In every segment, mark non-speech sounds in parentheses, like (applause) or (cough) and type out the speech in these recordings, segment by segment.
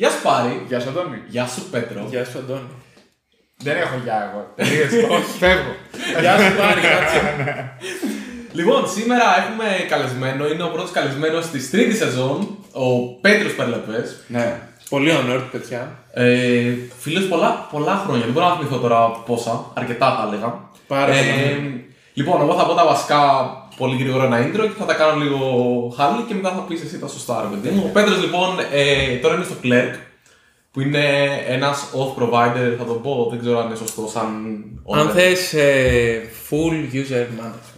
Γεια σου Πάρη. Γεια σου, Αντώνη. Γεια σου Πέτρο. Γεια σου, Αντώνη. Δεν έχω γεια εγώ. Τελείωσε. Όχι, φεύγω. Γεια σου, Πάρη, κάτσε. Λοιπόν, σήμερα έχουμε καλεσμένο, είναι ο πρώτος καλεσμένος της τρίτη σεζόν, ο Πέτρος Περλεπές. Ναι. Πολύ honored, παιδιά. Ε, φίλος πολλά, πολλά χρόνια, δεν μπορώ να θυμηθώ τώρα πόσα, αρκετά θα έλεγα. Πάρα Ε, πολλά. Λοιπόν, εγώ θα πω τα βασικά πολύ γρήγορα ένα intro και θα τα κάνω λίγο χάλι και μετά θα πεις εσύ τα σωστά, ρε παιδί μου. Ο Πέτρος λοιπόν ε, τώρα είναι στο Clerk, που είναι ένας auth provider, θα το πω, δεν ξέρω αν είναι σωστό σαν... Αν owner. θες ε, full user management.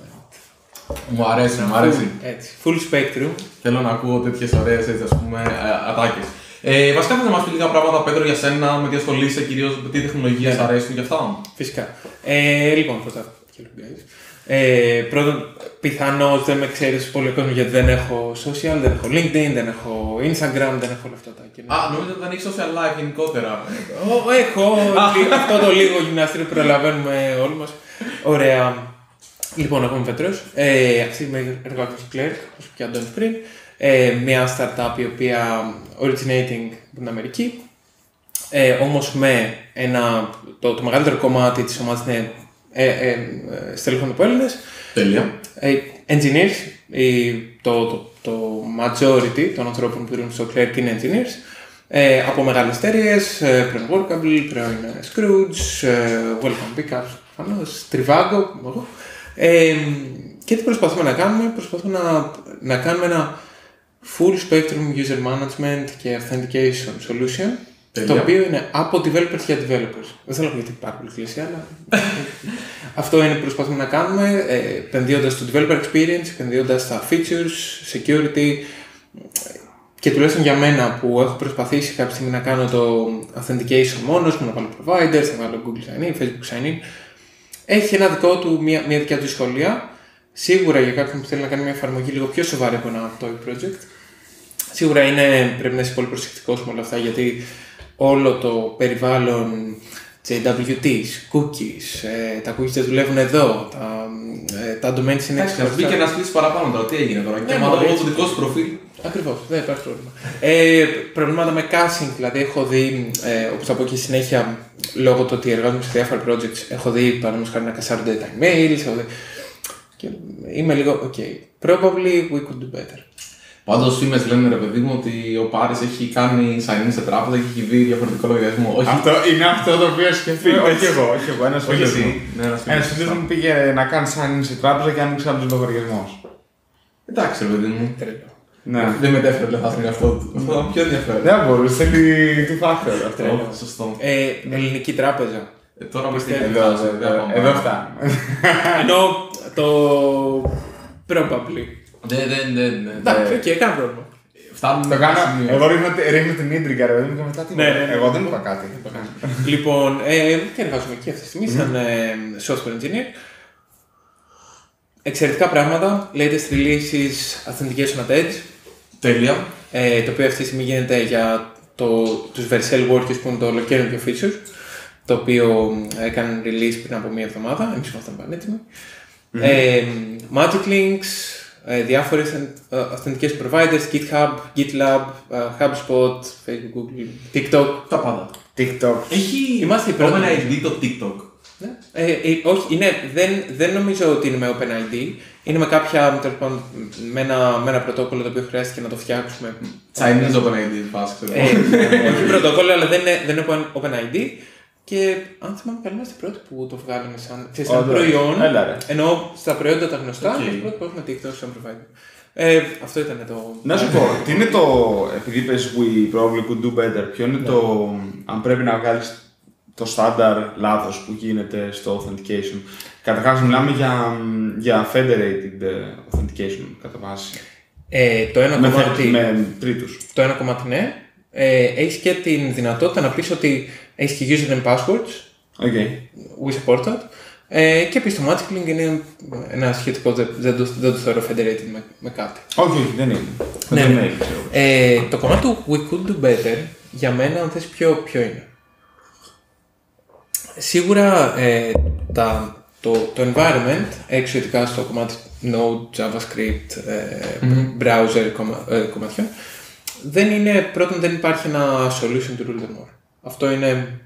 Μου αρέσει, μου αρέσει. Έτσι. Full spectrum. Θέλω να ακούω τέτοιες ωραίες ας πούμε ατάκες. Ε, βασικά θα μας πεις λίγα πράγματα, Πέτρο, για σένα, με τι ασχολείσαι, κυρίως με τι τεχνολογίες Ναι. αρέσουν και αυτά; Φυσικά. Ε, λοιπόν, πρώτα. Hello, guys. Ε, πρώτον, πιθανώς δεν με ξέρεις πολύ ο κόσμο γιατί δεν έχω social, δεν έχω LinkedIn, δεν έχω Instagram, δεν έχω όλα αυτά τα κοινά. Α, νομίζω ότι δεν έχει social life γενικότερα. Ω, έχω λι- αυτό το λίγο γυμναστήριο που προλαβαίνουμε όλοι μας. Ωραία. Λοιπόν, εγώ είμαι Πέτρος. Ε, αυτή είμαι εργάτης στο Clerk, όπως και ο Αντώνης πριν. Ε, μια startup η οποία originating από την Αμερική. Ε, όμως με ένα, το, το μεγαλύτερο κομμάτι της ομάδας είναι ε, ε, ε, στελέχων από Έλληνες. Τέλεια. Ε, engineers, η, το, το, το majority των ανθρώπων που δουλεύουν στο Clerk είναι engineers. Ε, από μεγάλες εταιρείες, ε, πρώην Workable, πρώην ε, Scrooge, ε, Welcome Pickups, προφανώς, Trivago, εγώ. Ε, και τι προσπαθούμε να κάνουμε, προσπαθούμε να, να κάνουμε ένα full spectrum user management και authentication solution, Τέλεια. το οποίο είναι από developers για developers. Δεν θέλω να πω γιατί πάρα πολύ κλεισί, αλλά (laughs) αυτό είναι που προσπαθούμε να κάνουμε, ε, επενδύοντας στο developer experience, επενδύοντας στα features, security και τουλάχιστον για μένα που έχω προσπαθήσει κάποια στιγμή να κάνω το authentication μόνος μου, να βάλω providers, να βάλω Google Sign In, Facebook Sign In, έχει ένα δικό του, μια, μια δικιά του σχολεία. Σίγουρα για κάποιον που θέλει να κάνει μια εφαρμογή λίγο πιο σοβαρή από ένα toy project. Σίγουρα είναι, πρέπει να είσαι πολύ προσεκτικός με όλα αυτά γιατί όλο το περιβάλλον JWTs, cookies, ε, τα cookies δεν δουλεύουν εδώ, τα, ε, τα domains είναι Εντάξει, μα μπήκε ένας κλείσει παραπάνω τώρα. Τι έγινε τώρα. Και Ναι, άμα μωρέ, δω έτσι. το δικό σου προφίλ. Ακριβώς, δεν υπάρχει πρόβλημα. Ε, προβλήματα με casting, δηλαδή έχω δει, ε, όπως θα πω και στη συνέχεια, λόγω του ότι εργάζομαι σε διάφορα projects, έχω δει παραδείγματος χάρη να κασάρονται τα emails. Έχω δει... Και είμαι λίγο, ok, probably we could do better. Πάντως, φήμε λένε ρε παιδί μου ότι ο Πάρης έχει κάνει sign in σε τράπεζα και έχει δει διαφορετικό λογαριασμό. Όχι, Αυτό είναι αυτό το οποίο σκεφτείτε. Όχι εγώ, όχι εγώ. Ένας όχι φίλος εσύ. μου. Ναι, ένας φίλος. Ένας φίλος μου πήγε να κάνει sign in σε τράπεζα και άνοιξε άλλος λογαριασμός. Εντάξει, ρε παιδί μου. Τρελό. Ναι. Δεν μετέφερε λεφτά στον εαυτό του. Αυτό ήταν πιο ενδιαφέρον. Δεν μπορούσε, θέλει του factor αυτό. Ω, Σωστό. Ε, ελληνική τράπεζα. Ε, Τώρα με την Εδώ, εδώ, εδώ φτάνει. Ενώ το. probably. Δεν, δεν, δεν. δεν. Εντάξει, οκ, κανένα πρόβλημα. Φτάνουμε Το κάνω. στο σημείο. Εγώ ρίχνω, ρίχνω την ίντριγκα, ρε παιδί μου, και μετά τι. Ναι, ναι, ναι. Εγώ δεν είπα κάτι. λοιπόν, ε, και εργάζομαι εκεί αυτή τη στιγμή σαν ε, software engineer. Εξαιρετικά πράγματα, latest releases, authentication at edge, Τέλεια. ε, το οποίο αυτή τη στιγμή γίνεται για το, τους Vercel Workers που είναι το ολοκαίρινο feature, το οποίο έκανε release πριν από μία εβδομάδα, εμείς ήμασταν πανέτοιμοι. Ε, Magic Links, ε, διάφορες ε, authentication providers, GitHub, GitLab, ε, HubSpot, Facebook, Google, TikTok. Τα πάντα. TikTok. Έχει Είμαστε οι πρώτοι. Open ID το TikTok. Ναι. Ε, ε, όχι, είναι, δεν, δεν νομίζω ότι είναι με OpenID. Είναι με κάποια, τέλος πάντων, με ένα, με ένα πρωτόκολλο το οποίο χρειάστηκε να το φτιάξουμε. Chinese Open ID, πας, ξέρω. Ε, όχι πρωτόκολλο, αλλά δεν είναι, δεν είναι open- OpenID. Και αν θυμάμαι καλά, είμαστε οι πρώτοι που το βγάλαμε σαν, ξέρεις, σαν Όντως. προϊόν. Έλα, ρε. Ενώ στα προϊόντα τα γνωστά, Οκ. είμαστε οι πρώτοι που έχουμε TikTok σαν provider. Ε, αυτό ήταν το. Να σου πω, τι είναι το. Επειδή είπες we probably could do better, ποιο είναι το. Αν πρέπει να βγάλεις το στάνταρ λάθος που γίνεται στο authentication. Καταρχάς μιλάμε για, για federated ε, authentication κατά βάση. Ε, το ένα Με, κομμάτι. με τρίτους. Το ένα κομμάτι ναι. Ε, έχεις και την δυνατότητα να πεις ότι έχεις και username passwords. OK. we support that. Ε, και επίσης το Magic Link είναι ένα σχετικό, δεν, δεν, το, δεν το θεωρώ federated με, με κάτι. Όχι, όχι, δεν είναι. Ναι, δεν ναι. είναι, ξέρω. Ε, το κομμάτι του We Could Do Better, για μένα, αν θες, ποιο, ποιο είναι. Σίγουρα ε, τα, το, το environment, έξω ειδικά στο κομμάτι Node, JavaScript, ε, browser κομμα, ε, κομματιών, δεν είναι, πρώτον δεν υπάρχει ένα solution to rule them all. Αυτό είναι,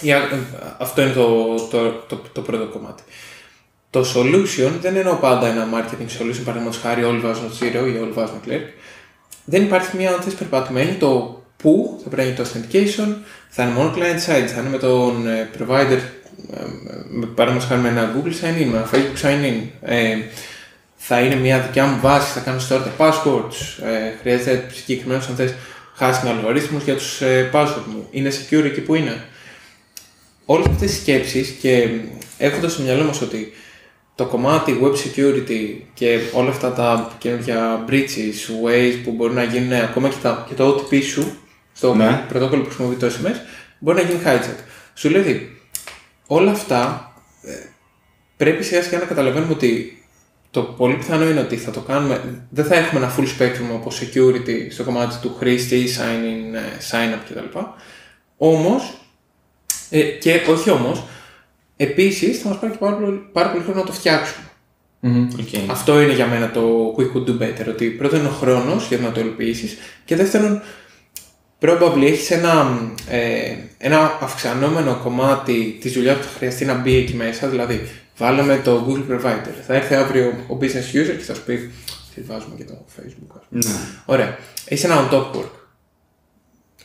η α- ε, αυτό είναι το, το, το, το πρώτο κομμάτι. Το solution δεν εννοώ πάντα ένα marketing solution, παραδείγματος χάρη όλοι βάζουν zero ή όλοι βάζουν clerk. Δεν υπάρχει μια αν θες περπατημένη το που θα πρέπει να είναι το authentication, θα είναι μόνο client side, θα είναι με τον ε, provider, ε, με- παραδείγματος χάρη με ένα Google sign in, με ένα Facebook sign in. Ε, θα είναι μια δικιά μου βάση, θα κάνω store τα passwords, ε, χρειάζεται συγκεκριμένου αν θες hashing αλγορίθμους για τους ε, password μου, είναι secure εκεί που είναι. Όλες αυτές τις σκέψεις και έχοντας στο μυαλό μας ότι το κομμάτι web security και όλα αυτά τα καινούργια breaches, ways που μπορεί να γίνουν ακόμα και, τα, και το OTP σου στο Ναι. πρωτόκολλο που χρησιμοποιεί το SMS μπορεί να γίνει hijack. Σου λέει ότι όλα αυτά ε, πρέπει σιγά σιγά να καταλαβαίνουμε ότι το πολύ πιθανό είναι ότι θα το κάνουμε, δεν θα έχουμε ένα full spectrum όπως security στο κομμάτι του χρήστη, sign in, ε, sign up κτλ. Όμως, ε, και όχι όμως, επίσης θα μας πάρει και πάρα πολύ, πάρα πολύ χρόνο να το φτιάξουμε. Οκ. Αυτό είναι για μένα το we could do better. Ότι πρώτον είναι ο χρόνος για να το υλοποιήσεις και δεύτερον, probably έχεις ένα, ε, ένα αυξανόμενο κομμάτι της δουλειάς που θα χρειαστεί να μπει εκεί μέσα. Δηλαδή, βάλαμε το Google Provider. Θα έρθει αύριο ο business user και θα σου πει. Τι βάζουμε και το Facebook. ας πούμε». Ναι. Ωραία. Έχει ένα on top work.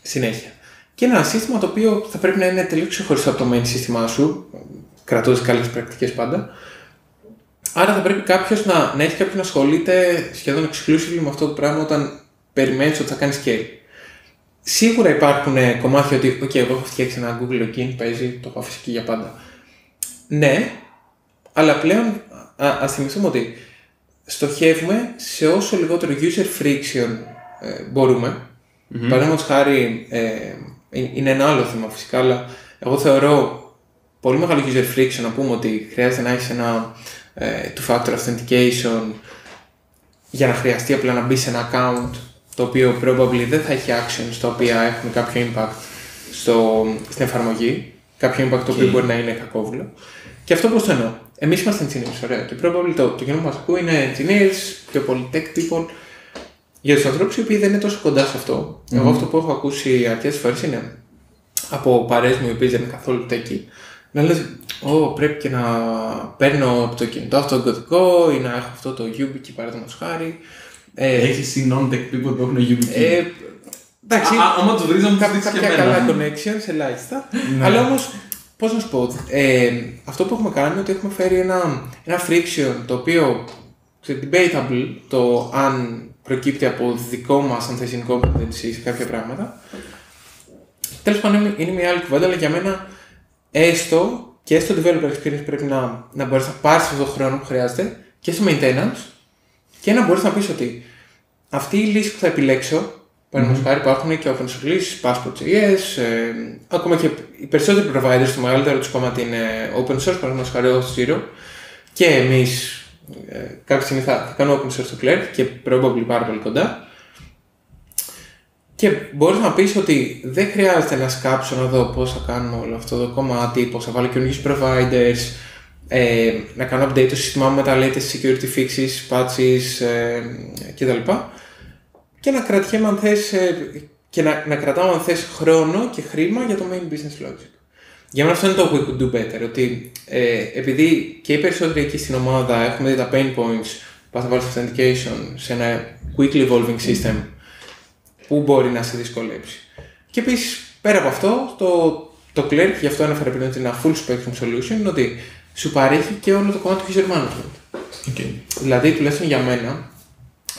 Συνέχεια. Και ένα σύστημα το οποίο θα πρέπει να είναι τελείως ξεχωριστό από το main σύστημά σου, κρατώντας καλέ πρακτικές πάντα. Άρα θα πρέπει κάποιος να, να έχει κάποιον να ασχολείται σχεδόν exclusively με αυτό το πράγμα όταν περιμένεις ότι θα κάνεις scale. Σίγουρα υπάρχουν ε, κομμάτια ότι, OK, εγώ έχω φτιάξει ένα Google login, παίζει, το έχω αφήσει εκεί για πάντα. Ναι, αλλά πλέον α ας θυμηθούμε ότι στοχεύουμε σε όσο λιγότερο user friction ε, μπορούμε. Mm-hmm. Παραδείγματος χάρη, ε, ε, είναι ένα άλλο θέμα φυσικά, αλλά εγώ θεωρώ πολύ μεγάλο user friction να πούμε ότι χρειάζεται να έχεις ένα ε, two-factor authentication για να χρειαστεί απλά να μπεις σε ένα account το οποίο probably δεν θα έχει actions τα οποία έχουν κάποιο impact στο, στην εφαρμογή. Κάποιο impact το οποίο μπορεί να είναι κακόβουλο. Και αυτό πώς το εννοώ; Εμείς είμαστε engineers, ωραία. Και probably το, το κοινό που μας ακούει είναι engineers, πιο πολύ tech people. Για τους ανθρώπους οι οποίοι δεν είναι τόσο κοντά σε αυτό, εγώ αυτό που έχω ακούσει αρκετές φορές είναι από παρέες μου οι οποίες δεν είναι καθόλου techy, να λες, Ω, πρέπει και να παίρνω από το κινητό αυτό το κωδικό ή να έχω αυτό το YubiKey παραδείγματος χάρη. Ε, Έχεις non-tech people που έχουν YubiKey; ε, εντάξει, Α, άμα τους βρεις να μου κάποια, δείξει και κάποια καλά εμένα. connections, ελάχιστα. Αλλά όμως, πώς να σου πω, ε, αυτό που έχουμε κάνει είναι ότι έχουμε φέρει ένα, ένα friction το οποίο σε debatable το αν προκύπτει από δικό μας αν θες incompetency σε κάποια πράγματα. Τέλος πάντων, είναι- είναι μια άλλη κουβέντα, αλλά για μένα έστω και στο developer experience πρέπει να, να μπορείς να πάρεις αυτό το χρόνο που χρειάζεται και στο maintenance και να μπορείς να πεις ότι αυτή η λύση που θα επιλέξω, παραδείγματος χάρη υπάρχουν και open source λύσει, passport.js, ε, ακόμα και οι περισσότεροι providers, το μεγαλύτερο τους κομμάτι είναι open source, παραδείγματος χάρη Auth0 και εμείς ε, κάποια στιγμή θα, θα κάνουμε open source το Clerk και probably πάρα πολύ κοντά. Και μπορείς να πεις ότι δεν χρειάζεται να σκάψω να δω πώς θα κάνουμε όλο αυτό το κομμάτι, πώς θα βάλω καινούργιους providers, ε, να κάνω update το σύστημά μου με τα latest security fixes, patches ε, κτλ. Και να κρατιέμαι αν θες, ε, και να, να κρατάω αν θες χρόνο και χρήμα για το main business logic. Για μένα αυτό είναι το we could do better, ότι ε, επειδή και οι περισσότεροι εκεί στην ομάδα έχουμε δει τα pain points, πας να βάλεις authentication σε ένα quickly evolving system, που μπορεί να σε δυσκολέψει. Και επίσης, πέρα από αυτό, το, το Clerk, γι' αυτό ανέφερα πριν ότι είναι ένα full spectrum solution, είναι ότι σου παρέχει και όλο το κομμάτι του user management. Okay. Δηλαδή, τουλάχιστον για μένα,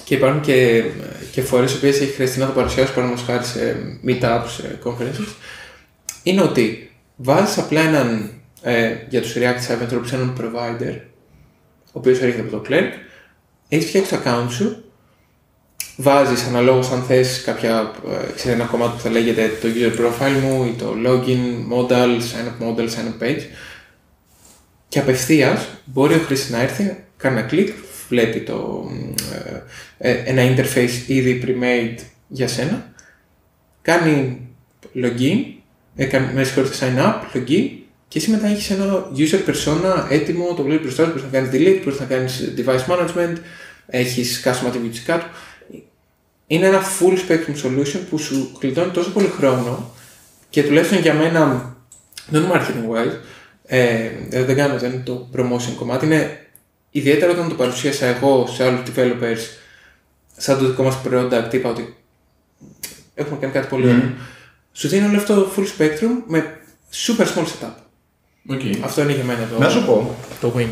και υπάρχουν και, και φορές οι οποίες έχει χρειαστεί να το παρουσιάσω παραδείγματος χάρη σε meetups, σε conferences, είναι ότι βάζεις απλά έναν ε, για τους React Site ανθρώπου έναν provider, ο οποίος έρχεται από το Clerk, έχεις φτιάξει το account σου, βάζεις αναλόγως αν θες κάποια, ε, ξέρει, ένα κομμάτι που θα λέγεται το user profile μου ή το login model, sign up model, sign up page. Και απευθείας μπορεί ο χρήστη να έρθει, κάνει ένα κλικ, βλέπει το, ε, ε, ένα interface ήδη pre-made για σένα, κάνει login, ε, κάνει, με συγχωρείτε sign up, login και εσύ μετά έχεις ένα user persona έτοιμο, το βλέπεις μπροστά σου, μπορείς να κάνεις delete, μπορείς να κάνεις device management, έχεις custom activity κάτω. είναι ένα full spectrum solution που σου γλιτώνει τόσο πολύ χρόνο και τουλάχιστον για μένα, δεν είναι marketing wise, ε, δεν κάνω, δεν είναι το promotion κομμάτι, είναι ιδιαίτερα όταν το παρουσίασα εγώ σε άλλους developers σαν το δικό μας προϊόντα, είπα ότι έχουμε κάνει κάτι πολύ ωραίο. Σου δίνει όλο αυτό το full spectrum με super small setup. Okay. Αυτό είναι για μένα το, Να σου πω, το win.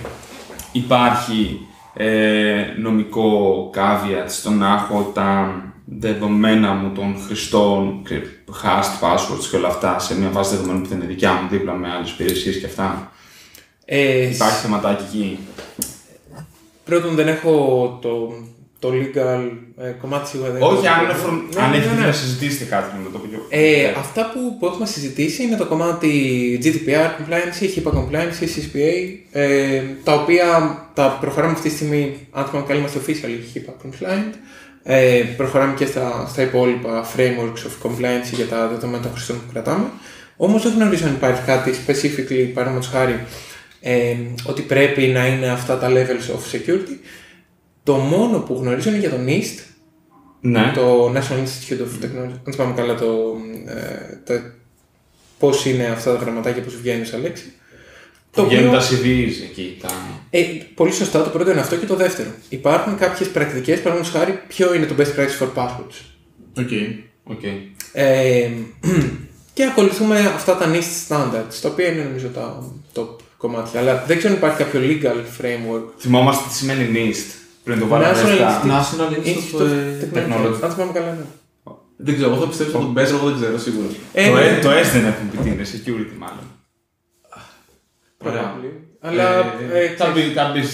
υπάρχει ε, νομικό caveat στο να έχω τα δεδομένα μου των χρηστών, ξέρεις, hashed passwords και όλα αυτά σε μια βάση δεδομένων που δεν είναι δικιά μου δίπλα με άλλες υπηρεσίες και αυτά. Ε, Υπάρχει θεματάκι εκεί. Πρώτον δεν έχω το, το legal ε, κομμάτι σίγουρα δεν Όχι, έχω. αν, είναι φρον- Ναι, αν ναι, έχεις ναι, τύχει ναι. να συζητήσετε κάτι με το πιο. Ε, αυτά που, που έχουμε συζητήσει είναι το κομμάτι GDPR compliance, HIPAA compliance, CCPA, ε, τα οποία τα προχωράμε αυτή τη στιγμή, αν θυμάμαι καλά, είμαστε official HIPAA compliant. Ε, προχωράμε και στα, στα υπόλοιπα frameworks of compliance για τα δεδομένα των χρηστών που κρατάμε. Όμως δεν γνωρίζω αν υπάρχει κάτι specifically, παραδείγματος χάρη, ε, ότι πρέπει να είναι αυτά τα levels of security. Το μόνο που γνωρίζω είναι για το NIST, ναι. το National Institute of Technology, αν θυμάμαι καλά το, ε, τα, πώς είναι αυτά τα γραμματάκια, πώς βγαίνουν σαν λέξη. Το βγαίνουν οποίο- τα CVs εκεί. Τα... ε, πολύ σωστά, το πρώτο είναι αυτό και το δεύτερο. Υπάρχουν κάποιες πρακτικές, παραδείγματος χάρη, ποιο είναι το best practice for passwords. Okay. Okay. Ε, και ακολουθούμε αυτά τα NIST standards, τα οποία είναι νομίζω τα top κομμάτια. Αλλά δεν ξέρω αν υπάρχει κάποιο legal framework. Θυμόμαστε τι σημαίνει NIST πριν το βάλουμε National στα... Institute- National Institute of Institute of Technology. Αν θυμάμαι καλά, ναι. Δεν ξέρω, εγώ θα πιστέψω ότι τον παίζω, εγώ δεν ξέρω σίγουρα. Ε, το, ναι. S, το S δεν έχουν πει τι είναι, security μάλλον. Ωραία. Probably. Αλλά. Ε, ε, θα μπει κάποιος...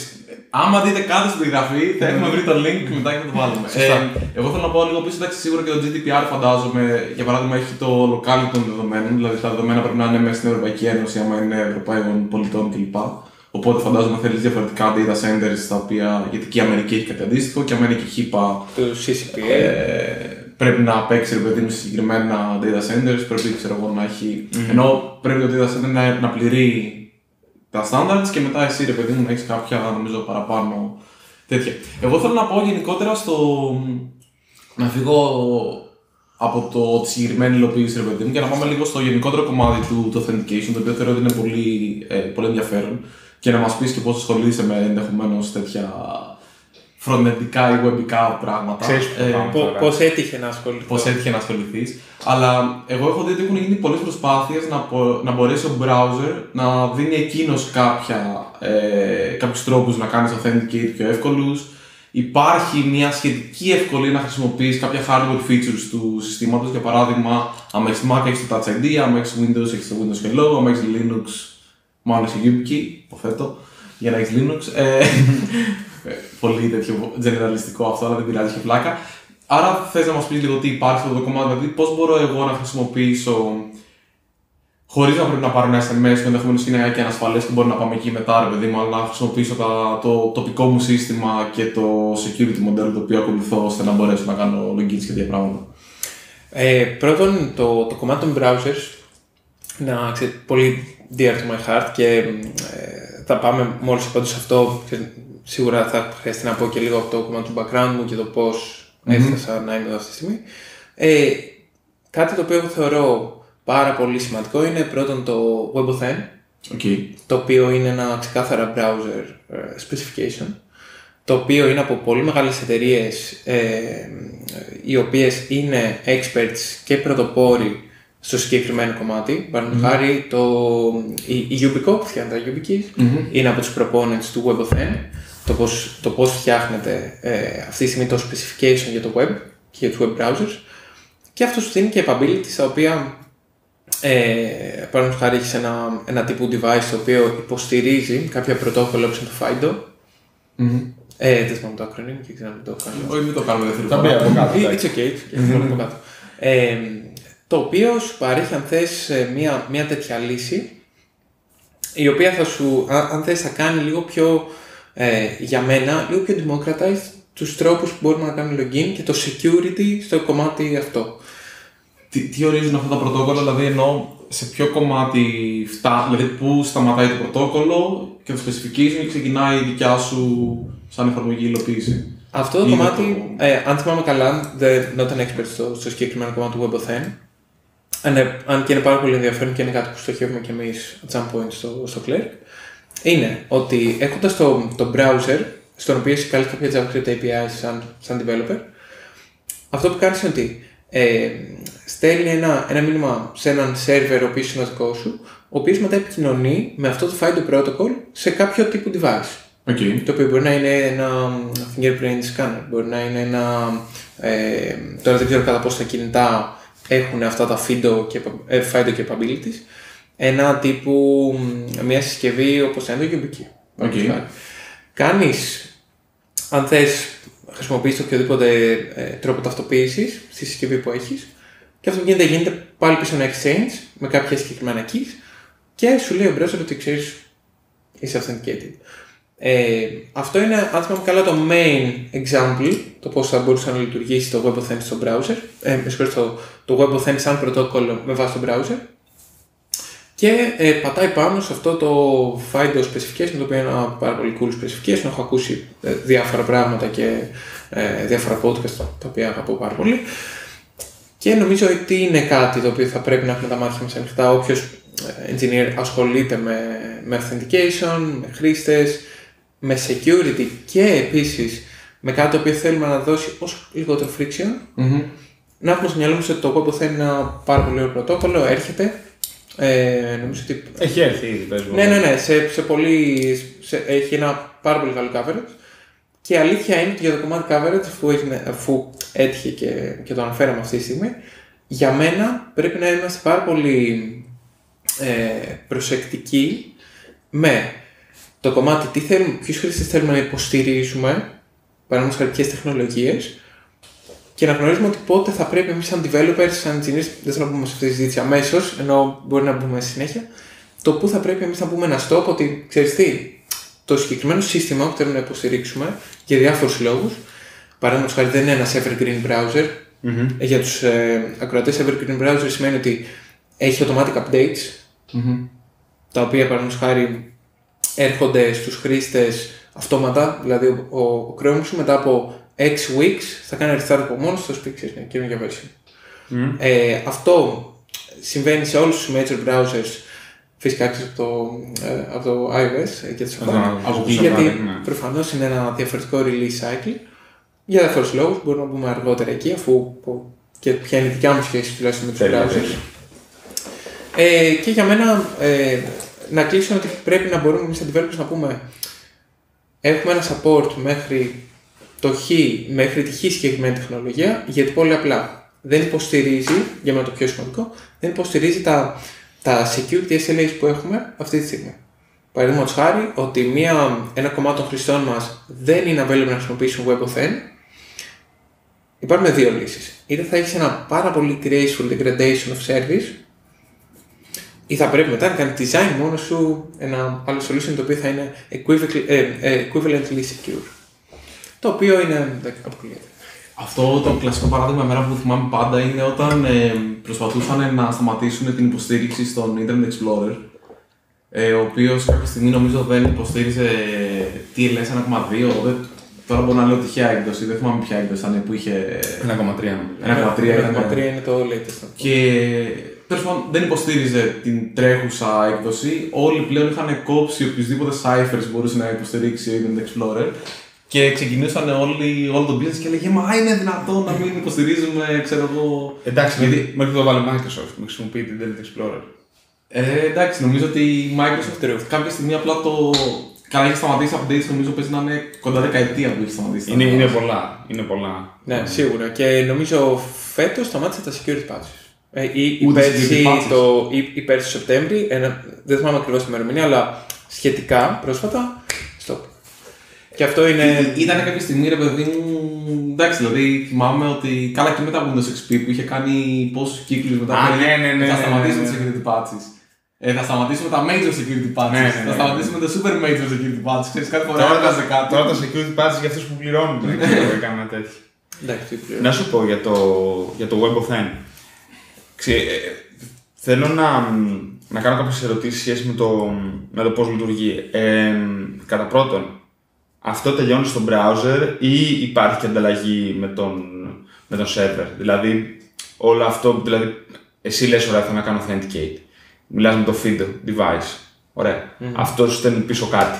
Άμα δείτε κάτω στην περιγραφή, θα έχουμε βρει το link μετά και θα το βάλουμε. Σωστά. Ε, εγώ θέλω να πω λίγο πίσω, εντάξει, σίγουρα και το GDPR φαντάζομαι, για παράδειγμα, έχει το locality των δεδομένων, δηλαδή τα δεδομένα πρέπει να είναι μέσα στην Ευρωπαϊκή Ένωση, άμα είναι Ευρωπαίων πολιτών κλπ. Οπότε φαντάζομαι θέλεις διαφορετικά data centers, τα οποία, γιατί και η Αμερική έχει κάτι αντίστοιχο, και άμα είναι και η HIPAA, το CCPA. ε, πρέπει να παίξει ρε παιδί μου σε συγκεκριμένα data centers, πρέπει ξέρω εγώ, να έχει. Ενώ πρέπει το data center να, να πληρεί τα standards και μετά εσύ ρε παιδί μου να έχεις κάποια νομίζω παραπάνω τέτοια. Εγώ θέλω να πω γενικότερα στο. να φύγω από το, τη συγκεκριμένη υλοποίηση ρε παιδί μου και να πάμε λίγο στο γενικότερο κομμάτι του, του authentication, το οποίο θεωρώ ότι είναι πολύ, ε, πολύ ενδιαφέρον και να μας πεις και πώς ασχολείσαι με ενδεχομένως τέτοια φροντεντικά ή webικά πράγματα. Ξέρεις που Ε, πάμε. Πώ πώς έτυχε να ασχοληθώ. πώς έτυχε να ασχοληθείς. Αλλά εγώ έχω δει ότι έχουν γίνει πολλές προσπάθειες να, μπο- να μπορέσει ο browser να δίνει εκείνος ε, κάποιους τρόπους να κάνεις authenticate πιο εύκολους. Υπάρχει μια σχετική ευκολία να χρησιμοποιήσει κάποια hardware features του συστήματος. Για παράδειγμα, αν έχεις Mac έχεις το Touch ID, αν έχεις Windows έχεις το Windows Hello, αν έχεις Linux, μάλλον έχεις YubiKey, υποθέτω, για να έχεις Linux. (laughs) Ε, ε, πολύ τέτοιο generalιστικό αυτό, αλλά δεν πειράζει, έχει πλάκα. Άρα θες να μας πεις λίγο τι υπάρχει σε αυτό το κομμάτι, δηλαδή πώς μπορώ εγώ να χρησιμοποιήσω χωρίς να πρέπει να πάρω ένα SMS που ενδεχομένως είναι και ανασφαλές και μπορεί να πάμε εκεί μετά, ρε παιδί μου, αλλά να χρησιμοποιήσω τα, το τοπικό μου σύστημα και το security model το οποίο ακολουθώ ώστε να μπορέσω να κάνω login και τέτοια πράγματα. Ε, πρώτον, το, το κομμάτι των browsers να ξέρετε, πολύ dear to my heart και ε, θα πάμε μόλις απάντω σε αυτό. και Σίγουρα θα χρειαστεί να πω και λίγο από το κομμάτι του background μου και το πώς έφτασα να είμαι εδώ αυτή τη στιγμή. Ε, κάτι το οποίο εγώ θεωρώ πάρα πολύ σημαντικό είναι πρώτον το WebAuthn, Okay. το οποίο είναι ένα ξεκάθαρα browser ε, specification, το οποίο είναι από πολύ μεγάλες εταιρείες ε, οι οποίες είναι experts και πρωτοπόροι στο συγκεκριμένο κομμάτι. Παραδείγματος χάρη το, η, η Ubico που φτιάχνει τα YubiKeys είναι από τους proponents του WebAuthn, το πώς, το πώς φτιάχνεται ε, αυτή τη στιγμή το specification για το web και για τους web browsers και αυτό σου δίνει και capabilities τα οποία ε, Παραδείγματος χάρη έχεις ένα, ένα τύπου device το οποίο υποστηρίζει κάποια πρωτόκολλα όπως είναι το FIDO. Ε, δεν θυμάμαι το acronym και ξέρω αν το κάνω. Όχι, μην το κάνουμε δεύτερη Θα φορά. μπει από κάτω. It's εντάξει. okay, it's okay, θα από κάτω. Ε, το οποίο σου παρέχει αν θες ε, μια, μια τέτοια λύση η οποία θα σου, αν, αν θες θα κάνει λίγο πιο, ε, για μένα, λίγο πιο democratized τους τρόπους που μπορούμε να κάνουμε login και το security στο κομμάτι αυτό. Τι, τι ορίζουν αυτά τα πρωτόκολλα, δηλαδή εννοώ σε ποιο κομμάτι φτάνει, δηλαδή πού σταματάει το πρωτόκολλο και το specification και ξεκινάει η δικιά σου σαν εφαρμογή υλοποίηση. Αυτό το Είναι κομμάτι, ε, αν θυμάμαι καλά, δεν not an expert στο, στο συγκεκριμένο κομμάτι του WebAuthn. Αν, ε, αν και είναι πάρα πολύ ενδιαφέρον και είναι κάτι που στοχεύουμε κι εμείς at some point στο, στο Clerk, είναι ότι έχοντας το, το browser, στον οποίο εσύ καλείς κάποια JavaScript APIs σαν, σαν developer, αυτό που κάνεις είναι ότι ε, στέλνει ένα, ένα μήνυμα σε έναν server ο οποίος είναι ο δικός σου, ο οποίος μετά επικοινωνεί με αυτό το Fido protocol σε κάποιο τύπου device. Οκ. Το οποίο μπορεί να είναι ένα fingerprint scanner, μπορεί να είναι ένα. Ε, τώρα δεν ξέρω κατά πόσο τα κινητά έχουν αυτά τα FIDO, και, ε, FIDO capabilities. Ένα τύπου, μ, μια συσκευή όπως είναι το YubiKey. Οκ. Κάνεις, αν θες, χρησιμοποιείς οποιοδήποτε ε, τρόπο ταυτοποίησης στη συσκευή που έχεις και αυτό που γίνεται, γίνεται πάλι πίσω ένα exchange με κάποια συγκεκριμένα keys και σου λέει ο browser ότι ξέρεις είσαι authenticated. Ε, αυτό είναι, αν θυμάμαι καλά, το main example, το πώς θα μπορούσε να λειτουργήσει το WebAuthn στο browser, ε, με συγχωρείτε, το, το WebAuthn σαν πρωτόκολλο με βάση το browser. Και ε, πατάει πάνω σε αυτό το FIDO specification, το οποίο είναι ένα πάρα πολύ cool specification. Έχω ακούσει ε, διάφορα πράγματα και ε, διάφορα podcast τα οποία αγαπώ πάρα πολύ. Και νομίζω ότι είναι κάτι το οποίο θα πρέπει να έχουμε τα μάτια μας ανοιχτά. Όποιος engineer ασχολείται με, με authentication, με χρήστες, με security και επίσης με κάτι το οποίο θέλουμε να δώσει όσο λιγότερο friction, Μμμ. να έχουμε στο μυαλό μας ότι το WebAuthn είναι ένα πάρα πολύ ωραίο πρωτόκολλο, έρχεται. Ε, νομίζω ότι Έχει έρθει ήδη, πες μου. ναι, ναι, ναι. Σε, σε πολύ, σε, έχει ένα πάρα πολύ καλό coverage. Και η αλήθεια είναι ότι για το κομμάτι coverage, αφού, έχει, αφού έτυχε και, και το αναφέραμε αυτή τη στιγμή, για μένα πρέπει να είμαστε πάρα πολύ ε, προσεκτικοί με το κομμάτι τι θέλουμε, ποιους χρήστες θέλουμε να υποστηρίζουμε, παραδείγματος χάρη ποιες τεχνολογίες, και να γνωρίζουμε ότι πότε θα πρέπει εμείς, σαν developers, σαν engineers, δεν θέλω να μπούμε σε αυτή τη συζήτηση αμέσως, ενώ μπορεί να μπούμε στη συνέχεια, το πού θα πρέπει εμείς να πούμε ένα stop ότι ξέρεις τι, το συγκεκριμένο σύστημα που θέλουμε να υποστηρίξουμε για διάφορους λόγους, παραδείγματο χάρη δεν είναι ένας evergreen browser. Ε, Για τους ε, ακροατές, evergreen browser σημαίνει ότι έχει automatic updates, Μμμ. τα οποία παραδείγματο χάρη έρχονται στους χρήστες αυτόματα, δηλαδή ο, ο, ο Chrome σου μετά από 6 weeks θα κάνει restart από μόνος στο speak ξέρεις, μια καινούργια version. Ε, αυτό συμβαίνει σε όλους τους major browsers φυσικά έξω από το, ε, από το iOS και το Από Safari. το- από το γιατί Safari, ναι. προφανώς είναι ένα διαφορετικό release cycle για διάφορους λόγους, μπορούμε να πούμε αργότερα εκεί αφού πω, και ποια είναι η δικιά μου σχέση τουλάχιστον με τους Τέλεια, browsers. τέλεια. Ε, και για μένα ε, να κλείσω ότι πρέπει να μπορούμε εμείς σαν developers να πούμε έχουμε ένα support μέχρι το χ, μέχρι τη χ συγκεκριμένη τεχνολογία γιατί πολύ απλά δεν υποστηρίζει, για μένα το πιο σημαντικό, δεν υποστηρίζει τα, τα security SLAs που έχουμε αυτή τη στιγμή. Παραδείγματος χάρη ότι μία, ένα κομμάτι των χρηστών μας δεν είναι available να χρησιμοποιήσουν WebAuthn. Υπάρχουν δύο λύσεις. Είτε θα έχεις ένα πάρα πολύ graceful degradation of service, ή θα πρέπει μετά να κάνει design μόνος σου ένα άλλο solution το οποίο θα είναι equivalent- ε, ε, equivalently secure. Το οποίο είναι. δεν αποκλείεται. Αυτό το κλασικό παράδειγμα εμένα που θυμάμαι πάντα είναι όταν ε, προσπαθούσαν να σταματήσουν την υποστήριξη στον Internet Explorer ε, ο οποίος κάποια στιγμή νομίζω δεν υποστήριζε TLS 1.2. δεν- Τώρα μπορώ να λέω τυχαία έκδοση, δεν θυμάμαι ποια έκδοση ήταν που είχε 1,3 νομίζω. 1.3 ήταν. 1,3 είναι το latest. Και τέλος πάντων δεν υποστήριζε την τρέχουσα έκδοση. Όλοι πλέον είχαν κόψει οποιοδήποτε ciphers μπορούσε να υποστηρίξει ο Internet Explorer. Και ξεκινούσαν όλοι, όλο το business και έλεγε Μα είναι δυνατόν να μην υποστηρίζουμε, ξέρω εγώ. Εντάξει, Γιατί- γιατί... μέχρι το βάλει Microsoft που χρησιμοποιεί την Internet Explorer. Ε, εντάξει, νομίζω ότι η Microsoft True. κάποια στιγμή απλά το. Καλά, έχει σταματήσει updates, νομίζω παίζει να είναι κοντά δεκαετία που έχει σταματήσει. Είναι, είναι πολλά. Είναι πολλά. Ναι, σίγουρα. Και νομίζω φέτος σταμάτησε τα security patches. Ε, ή, ή, Ούτε πέρσι, security patches. το, ή, ή πέρσι το Σεπτέμβρη, ένα, δεν θυμάμαι ακριβώς την ημερομηνία, αλλά σχετικά πρόσφατα, stop. Και αυτό είναι. Ε, Ήταν κάποια στιγμή, ρε παιδί μου. Εντάξει, δηλαδή θυμάμαι ότι. Καλά και μετά από Windows XP που είχε κάνει πόσου κύκλους μετά. Α, που έλεγε, ναι, ναι, ναι, Θα ναι, σταματήσουμε ναι, τις ναι. security patches. Ε, θα σταματήσουμε τα major security patches. Ναι, ναι, ναι, θα ναι. σταματήσουμε τα super major security patches. Ξέρεις, κάθε φορά Τώρα, έβγαζε τα, κάτι. τώρα τα security patches για αυτούς που πληρώνουν. Δεν ξέρω, έκανα ένα τέτοιο. Εντάξει, τι πλέον. Να σου πω για το, για το WebAuthn. Ξέ, ε, θέλω να, να κάνω κάποιες ερωτήσεις σχέση με το, με το πώς λειτουργεί. Ε, κατά πρώτον, αυτό τελειώνει στο browser ή υπάρχει και ανταλλαγή με τον, με τον server. Δηλαδή, όλο αυτό, δηλαδή, εσύ λες, ωραία, θέλω να κάνω authenticate. Μιλάς με το feed device. Ωραία. Αυτό σου στέλνει πίσω κάτι.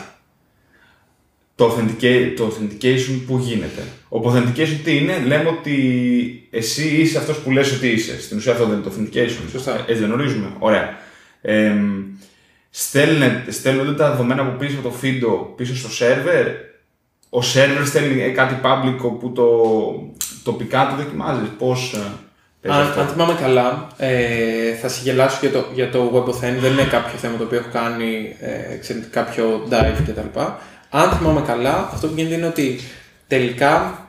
Το, authenticate, το authentication που γίνεται. Ο authentication τι είναι, λέμε ότι εσύ είσαι αυτός που λες ότι είσαι. Στην ουσία αυτό δεν είναι το authentication. Σωστά. Έτσι δεν γνωρίζουμε. Ωραία. Ε, στέλνε- στέλνονται τα δεδομένα που πίσω από το feed πίσω στο server. Ο server στέλνει κάτι public που το τοπικά το δοκιμάζεις. Πώς ε, παίζει Αν, αυτό; αν θυμάμαι καλά, ε, θα σε γελάσω για το, για το WebAuthn, δεν είναι κάποιο θέμα το οποίο έχω κάνει, ε, ξέρετε, κάποιο dive κτλ. Αν θυμάμαι καλά, αυτό που γίνεται είναι ότι τελικά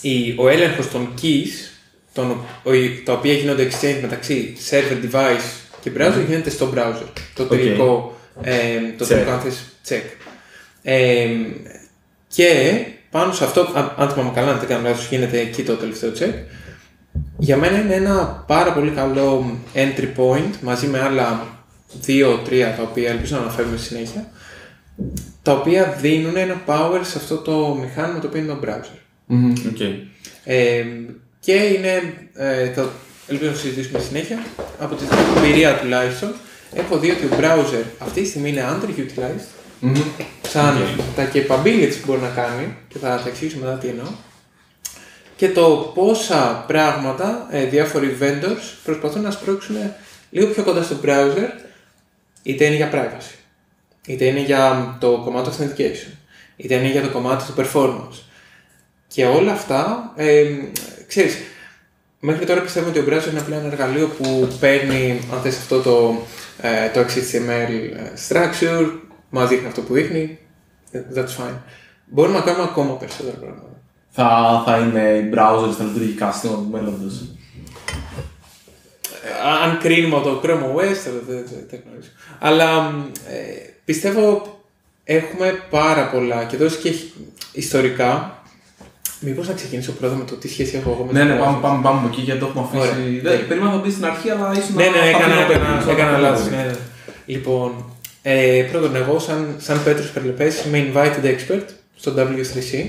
η, ο έλεγχος των keys, τον, ο, η- τα οποία γίνονται exchange μεταξύ server device και browser γίνεται στο browser. Το Οκ. τελικό, ε, το Check. τελικό αν θες, check. Ε, και πάνω σε αυτό, αν, αν θυμάμαι καλά, αν δεν κάνω λάθος, γίνεται εκεί το τελευταίο check. Για μένα είναι ένα πάρα πολύ καλό entry point μαζί με άλλα δύο-τρία τα οποία ελπίζω να αναφέρουμε στη συνέχεια τα οποία δίνουν ένα power σε αυτό το μηχάνημα το οποίο είναι το browser. Οκ. Ε, και είναι, ε, θα ελπίζω να συζητήσουμε στη συνέχεια, από τη δική μου εμπειρία τουλάχιστον, έχω δει ότι ο browser αυτή τη στιγμή είναι underutilized, σαν τα capabilities που μπορεί να κάνει, και θα τα εξηγήσω μετά τι εννοώ, και το πόσα πράγματα ε, διάφοροι vendors προσπαθούν να σπρώξουν λίγο πιο κοντά στο browser, είτε είναι για privacy, είτε είναι για το κομμάτι του authentication, είτε είναι για το κομμάτι του performance. Και όλα αυτά, ε, ξέρεις, μέχρι τώρα πιστεύω ότι ο browser είναι απλά ένα εργαλείο που παίρνει, αν θες αυτό το, ε, το XHTML structure, μας δείχνει αυτό που δείχνει, that's fine. Μπορούμε να κάνουμε ακόμα περισσότερα πράγματα. Θα, θα είναι οι browsers τα λειτουργικά σύστημα του μέλλοντος. Ε, αν κρίνουμε από το Chrome OS, τώρα δεν δεν- δεν γνωρίζω. Αλλά ε, πιστεύω έχουμε πάρα πολλά και εδώ και έχει- ιστορικά. Μήπως να ξεκινήσω πρώτα με το τι σχέση έχω εγώ με Ναι, το ναι, browser. πάμε, πάμε, πάμε από εκεί γιατί το έχουμε αφήσει. Ωραία. Δεν, περίμενα να το πεις στην αρχή, αλλά ήσουν Ναι, ναι, θα έκανα, πήγα έκανα, πίσω, έκανα θα λάθος. πήγα Ναι, ναι. Λοιπόν, ε, πρώτον, εγώ σαν, σαν Πέτρος Περλεπές είμαι invited expert στο W3C,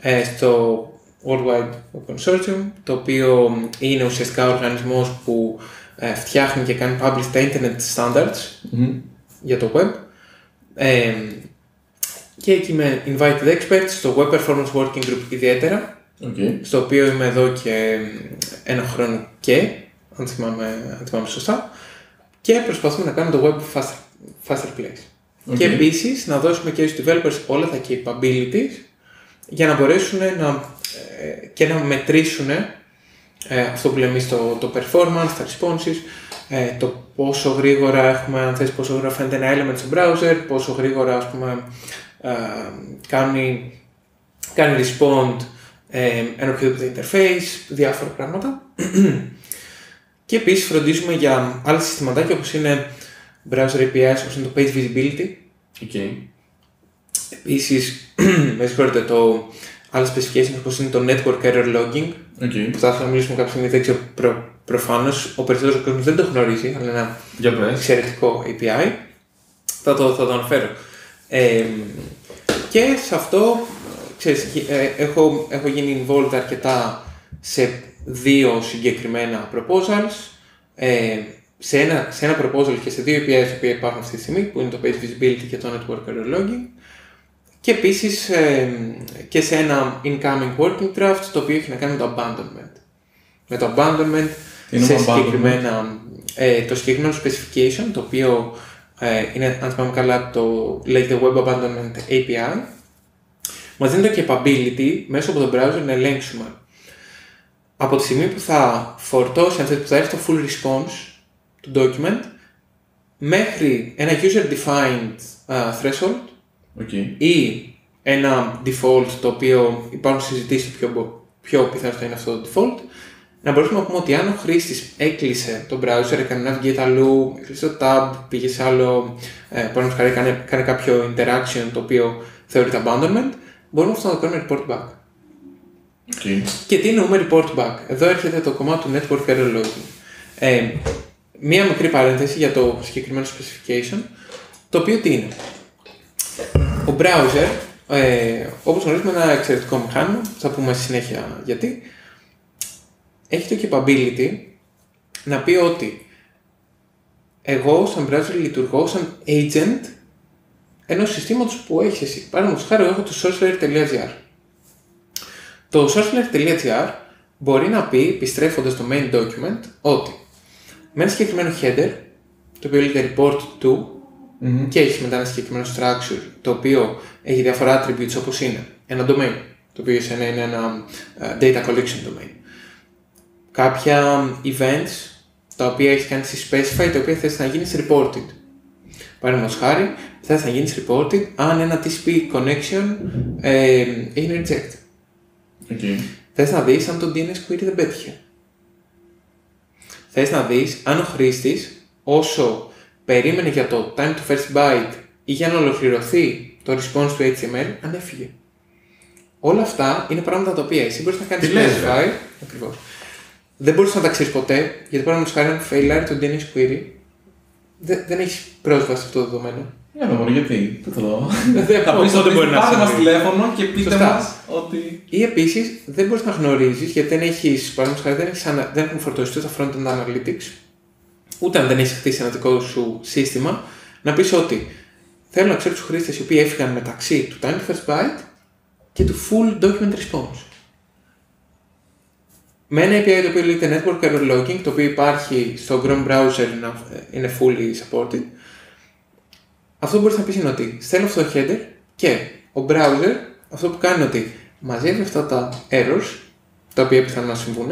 ε, στο Worldwide Web Consortium, το οποίο είναι ουσιαστικά ο οργανισμός που ε, φτιάχνει και κάνει publish τα internet standards Μμμ. για το web. Ε, και εκεί είμαι invited expert στο Web Performance Working Group ιδιαίτερα, Οκ. στο οποίο είμαι εδώ και ένα χρόνο και, αν θυμάμαι, αν θυμάμαι σωστά, και προσπαθούμε να κάνουμε το web faster, faster place. Οκ. Και επίσης να δώσουμε και στους developers όλα τα capabilities για να μπορέσουν να, ε, και να μετρήσουν ε, αυτό που λέμε εμείς το, το performance, τα responses, ε, το πόσο γρήγορα έχουμε, αν θες, πόσο γρήγορα φαίνεται ένα element στο browser, πόσο γρήγορα ας πούμε ε, κάνει, κάνει respond ε, ένα οποιοδήποτε interface, διάφορα πράγματα. (clears throat) και επίσης φροντίζουμε για άλλα συστηματάκια όπως είναι browser APIs, όπως είναι το page visibility, Οκ. Επίσης, (clears throat) με συγχωρείτε, το άλλο specification όπως είναι το network error logging, Οκ. που θα ήθελα να μιλήσουμε κάποια στιγμή, δεν ξέρω προ, προφανώς, ο περισσότερος κόσμος δεν το γνωρίζει, αλλά είναι ένα Για πες. εξαιρετικό API. Θα το, θα το αναφέρω. Ε, και σε αυτό, ξέρεις, ε, έχω, έχω γίνει involved αρκετά σε δύο συγκεκριμένα proposals. Ε, σε, ένα, σε ένα proposal και σε δύο APIs που υπάρχουν αυτή τη στιγμή, που είναι το Page Visibility και το Network Error Logging. Και επίσης ε, και σε ένα incoming working draft, το οποίο έχει να κάνει με το abandonment. Με το abandonment Τι είναι σε abandonment? συγκεκριμένα, ε, το συγκεκριμένο specification, το οποίο ε, είναι, αν θυμάμαι καλά, το λέγεται Web Abandonment API, μας δίνει το capability μέσω από τον browser να ελέγξουμε από τη στιγμή που θα φορτώσει, αν θέλετε, που θα έρθει το full response του document, μέχρι ένα user-defined uh, threshold Οκ. ή ένα default το οποίο υπάρχουν συζητήσεις ποιο, μπο- ποιο πιθανό θα είναι αυτό το default, να μπορούμε να πούμε ότι αν ο χρήστης έκλεισε το browser, έκανε navigate αλλού, έκλεισε το tab, πήγε σε άλλο, ε, παραδείγματος χάρη έκανε, έκανε κάποιο interaction το οποίο θεωρείται abandonment, μπορούμε αυτό να το κάνουμε report back. Οκ. Και τι εννοούμε report back; Εδώ έρχεται το κομμάτι του network error logging. Ε, μία μικρή παρένθεση για το συγκεκριμένο specification, το οποίο τι είναι; Ο browser ε, όπως γνωρίζουμε ένα εξαιρετικό μηχάνημα, θα πούμε στη συνέχεια γιατί, έχει το capability να πει ότι εγώ σαν browser λειτουργώ σαν agent ενός συστήματος που έχεις εσύ. Παραδείγματος χάρη, εγώ έχω το sourcelayer.gr. Το sourcelayer.gr μπορεί να πει, επιστρέφοντας το main document, ότι με ένα συγκεκριμένο header, το οποίο λέγεται report to, και έχεις μετά ένα συγκεκριμένο structure, το οποίο έχει διάφορα attributes όπως είναι ένα domain, το οποίο είναι ένα ε, data collection domain. Κάποια events, τα οποία έχεις κάνει στη specify, τα οποία θες να γίνεις reported. Παραδείγματος χάρη, θες να γίνεις reported αν ένα TCP connection ε, έγινε reject. Okay. Θες να δεις αν το DNS query δεν πέτυχε. Θες να δεις αν ο χρήστης όσο περίμενε για το time to first byte ή για να ολοκληρωθεί το response του HTML, αν έφυγε. Όλα αυτά είναι πράγματα τα οποία εσύ μπορείς να κάνεις specify. Ακριβώς. Δεν μπορείς να τα ξέρεις ποτέ, γιατί παραδείγματος χάρη αν failure το DNS query, δεν, δεν έχεις πρόσβαση σε αυτό το δεδομένο. Για να δω, γιατί. Πού το δω. (laughs) Δεν Θα πεις πότε ότι μπορείς να πάρτε μας συμβεί. τηλέφωνο και πείτε Σωστά. μας ότι... Ή επίσης δεν μπορείς να γνωρίζεις γιατί δεν έχεις, παραδείγματος χάρη, δεν, έχεις ανα... δεν έχουν φορτωθεί τα frontend analytics, ούτε αν δεν έχεις χτίσει ένα δικό σου σύστημα, να πεις ότι θέλω να ξέρω τους χρήστες οι οποίοι έφυγαν μεταξύ του time to first byte και του full document response. Με ένα API το οποίο λέγεται Network Error Logging, το οποίο υπάρχει στο Chrome browser, να- είναι fully supported, αυτό που μπορείς να πεις είναι ότι στέλνω αυτό το header και ο browser αυτό που κάνει είναι ότι μαζεύει αυτά τα errors, τα οποία πιθανόν να συμβούν,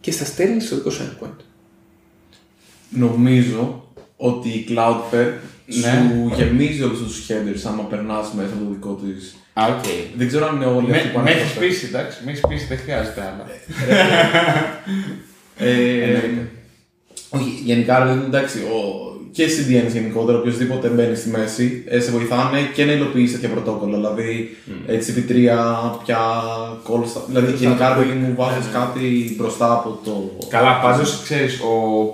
και στα στέλνει στο δικό σου endpoint. Νομίζω ότι η Cloudflare Ναι. σου γεμίζει όλους τους headers άμα περνάς μέσα από το δικό της. Α, οκ. Δεν ξέρω αν είναι όλοι αυτοί Με, που με έχεις ανέφερα. πείσει, εντάξει. Με έχεις πείσει, δεν χρειάζεται άλλα. Ε, Εννοείται. όχι, γενικά ρε, εντάξει, ο, και CDN γενικότερα, οποιοδήποτε μπαίνει στη μέση, ε, σε βοηθάνε και να υλοποιήσει τέτοια πρωτόκολλα. Δηλαδή, HTTP3, πια calls, δηλαδή γενικά ρε, παιδί μου βάζεις κάτι μπροστά από το. Καλά, πάντω ξέρεις,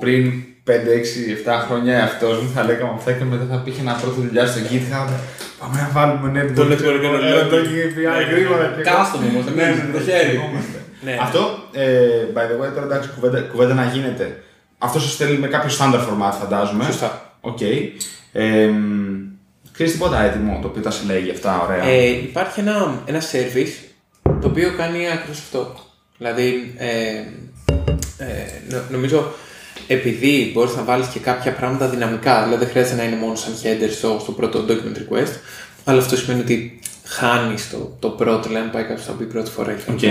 πριν 5, 6, 7 χρόνια αυτός μου θα λέγαμε αυτά και μετά θα πήγε να πρώτη δουλειά στο GitHub. Πάμε να βάλουμε network. Το network Ε, error Το API γρήγορα. και- Custom όμως, Ναι, εμείς ναι, με το ναι, χέρι. δεχόμαστε. Ναι. Αυτό, ε, by the way, τώρα εντάξει, κουβέντα, κουβέντα να γίνεται. Αυτός σου στέλνει με κάποιο standard format, φαντάζομαι. Σωστά. Οκ. Ε, Ξέρεις τίποτα έτοιμο το οποίο τα συλλέγει αυτά, ωραία. Ε, υπάρχει ένα, ένα service το οποίο κάνει ακριβώς αυτό. Δηλαδή, ε, ε, νο- νομίζω επειδή μπορείς να βάλεις και κάποια πράγματα δυναμικά, δηλαδή δεν χρειάζεται να είναι μόνο σαν header στο, στο πρώτο document request, αλλά αυτό σημαίνει ότι χάνεις το, το πρώτο, δηλαδή αν πάει κάποιος να πει πρώτη φορά. ή Οκ.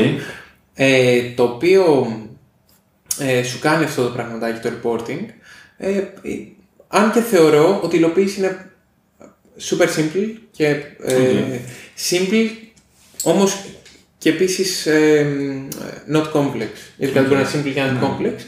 ε, το οποίο ε, σου κάνει αυτό το πραγματάκι το reporting, ε, ε, αν και θεωρώ ότι η υλοποίηση είναι super simple και ε, simple, όμως και επίσης ε, not complex. Γιατί κάτι μπορεί να είναι simple και να είναι complex.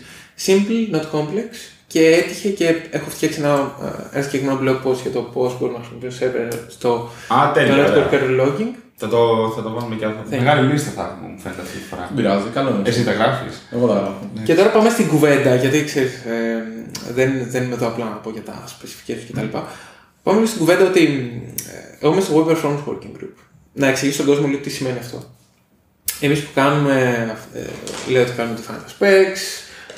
Simple, not complex και έτυχε και έχω φτιάξει ένα, ε, ένα συγκεκριμένο blog post για το πώς μπορούμε να χρησιμοποιήσουμε server στο Α, το τέλεια. ωραία. network error logging. Θα το, θα το βάλουμε και αυτό. Thank Μεγάλη λίστα θα έχουμε, μου φαίνεται αυτή τη φορά. Δεν πειράζει, καλό είναι. Εσύ τα γράφεις. Εγώ τα γράφω. Και τώρα πάμε στην κουβέντα, γιατί ξέρεις, ε, δεν, δεν είμαι εδώ απλά να πω για τα specifications κτλ. Πάμε λίγο στην κουβέντα ότι ε, εγώ είμαι στο Web Performance Working Group. Να εξηγήσω στον κόσμο λίγο τι σημαίνει αυτό. Εμείς που κάνουμε, ε, λέω ότι κάνουμε define τα specs,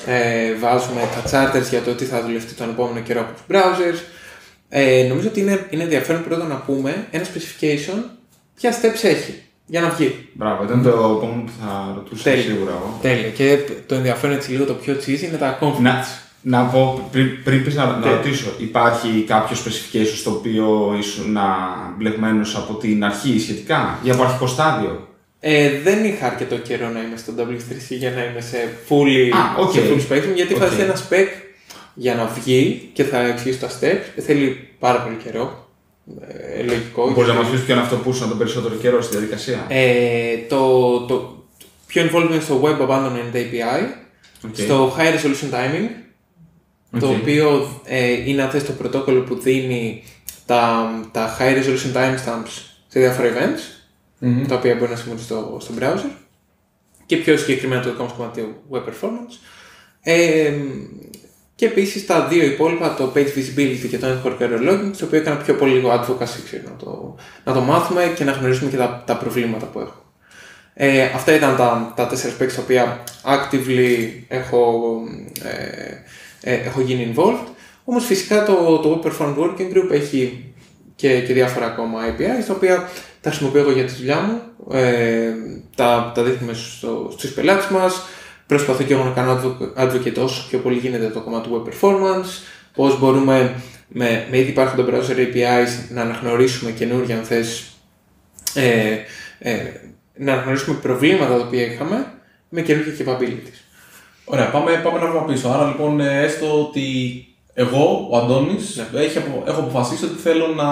ε, βάζουμε τα charters για το τι θα δουλευτεί τον επόμενο καιρό από τους browsers. Ε, νομίζω ότι είναι, είναι ενδιαφέρον πρώτα να πούμε ένα specification ποια steps έχει για να βγει. Μπράβο, ήταν το επόμενο που θα ρωτούσα Τέλεια. σίγουρα εγώ. Τέλεια. Και το ενδιαφέρον έτσι λίγο το πιο cheesy είναι τα conflicts. Να, να πω, πριν, πριν πεις να, να ρωτήσω, υπάρχει κάποιο specification στο οποίο ήσουν μπλεγμένος από την αρχή σχετικά, για από αρχικό στάδιο; Ε, δεν είχα αρκετό καιρό να είμαι στο W3C για να είμαι σε fully, Α, οκ. σε full spectrum, γιατί θα Οκ. okay. ένα spec για να βγει και θα εξηγήσω τα steps. Θέλει πάρα πολύ καιρό. Ε, λογικό. Μπορείς να γιατί- μας πεις ποιο είναι αυτό που ήσουν τον περισσότερο καιρό στη διαδικασία; Ε, το, το πιο involved είναι στο Web Abandonment API, Οκ. στο High Resolution Timing, το Οκ. οποίο ε, είναι αν θες, το πρωτόκολλο που δίνει τα, τα High Resolution Timestamps σε διάφορα events, τα οποία μπορεί να συμβούν στο, στο browser και πιο συγκεκριμένα το δικό μας κομμάτι Web Performance. Ε, Και επίσης τα δύο υπόλοιπα, το page visibility και το network error logging, το οποίο έκανα πιο πολύ λίγο advocacy, ξέρω, να το, να το μάθουμε και να γνωρίσουμε και τα, τα προβλήματα που έχω. Ε, αυτά ήταν τα, τα τέσσερα specs τα οποία actively έχω, ε, ε, έχω γίνει involved. Όμως φυσικά το, το Web Performance Working Group έχει και, και διάφορα ακόμα API, τα οποία τα χρησιμοποιώ εγώ για τη δουλειά μου, ε, τα, τα δείχνουμε στο, στους πελάτες μας, προσπαθώ και εγώ να κάνω advocate όσο πιο πολύ γίνεται το κομμάτι του web performance, πώς μπορούμε με, με ήδη υπάρχοντα browser APIs να αναγνωρίσουμε καινούργια αν θες, ε, ε, να αναγνωρίσουμε προβλήματα τα οποία είχαμε με καινούργια capabilities. Ωραία, πάμε, πάμε να βρούμε πίσω. Άρα λοιπόν έστω ότι εγώ, ο Αντώνης, ναι. έχω αποφασίσει ότι θέλω να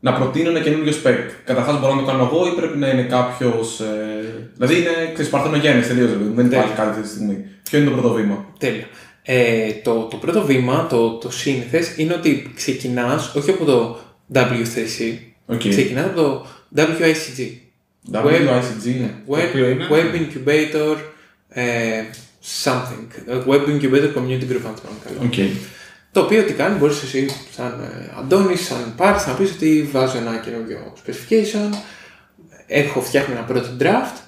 να προτείνω ένα καινούριο spec. Καταρχάς μπορώ να το κάνω εγώ ή πρέπει να είναι κάποιος. Ε... Δηλαδή είναι ξέρεις, παρθενογέννη τελείως. Δηλαδή. Δεν υπάρχει κάτι αυτή τη στιγμή. Ποιο είναι το πρώτο βήμα; Τέλεια. Ε, το, το πρώτο βήμα, το, το σύνηθες, είναι ότι ξεκινάς όχι από το W3C. Okay. Ξεκινάς από το WICG. WICG. Ναι. Web, Web Incubator ε, something. Web Incubator Community Group, αν το κάνω καλά. Το οποίο τι κάνει, μπορείς εσύ, σαν ε, Αντώνη, σαν πάρει, να πεις ότι βάζω ένα καινούργιο specification, έχω φτιάχνει ένα πρώτο draft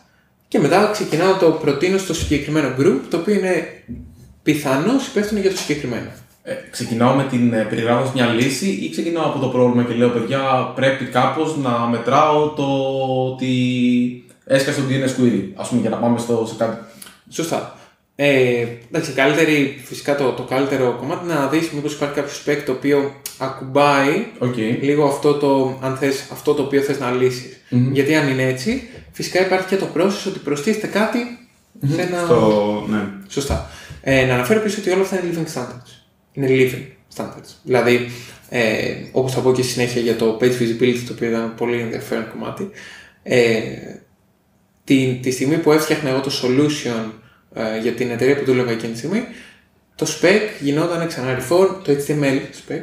και μετά ξεκινάω το προτείνω στο συγκεκριμένο group, το οποίο είναι πιθανώς υπεύθυνο για το συγκεκριμένο. Ε, ξεκινάω με την ε, περιγράφωση μια λύση ή ξεκινάω από το πρόβλημα και λέω παιδιά πρέπει κάπως να μετράω το ότι έσκασε το DNS query, ας πούμε για να πάμε στο, σε κάτι. Σωστά. Ε, εντάξει, καλύτερη, φυσικά το, το καλύτερο κομμάτι είναι να δεις μήπως υπάρχει κάποιο spec το οποίο ακουμπάει okay. λίγο αυτό το, αν θες, αυτό το οποίο θες να λυσεις Γιατί αν είναι έτσι, φυσικά υπάρχει και το process ότι προστίθεται κάτι mm-hmm. σε ένα... Στο... Ναι. Σωστά. Ε, να αναφέρω επίσης ότι όλα αυτά είναι living standards. Είναι living standards. Δηλαδή, ε, όπως θα πω και συνέχεια για το page visibility, το οποίο ήταν πολύ ενδιαφέρον κομμάτι, ε, τη, τη στιγμή που έφτιαχνα εγώ το solution ε, για την εταιρεία που δούλευα εκείνη τη στιγμή, το spec γινόταν ξανά reform, το HTML spec.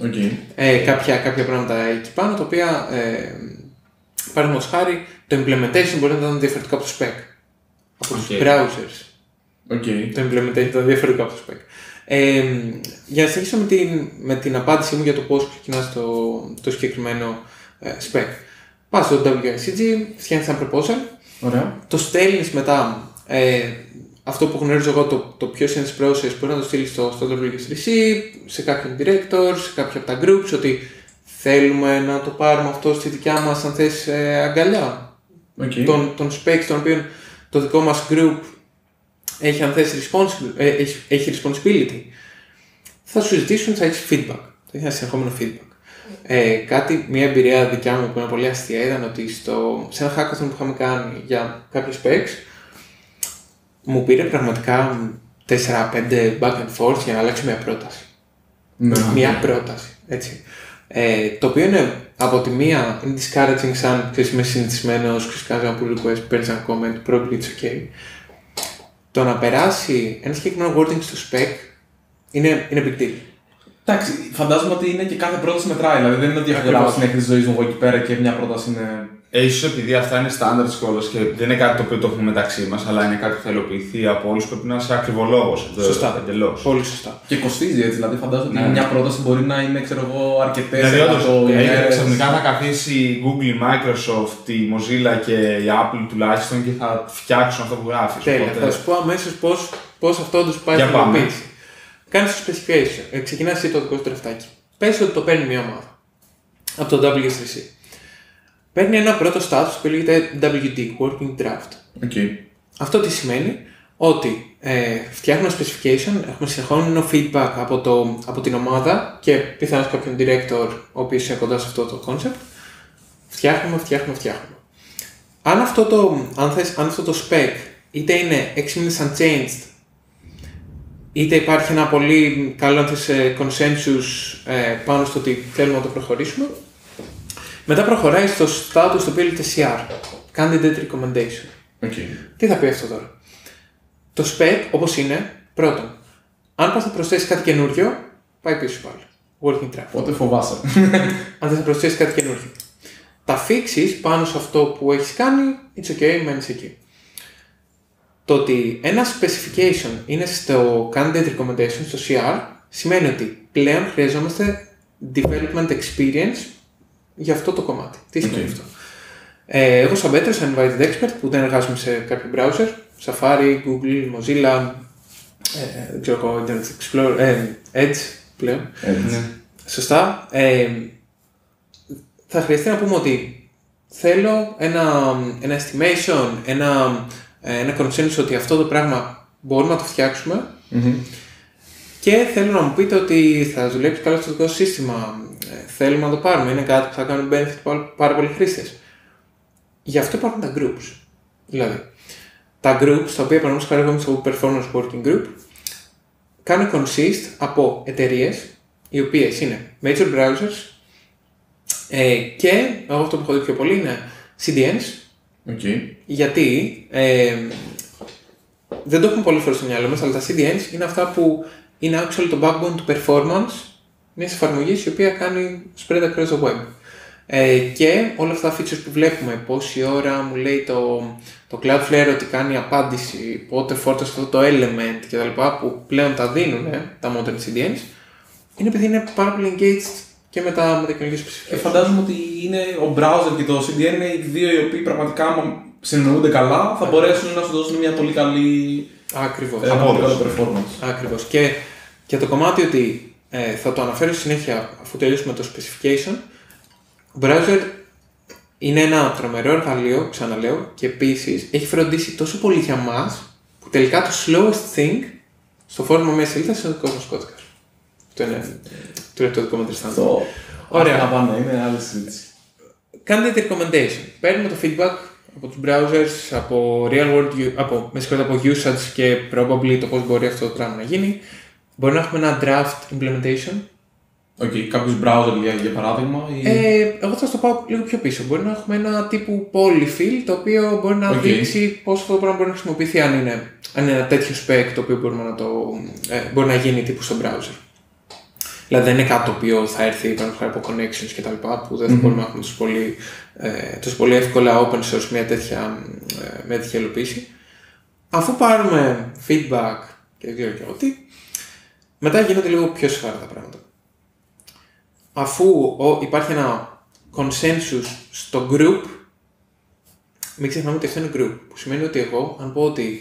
Okay. Ε, κάποια, κάποια πράγματα εκεί πάνω, τα οποία, ε, παραδείγματος χάρη, το implementation μπορεί να ήταν διαφορετικό από το spec. Από okay. τους browsers. Okay. Το implementation ήταν διαφορετικό από το spec. Ε, για να συνεχίσω με την, με την απάντησή μου για το πώς ξεκινά το, το συγκεκριμένο ε, spec. Πας στο WSCG, φτιάχνεις ένα proposal, Ωραία. το στέλνεις μετά ε, αυτό που γνωρίζω εγώ, το, το πιο sense process, μπορεί να το στείλεις στο, στο W3C, σε κάποιον director, σε κάποια από τα groups, ότι θέλουμε να το πάρουμε αυτό στη δικιά μας, αν θες, ε, αγκαλιά. Okay. Τον, τον spec, τον οποίο το δικό μας group έχει, αν θες, ε, έχει, έχει responsibility. Θα σου ζητήσουν, θα έχεις feedback. Θα έχεις ένα συνεχόμενο feedback. Ε, κάτι, μια εμπειρία δικιά μου που είναι πολύ αστεία ήταν ότι στο, σε ένα hackathon που είχαμε κάνει για κάποιες specs, μου πήρε πραγματικά 4-5 back and forth για να αλλάξω μια πρόταση. Ναι. Μια πρόταση, έτσι. Ε, το οποίο είναι από τη μία είναι discouraging σαν ξέρεις είμαι συνηθισμένος, ξέρεις κάνεις ένα pull request, παίρνεις ένα comment, probably it's okay. Το να περάσει ένα συγκεκριμένο wording στο spec είναι, είναι big deal. Εντάξει, φαντάζομαι ότι είναι και κάθε πρόταση μετράει. Δηλαδή δεν είναι ότι έχω γράψει την έκθεση ζωή μου εγώ εκεί πέρα και μια πρόταση είναι ε, ίσως επειδή αυτά είναι standard σχόλια και δεν είναι κάτι το οποίο το έχουμε μεταξύ μας, αλλά είναι κάτι που θα υλοποιηθεί από όλους, πρέπει να είσαι ακριβολόγο. Σωστά. Εντελώς. Πολύ σωστά. Και κοστίζει έτσι. Δηλαδή, φαντάζομαι ότι ναι. μια πρόταση μπορεί να είναι ξέρω εγώ, αρκετές. Δηλαδή, όντως, ε, ξαφνικά θα καθίσει η Google, η Microsoft, η Mozilla και η Apple τουλάχιστον και θα φτιάξουν αυτό που γράφεις. Τέλεια. Οπότε... Θα σου πω αμέσως πώς αυτό όντως πάει στην υλοποίηση. Κάνεις το specification. Ε, Ξεκινάς εσύ το δικό σου τρεφτάκι. Πες ότι το παίρνει μια ομάδα από το W3C παίρνει ένα πρώτο status που λέγεται WD, Working Draft. Okay. Αυτό τι σημαίνει; Ότι ε, φτιάχνουμε specification, έχουμε συνεχόμενο feedback από, το, από την ομάδα και πιθανώς κάποιον director ο οποίος είναι κοντά σε αυτό το concept. Φτιάχνουμε, φτιάχνουμε, φτιάχνουμε. Αν αυτό το, αν θες, αν αυτό το spec είτε είναι 6 μήνες unchanged είτε υπάρχει ένα πολύ καλό αν θες, ε, consensus ε, πάνω στο ότι θέλουμε να το προχωρήσουμε, μετά προχωράει στο status το οποίο λέγεται CR. Candidate Recommendation. Okay. Τι θα πει αυτό τώρα; Το spec όπως είναι, πρώτον, αν πας να προσθέσεις κάτι καινούριο, πάει πίσω πάλι. Working draft. Πότε φοβάσαι. αν δεν θα προσθέσεις κάτι καινούριο. Τα fixes πάνω σε αυτό που έχεις κάνει, it's okay, μένεις εκεί. το ότι ένα specification είναι στο candidate recommendation, στο CR, σημαίνει ότι πλέον χρειαζόμαστε development experience για αυτό το κομμάτι. Τι σημαίνει Οκ. αυτό. Ε, εγώ σαν Better, σαν Invited Expert που δεν εργάζομαι σε κάποιο browser, Safari, Google, Mozilla, ε, δεν ξέρω εγώ, Internet Explorer, ε, Edge πλέον, Έτσι. Σωστά. Ε, θα χρειαστεί να πούμε ότι θέλω ένα, ένα estimation, ένα, ε, ένα consensus ότι αυτό το πράγμα μπορούμε να το φτιάξουμε Μμμ. και θέλω να μου πείτε ότι θα δουλέψει καλά στο δικό σας σύστημα. Ε, θέλουμε να το πάρουμε. Είναι κάτι που θα κάνουν benefit πάρα, πάρα πολλοί χρήστες. Γι' αυτό υπάρχουν τα groups. Δηλαδή, τα groups, τα οποία παραδείγματος χάρη εγώ είμαι στο Performance Working Group, κάνουν consist από εταιρείες οι οποίες είναι major browsers ε, και εγώ αυτό που έχω δει πιο πολύ είναι CDNs Οκ. γιατί ε, δεν το έχουμε πολλές φορές στο μυαλό μας, αλλά τα CDNs είναι αυτά που είναι actually το backbone του performance μια εφαρμογή η οποία κάνει spread across the web. Ε, και όλα αυτά τα features που βλέπουμε, πόση ώρα μου λέει το, το Cloudflare ότι κάνει απάντηση, πότε φόρτωσε αυτό το element κτλ. που πλέον τα δίνουν τα modern CDNs, είναι επειδή είναι πάρα πολύ engaged και με τα, με τα κοινωνικές Και specifications. φαντάζομαι ότι είναι ο browser και το CDN είναι οι δύο οι οποίοι πραγματικά άμα συνεννοούνται καλά θα μπορέσουν να σου δώσουν μια πολύ καλή Ακριβώς. ε, ένα πολύ καλό performance. Ακριβώς. Και, και το κομμάτι ότι ε, θα το αναφέρω στη συνέχεια αφού τελειώσουμε το specification, ο browser είναι ένα τρομερό εργαλείο, ξαναλέω, και επίσης έχει φροντίσει τόσο πολύ για μας που τελικά το slowest thing στο φόρμα μέσα σελίδας είναι ο δικό μα κώδικα. Αυτό είναι το λεπτό δικό μου τριστάνο. Αυτό. Ωραία. Αυτά πάνε, είναι άλλη συζήτηση. Κάντε recommendation. Παίρνουμε το feedback από τους browsers, από real world, u- από, με συγχωρείτε, από usage και probably το πώς μπορεί αυτό το πράγμα να γίνει. Μπορεί να έχουμε ένα draft implementation. Οκ, κάποιος browser για, για παράδειγμα. Ή... Ε, εγώ θα στο πάω λίγο πιο πίσω. Μπορεί να έχουμε ένα τύπου polyfill το οποίο μπορεί να Οκ. δείξει πώς αυτό το πράγμα μπορεί να χρησιμοποιηθεί αν είναι, αν είναι ένα τέτοιο spec το οποίο μπορούμε να το, ε, μπορεί να γίνει τύπου στο browser. Δηλαδή δεν είναι κάτι το οποίο θα έρθει παραδείγματος χάρη από connections και τα λοιπά που δεν θα μπορούμε να έχουμε τόσο πολύ, ε, τόσο πολύ εύκολα open source μια τέτοια, ε, μια τέτοια υλοποίηση. Αφού πάρουμε feedback και δεν ξέρω και εγώ τι, μετά γίνονται λίγο πιο σοβαρά τα πράγματα. Αφού ο, υπάρχει ένα consensus στο group, μην ξεχνάμε ότι αυτό είναι group, που σημαίνει ότι εγώ, αν πω ότι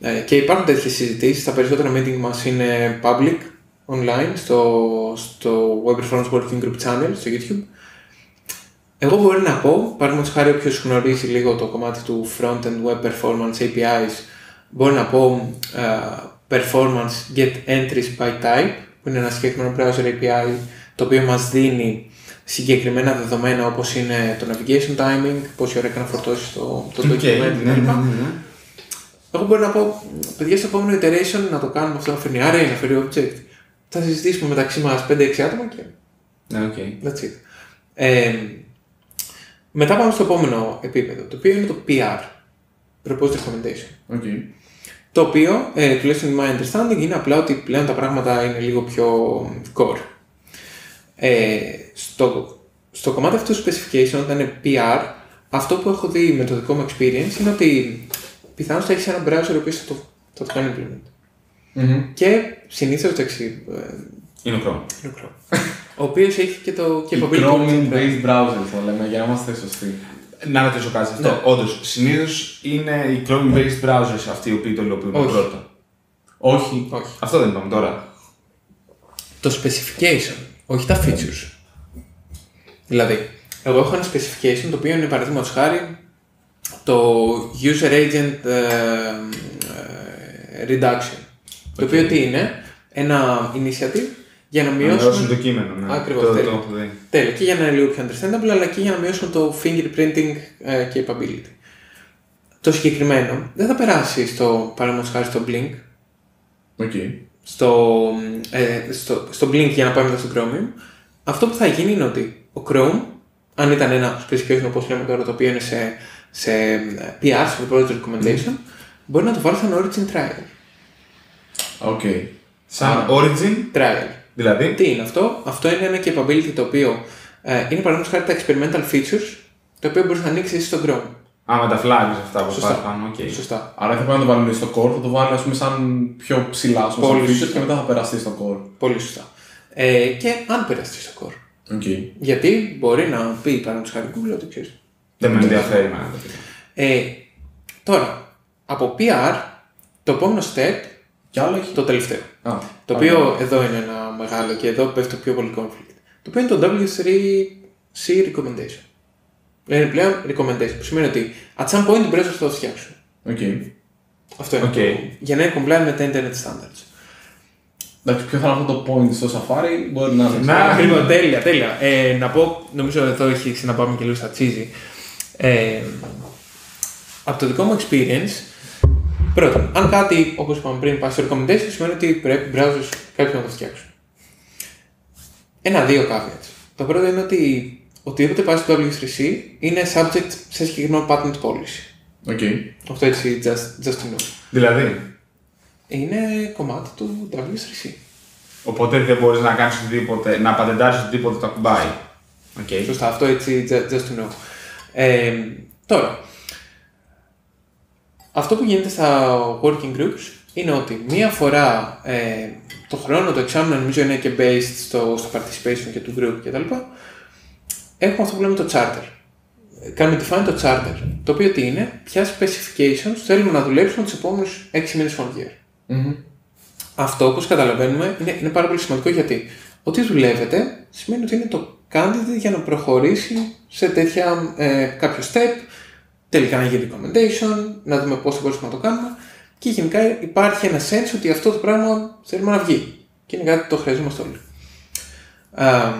ε, και υπάρχουν τέτοιες συζητήσεις, τα περισσότερα meeting μας είναι public, online, στο, στο Web Performance Working Group Channel, στο YouTube. Εγώ μπορεί να πω, παραδείγματος χάρη όποιος γνωρίζει λίγο το κομμάτι του Front-end Web Performance APIs, μπορεί να πω ε, Performance Get Entries by Type, που είναι ένα συγκεκριμένο browser API, το οποίο μας δίνει συγκεκριμένα δεδομένα όπως είναι το navigation timing, πόση ώρα έκανε να φορτώσει το, το Οκ, document ναι, κτλ. ναι, ναι, ναι. Εγώ μπορώ να πω, παιδιά, στο επόμενο iteration να το κάνουμε αυτό, να φέρνει array, να φέρει object. Θα συζητήσουμε μεταξύ μας 5-6 άτομα και Ναι, οκ. that's it. Ε, μετά πάμε στο επόμενο επίπεδο, το οποίο είναι το PR, Proposed Recommendation. Οκ. Το οποίο, ε, τουλάχιστον in my understanding, είναι απλά ότι πλέον τα πράγματα είναι λίγο πιο core. Ε, στο, στο κομμάτι αυτό του specification, όταν είναι PR, αυτό που έχω δει με το δικό μου experience είναι ότι πιθανώς θα έχεις ένα browser ο οποίος θα το, θα το κάνει implement. Μμμ. Και συνήθως εντάξει, ε, Είναι ο Chrome. είναι ο Chrome. ο οποίος έχει και το Η capability Chromium του based browser θα λέμε για να είμαστε σωστοί. Να ρωτήσω κάτι σε αυτό. Ναι. Όντως, συνήθως είναι οι Chrome based browsers αυτοί οι οποίοι το υλοποιούν Όχι. πρώτα. Όχι. Όχι. Αυτό δεν είπαμε τώρα. Το specification, όχι τα features. Δηλαδή, εγώ έχω ένα specification το οποίο είναι παραδείγματος χάρη το user agent ε, ε, reduction. Το οποίο τι είναι, ένα initiative για να Να μειώσουν μειώσουμε. το κείμενο. Ναι. Ακριβώς, Το, το τέλεια. έχω δει. Τέλεια, και για να είναι λίγο πιο understandable, αλλά και για να μειώσουμε το fingerprinting ε, capability. Το συγκεκριμένο δεν θα περάσει στο, παραδείγματος χάρη στο Blink, Οκ. στο, ε, στο, στο Blink για να πάμε μετά στο Chromium, αυτό που θα γίνει είναι ότι ο Chrome, αν ήταν ένα specification όπως λέμε τώρα, το οποίο είναι σε, σε ε, PR, σε Proposed Recommendation, μπορεί να το βάλει σαν Origin Trial. Οκ. Σαν Άρα, origin, Trial. Δηλαδή; Τι είναι αυτό, αυτό είναι ένα capability το οποίο ε, είναι παραδείγματος χάρη τα experimental features, το οποίο μπορείς να ανοίξεις στο Chrome. Α, με τα flags αυτά που Σωστά. πας πάνω, οκ. Σωστά. Άρα θα πρέπει να το βάλουμε στο core, θα το βάλουμε ας πούμε, σαν πιο ψηλά ας πούμε, σαν Πολύ feature σωστά. και μετά θα περαστεί στο core. Πολύ σωστά. Ε, και αν περαστεί στο core. Okay. Γιατί μπορεί να πει παραδείγματος χάρη Google ότι ξέρεις. Δεν με ενδιαφέρει εμένα το video. Ε, τώρα, από PR, το επόμενο step, Κι άλλο έχει. το τελευταίο. Α, Το οποίο εδώ είναι ένα μεγάλο και εδώ πέφτει το πιο πολύ conflict. Το οποίο είναι το W3C recommendation. Είναι πλέον recommendation, που σημαίνει ότι at some point οι browsers θα το φτιάξουν. Okay. Αυτό είναι. Οκ. το- για να είναι compliant με τα internet standards. Εντάξει, ποιο θα είναι αυτό το point στο Safari, μπορεί να είναι. Να. Λοιπόν, τέλεια, τέλεια. Ε, να πω, νομίζω εδώ έχει να πάμε και λίγο στα cheesy. Ε, από το δικό μου experience, πρώτον, αν κάτι, όπως είπαμε πριν, πάει στο recommendation, σημαίνει ότι πρέπει οι browsers κάποιοι να το φτιάξουν. Ένα-δύο caveats. Το πρώτο είναι ότι οτιδήποτε πάει στο W3C είναι subject σε συγκεκριμένο patent policy. Okay. Αυτό έτσι, just, just to know. Δηλαδή, Είναι κομμάτι του W3C. οπότε δεν μπορείς να κάνεις οτιδήποτε, να πατεντάρεις οτιδήποτε το ακουμπάει. Οκ. Σωστά, αυτό έτσι, ju- just to know. Ε, τώρα, αυτό που γίνεται στα working groups είναι ότι μία φορά ε, το χρόνο, το εξάμεινο νομίζω είναι και based στο, στο participation και του group κτλ. Έχουμε αυτό που λέμε το charter. Ε, Κάνουμε define το charter. Το οποίο τι είναι, ποια specifications θέλουμε να δουλέψουμε τους επόμενους 6 μήνες from year. Mhm. Αυτό, όπως καταλαβαίνουμε, είναι, είναι πάρα πολύ σημαντικό γιατί ότι δουλεύετε σημαίνει ότι είναι το candidate για να προχωρήσει σε τέτοια ε, κάποιο step, τελικά να γίνει recommendation, να δούμε πώς θα μπορούσαμε να το κάνουμε και γενικά υπάρχει ένα sense ότι αυτό το πράγμα θέλουμε να βγει και είναι κάτι που το χρειαζόμαστε όλοι. Α,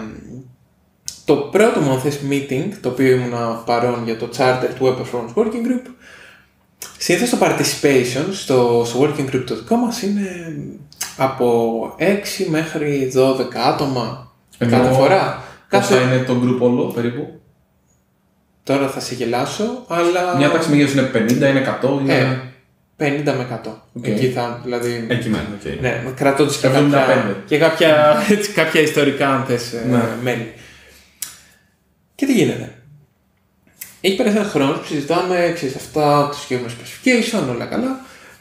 το πρώτο μου αν θες meeting, το οποίο ήμουν παρόν για το charter του Web Performance Working Group, Συνήθως το participation στο, στο working group το δικό μας είναι από 6 μέχρι 12 άτομα Ενώ κάθε φορά. Πόσα Κάθε... είναι το group όλο περίπου; Τώρα θα σε γελάσω, αλλά. Μια τάξη μεγέθους είναι 50, είναι 100, είναι. Ε, 50 με 100. Οκ. Εκεί θα, δηλαδή. Εκεί μένει, οκ. Ναι, κρατώντας και, 75. κάποια, και κάποια, (laughs) έτσι, κάποια ιστορικά, αν θες, ε, Ναι. μέλη. Και τι γίνεται; Έχει περάσει ένα χρόνο που συζητάμε, ξέρεις, αυτά, το σχέδιο specification, όλα καλά.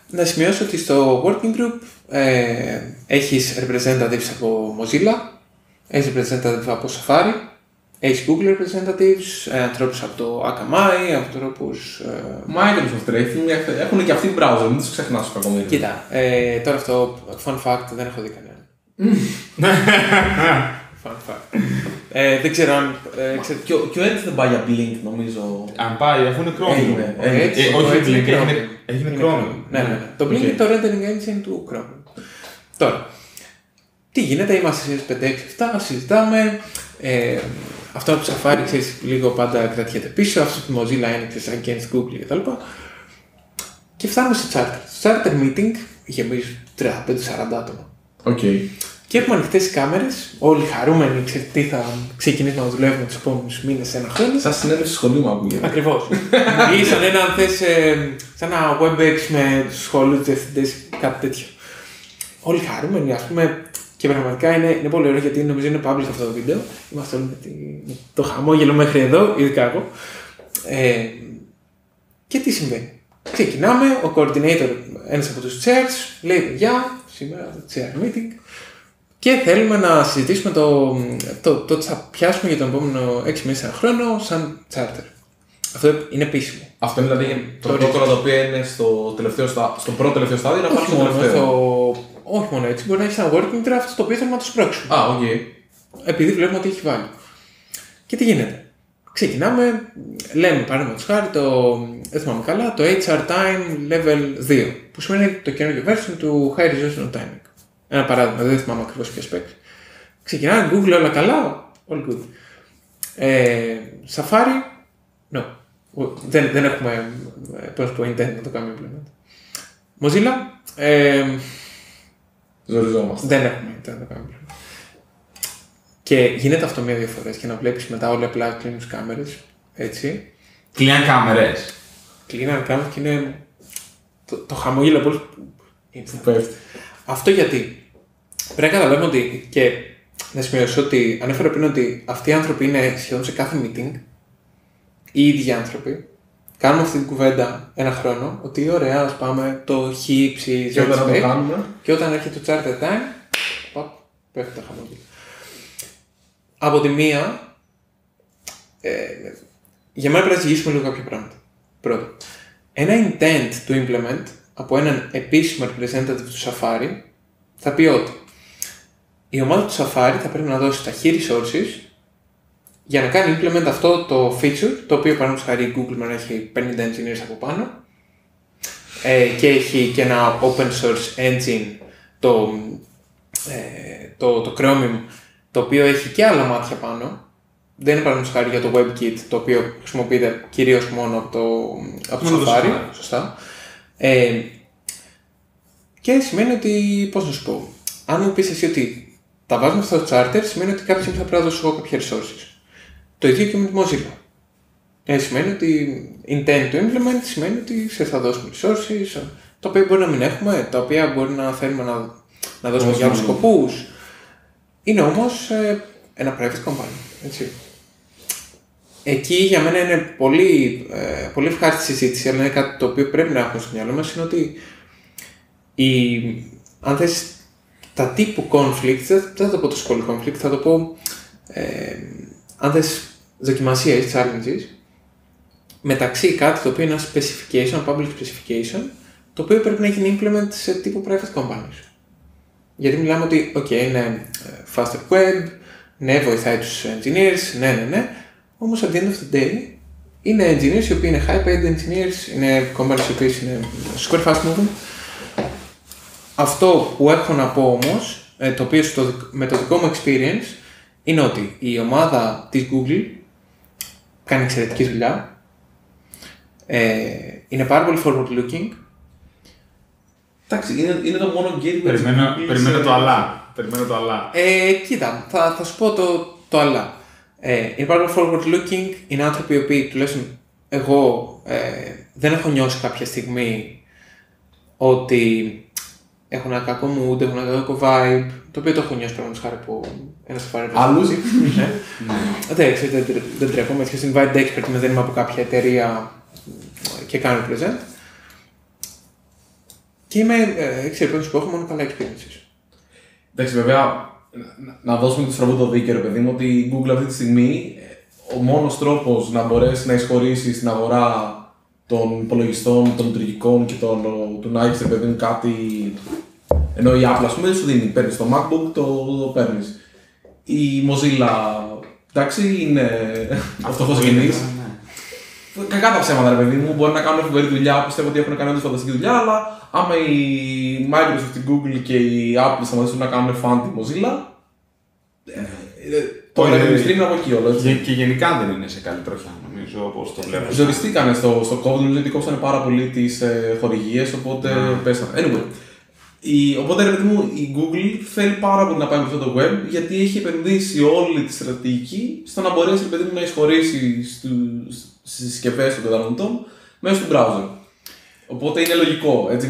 Να σημειώσω ότι στο working group ε, έχεις representatives από Mozilla, έχεις representatives από Safari, έχεις Google representatives, ε, ανθρώπους από το Akamai, ανθρώπους... Ε, Microsoft ρε, έχουν, έχουν και αυτοί browser, μην τους ξεχνάς στο κακομοίρι. Κοίτα, ε, τώρα αυτό, fun fact, δεν έχω δει κανέναν. (laughs) fun fact. Ε, δεν ξέρω αν... Ε, ξέρω, Και, ο- και ο Edge δεν πάει για Blink νομίζω. Αν πάει, αφού είναι Chrome. Έγινε, Ε, έγινε. έτσι, ε, το όχι έτσι Blink, είναι έγινε- Chrome. έγινε Είναι Chrome. Ναι, ναι, ναι. Το Blink Οκ. είναι το rendering engine του Chrome. Τώρα, τι γίνεται, είμαστε στις 5, 6, 7, συζητάμε. Ε, αυτό που Safari, ξέρεις, λίγο πάντα κρατιέται πίσω. Αυτό που Mozilla είναι, ξέρεις, against Google κτλ. Και φτάνουμε στο charter. Στο charter meeting είχε μπει 35-40 άτομα. Οκ. Και έχουμε ανοιχτές τι κάμερες, όλοι χαρούμενοι, ξέρετε τι θα ξεκινήσουμε να δουλεύουμε τους επόμενους μήνες, ένα χρόνο. Σαν συνέντευξη σχολείου μου ακούγεται. Ακριβώς. (laughs) Ή σαν ένα, αν θες, ε, σαν ένα WebEx με του σχολείου διευθυντές, κάτι τέτοιο. Όλοι χαρούμενοι, ας πούμε. Και πραγματικά είναι, είναι πολύ ωραίο γιατί νομίζω είναι public αυτό το βίντεο. Είμαστε όλοι με, τη, με το χαμόγελο μέχρι εδώ, ειδικά εγώ. Ε, και τι συμβαίνει. Ξεκινάμε, ο coordinator, ένας από τους chairs, λέει παιδιά, σήμερα το chair meeting. Και θέλουμε να συζητήσουμε το, το, το, τι θα πιάσουμε για τον επόμενο 6 μήνες ένα χρόνο σαν charter. Αυτό είναι επίσημο. Αυτό είναι δηλαδή το Το πρωτόκολλο το οποίο είναι στο, τελευταίο, στα- στο πρώτο τελευταίο στάδιο να πάει Όχι στο μόνο, τελευταίο; στο, όχι μόνο έτσι, μπορεί να έχεις ένα working draft το οποίο θέλουμε να το σπρώξουμε. Α, οκ. Επειδή βλέπουμε ότι έχει βάλει. Και τι γίνεται. Ξεκινάμε, λέμε παραδείγματος χάρη το, δεν θυμάμαι καλά, το HR Time Level 2, που σημαίνει το καινούργιο version του High Resolution Timing. Ένα παράδειγμα, δεν θυμάμαι ακριβώς ποιος παίξει. Ξεκινάμε Google όλα καλά, all good. Ε, Safari, no. Δεν, δεν έχουμε, ε, πώς να πω, intent να το κάνουμε implement. Mozilla, ε, Ζοριζόμαστε. δεν έχουμε intent να το κάνουμε implement. Και γίνεται αυτό μία-δύο φορές και να βλέπεις μετά όλοι απλά κλείνουν τις κάμερες. Έτσι. Κλείναν κάμερες. Κλείναν κάμερες και είναι. Το, το χαμόγελο από όλους που- Που πέφτει. Αυτό γιατί. Πρέπει να καταλάβουμε ότι. και να σημειώσω ότι ανέφερα πριν ότι αυτοί οι άνθρωποι είναι σχεδόν σε κάθε meeting. Οι ίδιοι άνθρωποι. Κάνουμε αυτή την κουβέντα ένα χρόνο, ότι ωραία, ας πάμε το χ, ψ, Και όταν z, το spec, κάνουμε. και όταν έρχεται το charter time, παπ, πέφτει το χαμόγελο. Από τη μία, ε, για μένα πρέπει να ζυγίσουμε λίγο κάποια πράγματα. Πρώτον, ένα intent του implement από έναν επίσημο representative του Safari θα πει ότι η ομάδα του Safari θα πρέπει να δώσει τα key resources για να κάνει implement αυτό το feature, το οποίο παραδείγματος χάρη η Google να έχει 50 engineers από πάνω ε, και έχει και ένα open source engine, το, ε, το, το Chromium, το οποίο έχει και άλλα μάτια πάνω. Δεν είναι παραδείγματος χάρη για το WebKit, το οποίο χρησιμοποιείται κυρίως μόνο από το, από το Μόνο το Safari. Safari. Σωστά. Ε, και σημαίνει ότι, πώς να σου πω, αν μου πεις εσύ ότι τα βάζουμε αυτά στο charter, σημαίνει ότι κάποια στιγμή θα πρέπει να δώσω εγώ κάποια resources. Το ίδιο και με τη Mozilla. Ε, σημαίνει ότι intent to implement σημαίνει ότι σε θα δώσουμε resources, τα οποία μπορεί να μην έχουμε, τα οποία μπορεί να θέλουμε να, να δώσουμε για άλλους σκοπούς. Είναι όμως ε, ένα private company, έτσι. Εκεί για μένα είναι πολύ, ε, πολύ ευχάριστη συζήτηση, αλλά είναι κάτι το οποίο πρέπει να έχουμε στο μυαλό μας, είναι ότι η, αν θες, τα τύπου conflict, δεν δεν θα το πω το school conflict, θα το πω ε, αν θες δοκιμασίες, challenges, μεταξύ κάτι το οποίο είναι ένα specification, ένα public specification, το οποίο πρέπει να γίνει implement σε τύπου private companies. Γιατί μιλάμε ότι, ok, είναι ε, faster web, ναι, βοηθάει τους engineers, ναι, ναι, ναι, όμως at the end of the day είναι engineers οι οποίοι είναι high paid engineers, είναι companies οι οποίες είναι super fast moving. Αυτό που έχω να πω όμως, ε, το οποίο στο, δικ- με το δικό μου experience, είναι ότι η ομάδα της Google κάνει εξαιρετική δουλειά. Ε, είναι πάρα πολύ forward looking. Εντάξει, είναι, είναι το μόνο gateway. Περιμένω, της Google περιμένω σε- το αλλά. Περιμένω το αλλά. Ε, κοίτα, θα, θα σου πω το, το αλλά. Ε, είναι πάρα πολύ forward looking, είναι άνθρωποι οι οποίοι τουλάχιστον εγώ ε, δεν έχω νιώσει κάποια στιγμή ότι έχουν ένα κακό mood, έχουν ένα κακό vibe, το οποίο το έχω νιώσει πραγματικά χάρη από ένας σαφάρι. Άλλους; ναι. Δεν ξέρω, δεν, τρε- δεν τρέπομαι. Έτσι, στην invite expert είμαι, δεν είμαι από κάποια εταιρεία και κάνω present. Και είμαι, ε, ξέρω, πρέπει να σου πω, έχω μόνο καλά experiences. Εντάξει, βέβαια, να, να δώσουμε το στραβό το δίκαιο, ρε παιδί μου, ότι η Google αυτή τη στιγμή ε, ο μόνος τρόπος να μπορέσεις να εισχωρήσεις στην αγορά των υπολογιστών, των λειτουργικών και των, του να έχεις, ρε παιδί μου, κάτι. Ενώ η Apple, ας πούμε, δεν σου δίνει. Παίρνεις το MacBook, το, το παίρνεις. Η Mozilla, εντάξει, είναι αυτοχοσγενής. Ναι. Κακά τα ψέματα, ρε παιδί μου, μπορεί να κάνουν φοβερή δουλειά, πιστεύω ότι έχουν κάνει όντως φανταστική δουλειά, αλλά άμα η Microsoft, η Google και η Apple σταματήσουν να κάνουν fan τη Mozilla, ε, ε, το Όχι, revenue ε, stream είναι από εκεί όλος. Και, έτσι. και γενικά δεν είναι σε καλή τροχιά, νομίζω, όπως το βλέπω. Ζοριστήκανε στο, στο COVID, νομίζω ότι κόψανε πάρα πολύ τις ε, χορηγίες, οπότε πέσανε. Anyway, η, οπότε ρε παιδί μου, η Google θέλει πάρα πολύ να πάει με αυτό το web γιατί έχει επενδύσει όλη τη στρατηγική στο να μπορέσει ρε παιδί μου, να εισχωρήσει στις συσκευές των καταναλωτών μέσω του browser. Οπότε είναι λογικό. Έτσι,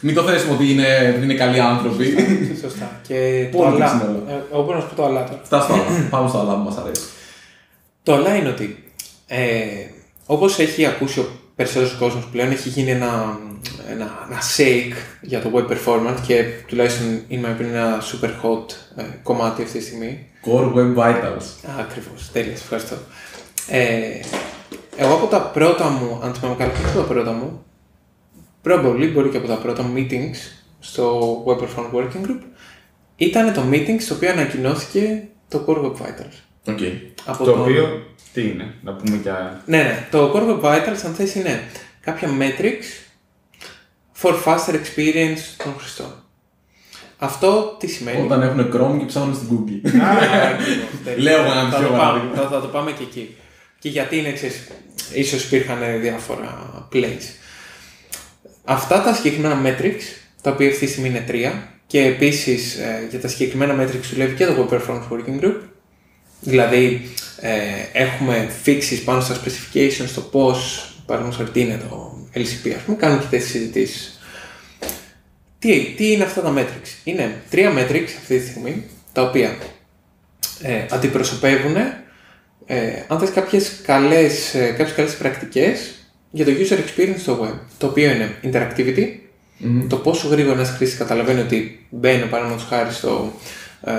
μην, μην το θέσουμε ότι είναι, επειδή είναι καλοί άνθρωποι. Σωστά. Και το Πολύ αλλά. ξυνόλο. ε, Εγώ μπορώ να σου πω το αλλά τώρα. Φτάσου στο άλλα. Πάμε στο άλλα που μας αρέσει. Το αλλά είναι ότι ε, όπως έχει ακούσει ο περισσότερος κόσμος πλέον, έχει γίνει ένα, ένα, ένα shake για το web performance και τουλάχιστον in my opinion ένα super hot ε, κομμάτι αυτή τη στιγμή. Core Web Vitals. Ακριβώς. Τέλεια, σε ευχαριστώ. Ε, εγώ από τα πρώτα μου, αν θυμάμαι καλά, όχι από τα πρώτα μου, probably μπορεί και από τα πρώτα μου meetings στο Web Performance Working Group, ήταν το meeting στο οποίο ανακοινώθηκε το Core Web Vitals. Okay. Από Το τον- οποίο τι είναι, να πούμε και. Ναι, ναι. Το Core Web Vitals, αν θες, είναι κάποια metrics for faster experience των χρηστών. Αυτό τι σημαίνει; Όταν έχουν Chrome και ψάχνουν στην Google. (laughs) Ακριβώς, (laughs) τέλεια. Λέω ένα θα, πιο το πάμε, παράδειγμα. θα, θα το πάμε και εκεί. Και γιατί είναι εξής, ίσως υπήρχαν διάφορα plays. Αυτά τα συγκεκριμένα metrics, τα οποία αυτή τη στιγμή είναι τρία, και επίσης ε, για τα συγκεκριμένα metrics δουλεύει και το Web Performance Working Group. Δηλαδή, ε, έχουμε fixes πάνω στα specifications, στο πώς, παραδείγματος χάρη, τι είναι το LCP, ας πούμε, κάνουμε και τέτοιες συζητήσεις. Τι, τι είναι αυτά τα metrics; Είναι τρία metrics αυτή τη στιγμή, τα οποία ε, αντιπροσωπεύουν ε, αν θες κάποιες καλές, ε, κάποιες καλές πρακτικές για το user experience στο web, το οποίο είναι interactivity, το πόσο γρήγορα ένας χρήστης καταλαβαίνει ότι μπαίνω παραδείγματος χάρη στο, ε,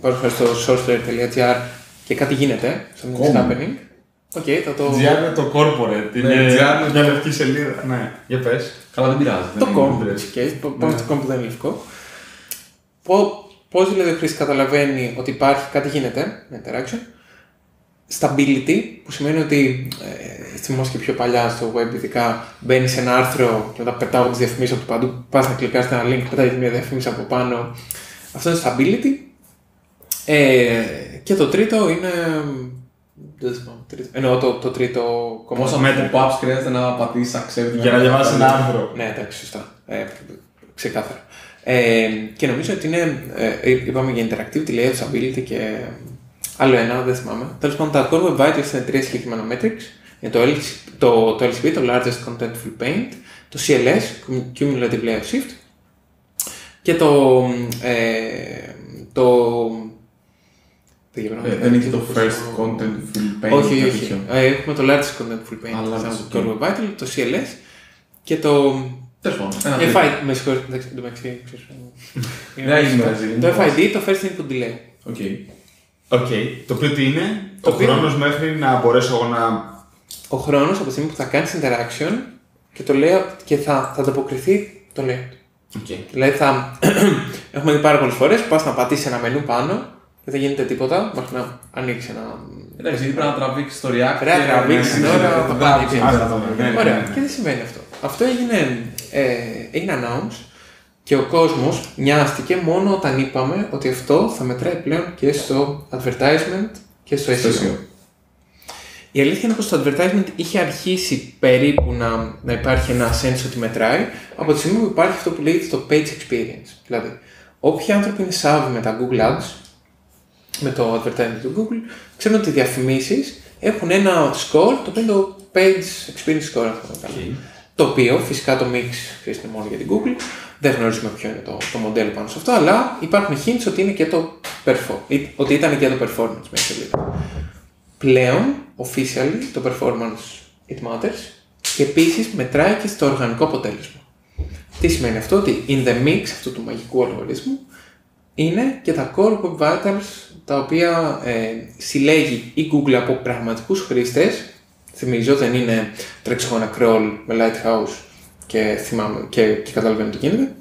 παραδείγματος χάρη στο sourceware.gr και κάτι γίνεται, something is happening. Οκ, θα το. GR είναι το corporate. Ναι, Είναι GR είναι μια λευκή σελίδα. Ναι, για πες. Καλά, δεν πειράζει. Το δεν είναι- com, case, πάμε στο com που δεν είναι λευκό. Πώς δηλαδή ο χρήστης καταλαβαίνει ότι υπάρχει κάτι γίνεται με interaction. Stability, που σημαίνει ότι ε, θυμόσαι και πιο παλιά στο web, ειδικά μπαίνεις σε ένα άρθρο και μετά πετάω τις διαφημίσεις από παντού. Πας να κλικάρει ένα link, πετάει μια διαφήμιση από πάνω. Αυτό είναι stability. Ε, και το τρίτο είναι. Δεν θυμάμαι. τρίτο. Εννοώ το, το τρίτο κομμάτι. Πόσα μέτρη. pop-ups χρειάζεται να πατήσεις accept Για να διαβάσεις ένα άρθρο. Ναι, εντάξει, σωστά. Ε, ξεκάθαρα. Ε, και νομίζω ότι είναι, ε, είπαμε για interactivity, layout, stability και άλλο ένα, δεν θυμάμαι. Τέλος πάντων, τα core web vitals είναι τρία συγκεκριμένα metrics. Είναι το, LC, το, το LCP, το Largest Contentful Paint, το CLS, Cumulative Layout Shift, και το, ε, το δεν Ε, Δεν είχε το first content full paint. όχι, κάτι όχι. τέτοιο. Ε, έχουμε το Largest Contentful Paint, Α, σαν largest, το Core Web Vital, το CLS και το Τέλος πάντων. ένα τρίτο. FID, με συγχωρείτε, εντάξει, εντωμεταξύ, ξέρεις, ε, Δεν είναι είμαι το- μαζί, Το είναι FID, το First Input Delay. Οκ. Οκ. Το οποίο τι είναι, Το ο οποίο- χρόνος μέχρι να μπορέσω εγώ να... Ο χρόνος από τη στιγμή που θα κάνεις interaction και το layout και θα, θα ανταποκριθεί το layout. Οκ. Δηλαδή θα... (clears throat) έχουμε δει πάρα πολλές φορές που πας να πατήσεις ένα μενού πάνω και δεν γίνεται τίποτα μέχρι να ανοίξεις ένα... Εντάξει, γιατί πρέπει να τραβήξεις το React. Πρέπει να και- τραβήξεις ναι, τώρα, ναι, θα δεν πάει άκουσα, πίσω. δεν Άρα άκουσα. το- ναι, ναι. Ωραία. Και τι συμβαίνει αυτό. Αυτό έγινε, ε, έγινε announce και ο κόσμος νοιάστηκε μόνο όταν είπαμε ότι αυτό θα μετράει πλέον και στο advertisement και στο Στο SEO. SEO. Η αλήθεια είναι πως το advertisement είχε αρχίσει περίπου να, να υπάρχει ένα sense ότι μετράει από τη στιγμή που υπάρχει αυτό που λέγεται το page experience. Δηλαδή, όποιοι άνθρωποι είναι savvy με τα Google Ads, με το advertising του Google, ξέρουν ότι οι διαφημίσεις έχουν ένα score το οποίο είναι το page experience score. Αυτό το κάνουμε. Το οποίο φυσικά το mix ξέρεις, είναι μόνο για την Google. Δεν γνωρίζουμε ποιο είναι το, το μοντέλο πάνω σε αυτό, αλλά υπάρχουν hints ότι είναι και το perform, ή- ότι ήταν και το performance μέσα λίγο. Πλέον, officially, το performance it matters και επίσης μετράει και στο οργανικό αποτέλεσμα. Τι σημαίνει αυτό, ότι in the mix αυτού του μαγικού αλγορίθμου είναι και τα core web vitals τα οποία ε, συλλέγει η Google από πραγματικούς χρήστες. Θυμίζω, δεν είναι τρέξω ένα crawl με Lighthouse και, θυμάμαι, και, και καταλαβαίνω τι γίνεται.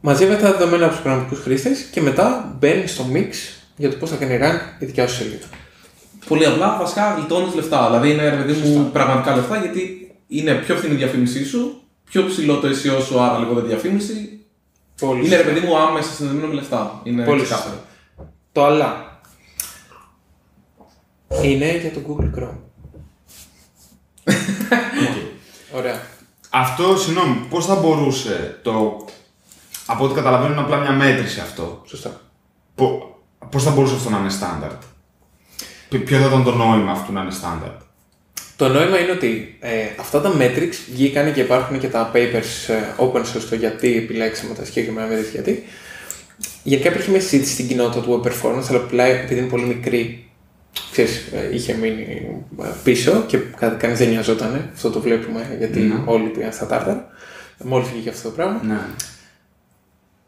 Μαζεύει τα δεδομένα από τους πραγματικού χρήστες και μετά μπαίνεις στο mix για το πώς θα κάνει rank η δικιά σου σελίδα. Πολύ απλά, βασικά γλιτώνεις λεφτά. Δηλαδή είναι ρε παιδί μου πραγματικά λεφτά γιατί είναι πιο φθηνή η διαφήμισή σου, πιο ψηλό το SEO σου, άρα λιγότερη διαφήμιση. Πολύ Είναι ρε σωστά. παιδί μου άμεσα συνδεδεμένο με λεφτά. Είναι Πολύ ξεκάθαρο. σωστά. Το αλλά είναι για το Google Chrome. (laughs) Ωραία. Αυτό, συγγνώμη, πώς θα μπορούσε το... Από ό,τι καταλαβαίνω είναι απλά μια μέτρηση αυτό. Σωστά. Πο- Πώς θα μπορούσε αυτό να είναι στάνταρτ; Ποι- Ποιο θα ήταν το νόημα αυτού να είναι στάνταρτ; Το νόημα είναι ότι ε, αυτά τα metrics βγήκαν και υπάρχουν και τα papers ε, open source στο γιατί επιλέξαμε τα συγκεκριμένα metrics γιατί. Γενικά υπήρχε μια συζήτηση στην κοινότητα του web performance, αλλά απλά επειδή είναι πολύ μικρή, ξέρεις, ε, είχε μείνει ε, πίσω και κα- κανείς δεν νοιαζόταν. Αυτό το βλέπουμε γιατί Ναι. όλοι πήγαν στα τάρταρα. Μόλις βγήκε αυτό το πράγμα. Ναι.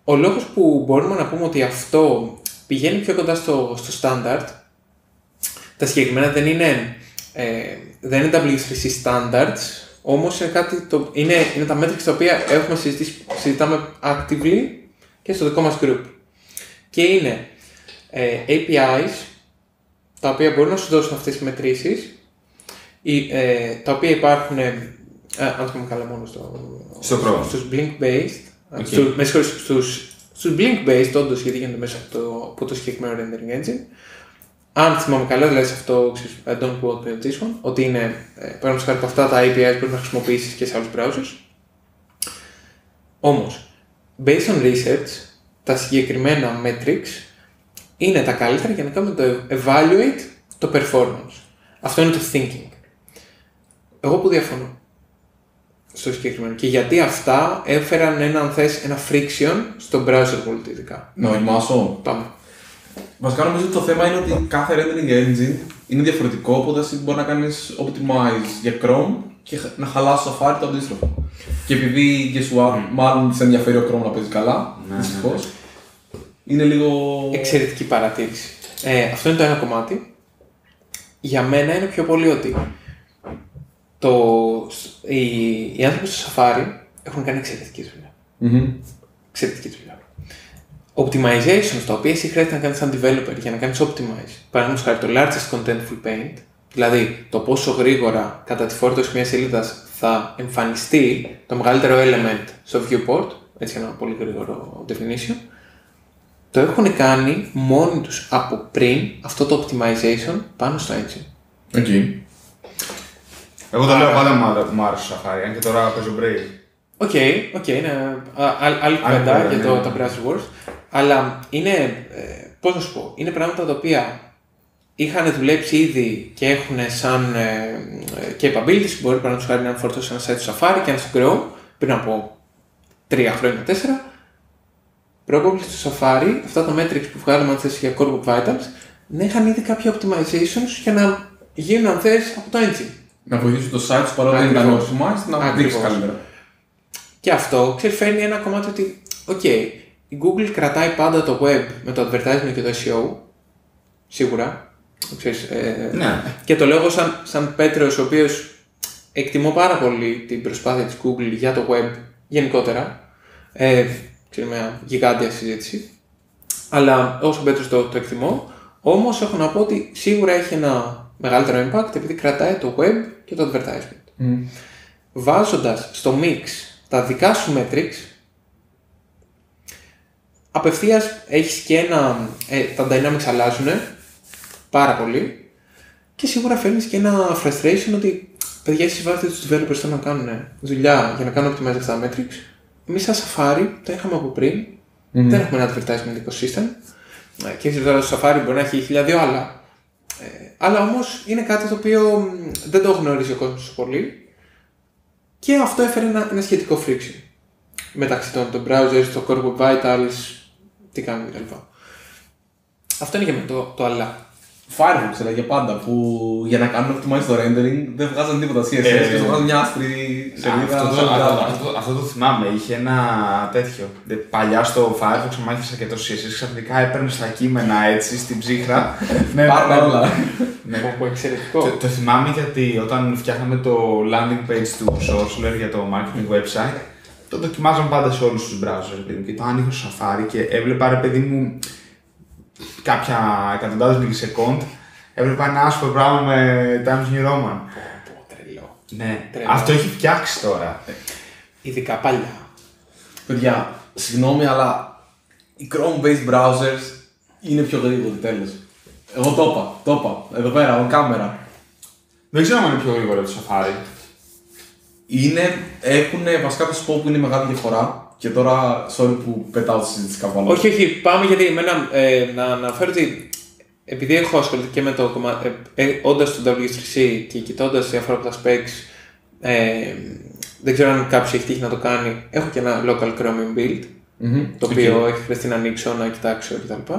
Ο λόγος που μπορούμε να πούμε ότι αυτό πηγαίνει πιο κοντά στο, στο standard, τα συγκεκριμένα δεν είναι, ε, δεν είναι W3C standards, όμως είναι, κάτι το, είναι, είναι τα metrics τα οποία έχουμε συζητήσει, συζητάμε actively και στο δικό μας group. Και είναι ε, APIs, τα οποία μπορούν να σου δώσουν αυτές τις μετρήσεις, ή, ε, τα οποία υπάρχουν, ε, αν το πούμε καλά μόνο στο, Στο Chrome. στους blink-based, Οκ. Στου, με συγχωρείτε, στους, στους blink-based όντως γιατί γίνονται μέσα από το, από το συγκεκριμένο rendering engine. Αν θυμάμαι καλά, δηλαδή σε αυτό, ξέρεις, don't quote me on this one, ότι είναι, ε, παραδείγματος χάρη από αυτά τα APIs που μπορείς να χρησιμοποιήσεις και σε άλλους browsers. Όμως, based on research, τα συγκεκριμένα metrics είναι τα καλύτερα για να κάνουμε το evaluate το performance. Αυτό είναι το thinking. Εγώ που διαφωνώ στο συγκεκριμένο. Και γιατί αυτά έφεραν ένα, αν θες, ένα friction στο browser πολιτικά. Να δοκιμάσω. Πάμε. Βασικά νομίζω ότι το θέμα είναι ότι κάθε rendering engine είναι διαφορετικό, οπότε εσύ μπορεί να κάνεις optimize για Chrome και να χαλάσει το Safari το αντίστροφο. Και επειδή guess what, μάλλον σε ενδιαφέρει ο Chrome να παίζει καλά, Ναι, δυστυχώς. Είναι λίγο. Εξαιρετική παρατήρηση. Ε, αυτό είναι το ένα κομμάτι. Για μένα είναι πιο πολύ ότι το, οι, οι άνθρωποι στο Safari έχουν κάνει εξαιρετική δουλειά. Μμμ. Εξαιρετική δουλειά. Optimizations τα οποία εσύ χρειάζεται να κάνεις σαν developer για να κάνεις optimize. Παραδείγματος χάρη το largest contentful paint, δηλαδή το πόσο γρήγορα κατά τη φόρτωση μιας σελίδας θα εμφανιστεί το μεγαλύτερο element στο viewport, έτσι ένα πολύ γρήγορο definition, το έχουν κάνει μόνοι τους από πριν αυτό το optimization πάνω στο engine. Οκ. Εγώ το λέω πάντα μου άρεσε- μου άρεσε το Safari, αν και τώρα παίζω Brave. Οκ, οκ, είναι α- α- άλλη κουβέντα κουβέντα, για το, ναι. τα browser wars. Αλλά είναι, ε, πώς να σου πω, είναι πράγματα τα οποία είχαν δουλέψει ήδη και έχουν σαν ε, ε, capabilities που μπορεί παραδείγματος χάρη να φορτώσει ένα site στο Safari και ένα στο Chrome πριν από τρία χρόνια, τέσσερα. Probably στο Safari, αυτά τα metrics που βγάλαμε αν θες για Core Web Vitals, να είχαν ήδη κάποια optimizations για να γίνουν αν θες από το engine. Να βοηθήσουν το site σου παρόλο που δεν ήταν Ακριβώς. optimized να Ακριβώς. δείξεις καλύτερα. Και αυτό φέρνει ένα κομμάτι ότι, οκ, η Google κρατάει πάντα το web με το advertising και το SEO, σίγουρα, το ξέρεις, ε, Ναι. και το λέω εγώ σαν, σαν Πέτρος, ο οποίος εκτιμώ πάρα πολύ την προσπάθεια της Google για το web γενικότερα, ε, ξέρω, μια γιγάντια συζήτηση, αλλά όσο Πέτρος το, το εκτιμώ, όμως έχω να πω ότι σίγουρα έχει ένα μεγαλύτερο impact επειδή κρατάει το web και το advertisement Μμ. βάζοντας στο mix τα δικά σου metrics, απευθείας έχεις και ένα, ε, τα dynamics αλλάζουν πάρα πολύ και σίγουρα φέρνεις και ένα frustration ότι παιδιά εσείς βάζετε τους developers θέλουν να κάνουν δουλειά για να κάνουν optimize αυτά τα metrics. Εμείς σαν Safari το είχαμε από πριν, δεν έχουμε ένα advertisement ecosystem Ε, και έχεις τώρα στο Safari μπορεί να έχει χίλια δύο άλλα. Ε, αλλά όμως είναι κάτι το οποίο μ, δεν το γνωρίζει ο κόσμος πολύ και αυτό έφερε ένα, ένα σχετικό friction μεταξύ των, των browsers, το Core Web Vitals, τι κάνουν κτλ. Αυτό είναι για μένα το, το αλλά. Firefox έλεγε πάντα που για να κάνουν optimize το rendering δεν βγάζαν τίποτα CSS Ε, και σου βγάζαν μια άσπρη σελίδα. Αυτό, σαν το, γράμμα. αυτό, αυτό, αυτό το θυμάμαι, είχε ένα τέτοιο. Δε- Παλιά στο Firefox, άμα άρχισα και το CSS, ξαφνικά έπαιρνε τα κείμενα έτσι στην ψύχρα. (laughs) ναι, Πάρ' τα όλα. ναι. Από εξαιρετικό. Το, το θυμάμαι γιατί όταν φτιάχναμε το landing page του Sourceler για το marketing website, το δοκιμάζαμε πάντα σε όλους τους browsers, παιδί μου, και το άνοιγα στο Safari και έβλεπα, ρε παιδί μου, κάποια εκατοντάδες μιλισεκόντ, έβλεπα ένα άσπρο πράγμα με Times New Roman. Πω, τρελό. Ναι, Τρελό. αυτό έχει φτιάξει τώρα. Ειδικά παλιά. Παιδιά, συγγνώμη, αλλά οι Chrome-based browsers είναι πιο γρήγοροι τέλος. Εγώ το είπα, το είπα. Εδώ πέρα, on κάμερα. Δεν ξέρω αν είναι πιο γρήγορο από το Safari. Είναι, έχουν βασικά θα σου πω που είναι η μεγάλη διαφορά. Και τώρα, sorry που πετάω τη συζήτηση κάπου αλλού. Όχι, όχι, πάμε γιατί εμένα ε, να αναφέρω ότι επειδή έχω ασχοληθεί και με το κομμάτι, ε, ε, όντας το W3C και κοιτώντας διάφορα από τα specs, ε, δεν ξέρω αν κάποιος έχει τύχει να το κάνει. Έχω και ένα local Chromium build, Μμμ. το οποίο έχει χρειαστεί να ανοίξω, να κοιτάξω κτλ.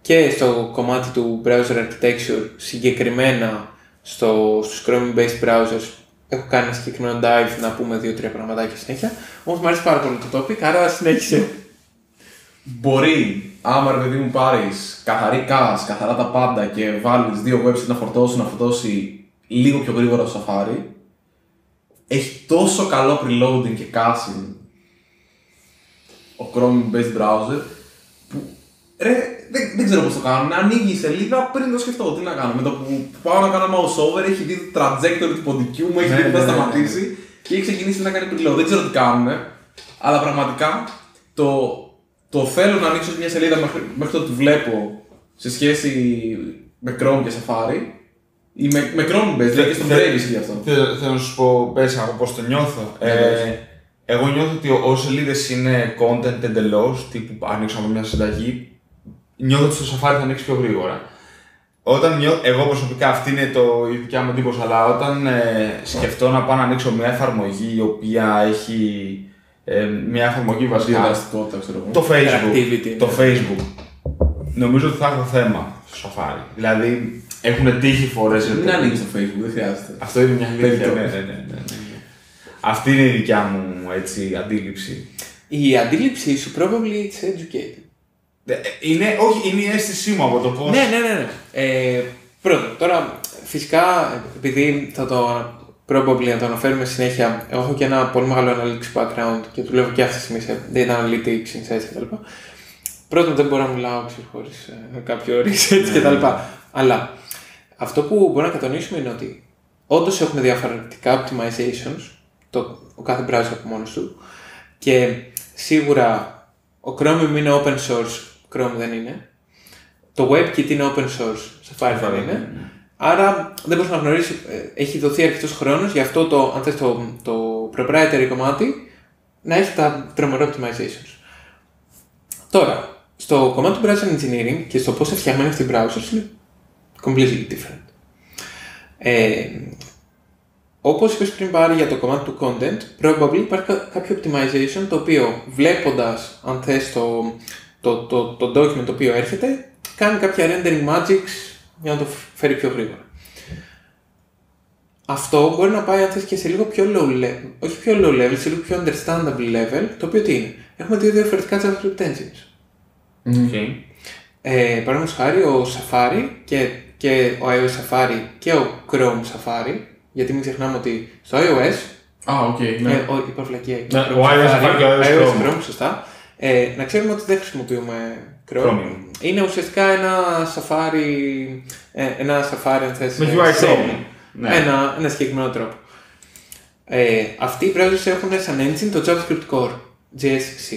Και στο κομμάτι του browser architecture, συγκεκριμένα στο, στους Chromium based browsers, έχω κάνει ένα συγκεκριμένο dive να πούμε δύο-τρία πραγματάκια συνέχεια. Όμως μου αρέσει πάρα πολύ το topic, άρα συνέχισε. Μπορεί, άμα ρε παιδί μου πάρεις καθαρή cache, καθαρά τα πάντα και βάλεις δύο websites να φορτώσει, να φορτώσει λίγο πιο γρήγορα το Safari, έχει τόσο καλό preloading και caching ο Chrome based browser που ρε, δεν, δεν ξέρω πώς το κάνουν. Ανοίγει η σελίδα πριν το σκεφτώ. Τι να κάνω. Με το που πάω να κάνω mouse over, έχει δει το trajectory του ποντικού μου, έχει Ναι, δει που θα ναι, ναι, ναι. σταματήσει και έχει ξεκινήσει να κάνει preload. Δεν ξέρω τι κάνουν. Αλλά πραγματικά το, το θέλω να ανοίξω μια σελίδα μέχρι, μέχρι το ότι βλέπω σε σχέση με Chrome και Safari ή με, με Chrome based, δηλαδή και στον Θε- Brave ισχύει αυτό. Θέλω, θέλω να σου πω, πες από πώς το νιώθω. Ναι, Ε, εγώ νιώθω ότι όσο σελίδες είναι content εντελώς, τύπου ανοίξω από μια συνταγή, νιώθω ότι στο Safari θα ανοίξει πιο γρήγορα. Όταν νιώ, εγώ προσωπικά αυτή είναι το, η δικιά μου εντύπωση, αλλά όταν ε, σκεφτώ να πάω να ανοίξω μια εφαρμογή η οποία έχει ε, μια εφαρμογή βασικά Διαδραστικότητα, ξέρω εγώ. το Facebook, Interactivity, το ναι. Facebook. Νομίζω ότι θα έχω θέμα στο Safari. Δηλαδή έχουν τύχει φορές. Μην ανοίγεις το Facebook, δεν χρειάζεται. Αυτό είναι μια αλήθεια. Περιττό. Ναι, ναι, ναι, ναι, ναι. Αυτή είναι η δικιά μου έτσι, αντίληψη. Η αντίληψή σου probably it's educated. Ε, Είναι, όχι, είναι η αίσθησή μου από το πώς. Ναι, ναι, ναι. ναι. Ε, πρώτον, τώρα φυσικά επειδή θα το probably να το αναφέρουμε συνέχεια, έχω και ένα πολύ μεγάλο analytics background και δουλεύω και αυτή τη στιγμή σε data analytics, insights κτλ. Πρώτον, δεν μπορώ να μιλάω χωρίς κάποιο research κτλ. Αλλά αυτό που μπορούμε να κατανοήσουμε είναι ότι όντως έχουμε διαφορετικά optimizations, το, ο κάθε browser από μόνος του, και σίγουρα ο Chromium είναι open source, Chrome δεν είναι. Το WebKit είναι open source, Safari δεν είναι. Άρα δεν μπορείς να γνωρίσει, ε, έχει δοθεί αρκετός χρόνος για αυτό το, αν θες, το, το proprietary κομμάτι να έχει τα τρομερό optimizations. Τώρα, στο κομμάτι του browser engineering και στο πώς είναι φτιαγμένοι αυτοί οι browsers είναι completely different. Ε, Όπως είπες πριν πάρει για το κομμάτι του content, probably υπάρχει κα- κάποιο optimization το οποίο βλέποντας, αν θες, το, το, το, το document το οποίο έρχεται, κάνει κάποια rendering magics για να το φέρει πιο γρήγορα. Αυτό μπορεί να πάει, αν θες, και σε λίγο πιο low level, όχι πιο low level, σε λίγο πιο understandable level, το οποίο τι είναι; Έχουμε δύο διαφορετικά JavaScript engines. Okay. Ε, Παραδείγματος χάρη, ο Safari και, και ο iOS Safari και ο Chrome Safari, γιατί μην ξεχνάμε ότι στο iOS, Α, οκ, ε, ναι. ο, η Παυλακία Ναι, ο iOS Safari και ο iOS Chrome. σωστά, ε, να ξέρουμε ότι δεν χρησιμοποιούμε Chrome. Chromium. Είναι ουσιαστικά ένα Safari, ε, ένα Safari αν θες, Με ε, UI Chrome. Chrome. Ναι. Ένα, ένα συγκεκριμένο τρόπο. Ε, αυτοί οι browsers έχουν σαν engine το JavaScript Core, JSC.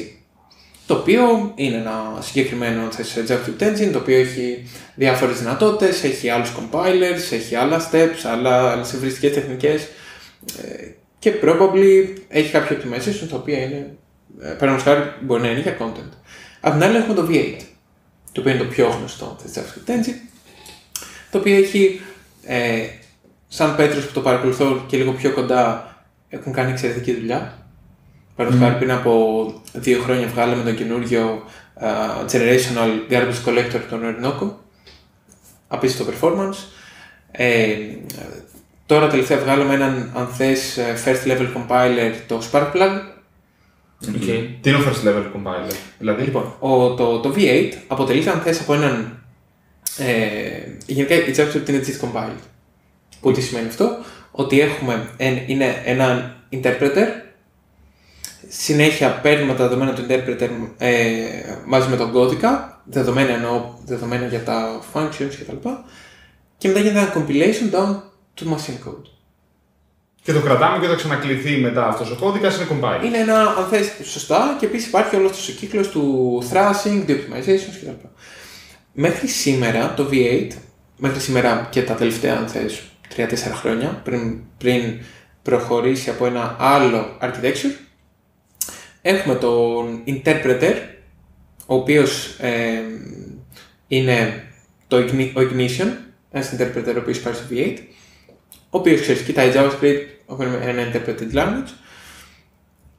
Το οποίο είναι ένα συγκεκριμένο αν θες, JavaScript engine, το οποίο έχει διάφορες δυνατότητες, έχει άλλους compilers, έχει άλλα steps, άλλα, άλλες ευριστικές τεχνικές ε, και probably έχει κάποια optimization τα οποία είναι, ε, παραδείγματος χάρη, μπορεί να είναι για content. Απ' την άλλη έχουμε το V8, το οποίο είναι το πιο γνωστό αν θες, JavaScript engine, το οποίο έχει, ε, σαν Πέτρος που το παρακολουθώ και λίγο πιο κοντά, έχουν κάνει εξαιρετική δουλειά. Παραδείγματος χάρη πριν από δύο χρόνια βγάλαμε τον καινούργιο α, Generational Garbage Collector τον Orinoco. Απίστευτο performance. Ε, τώρα τελευταία βγάλαμε έναν, αν θες, ε, first level compiler, το Sparkplug. Okay. Τι είναι ο first level compiler, δηλαδή. Λοιπόν, ο, το, το V8 αποτελείται, αν θες, από έναν... Ε, γενικά η JavaScript είναι git compiled. Που τι σημαίνει αυτό, ότι έχουμε εν, είναι ένα interpreter, συνέχεια παίρνουμε τα δεδομένα του interpreter ε, μαζί με τον κώδικα, δεδομένα εννοώ δεδομένα για τα functions κτλ. Και μετά γίνεται ένα compilation down to machine code. Και το κρατάμε και όταν ξανακληθεί μετά αυτός ο κώδικας είναι compile. Είναι ένα, αν θες, σωστά και επίσης υπάρχει όλος αυτός ο κύκλος του thrashing, de-optimizations κτλ. Μέχρι σήμερα το V8, μέχρι σήμερα και τα τελευταία, αν θες, 3-4 χρόνια, πριν, πριν προχωρήσει από ένα άλλο architecture, έχουμε τον interpreter, ο οποίος ε, είναι το igni- ο ignition, ένας interpreter ο οποίος υπάρχει στο V8, ο οποίος ξέρεις, κοιτάει JavaScript, έχουμε ένα interpreted language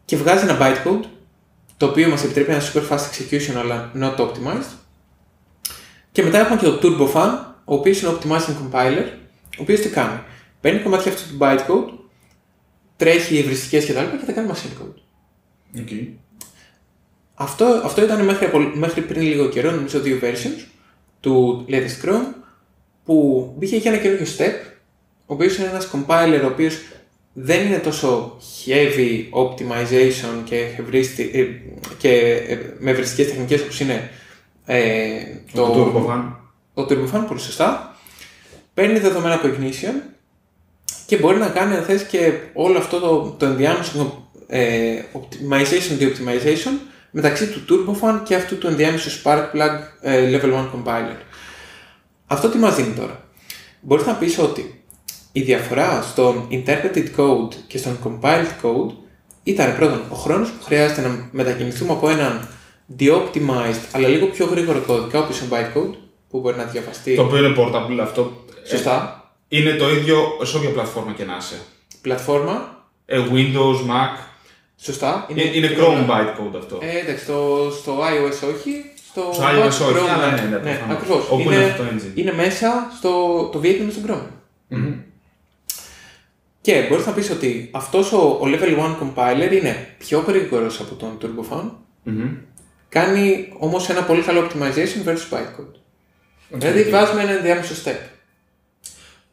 και βγάζει ένα bytecode το οποίο μας επιτρέπει ένα super fast execution αλλά not optimized και μετά έχουμε και το turbofan ο οποίος είναι optimizing compiler ο οποίος τι κάνει, παίρνει κομμάτια αυτού του bytecode τρέχει ευριστικές και τα λοιπά και τα κάνει machine code Okay. αυτό, αυτό ήταν μέχρι, απο- μέχρι πριν λίγο καιρό, νομίζω δύο versions του latest Chrome που μπήκε και ένα καινούργιο step ο οποίος είναι ένας compiler ο οποίος δεν είναι τόσο heavy optimization και, ευρίστη, ε, και ε, με ευριστικές τεχνικές όπως είναι ε, Το turbofan. το Turbofan, πολύ σωστά. Παίρνει δεδομένα από Ignition και μπορεί να κάνει, αν θες, και όλο αυτό το, το ενδιάμεσο ε, optimization και optimization μεταξύ του Turbofan και αυτού του ενδιάμεσου Sparkplug ε, Level 1 Compiler. Αυτό τι μας δίνει τώρα; Μπορείς να πεις ότι η διαφορά στον interpreted code και στον compiled code ήταν πρώτον ο χρόνος που χρειάζεται να μετακινηθούμε από έναν de-optimized αλλά λίγο πιο γρήγορο κώδικα όπως είναι bytecode που μπορεί να διαβαστεί Το οποίο είναι portable αυτό. σωστά. Είναι το ίδιο σε όποια πλατφόρμα και να είσαι. Πλατφόρμα, Ε, Windows, Mac. σωστά. Είναι, είναι Chrome bytecode αυτό. Ε, εντάξει, στο, στο iOS όχι, στο Στο iOS Watch όχι, Chrome, αλλά ναι, ναι, ναι, προφανώς. ακριβώς. Όπου είναι είναι, αυτό το engine. είναι μέσα στο το V8 είναι στο Chrome. Και μπορείς να πεις ότι αυτός ο, ο Level 1 compiler είναι πιο γρήγορος από τον TurboFan, Μμμ. κάνει όμως ένα πολύ καλό optimization versus bytecode. Δηλαδή βάζουμε ένα ενδιάμεσο step.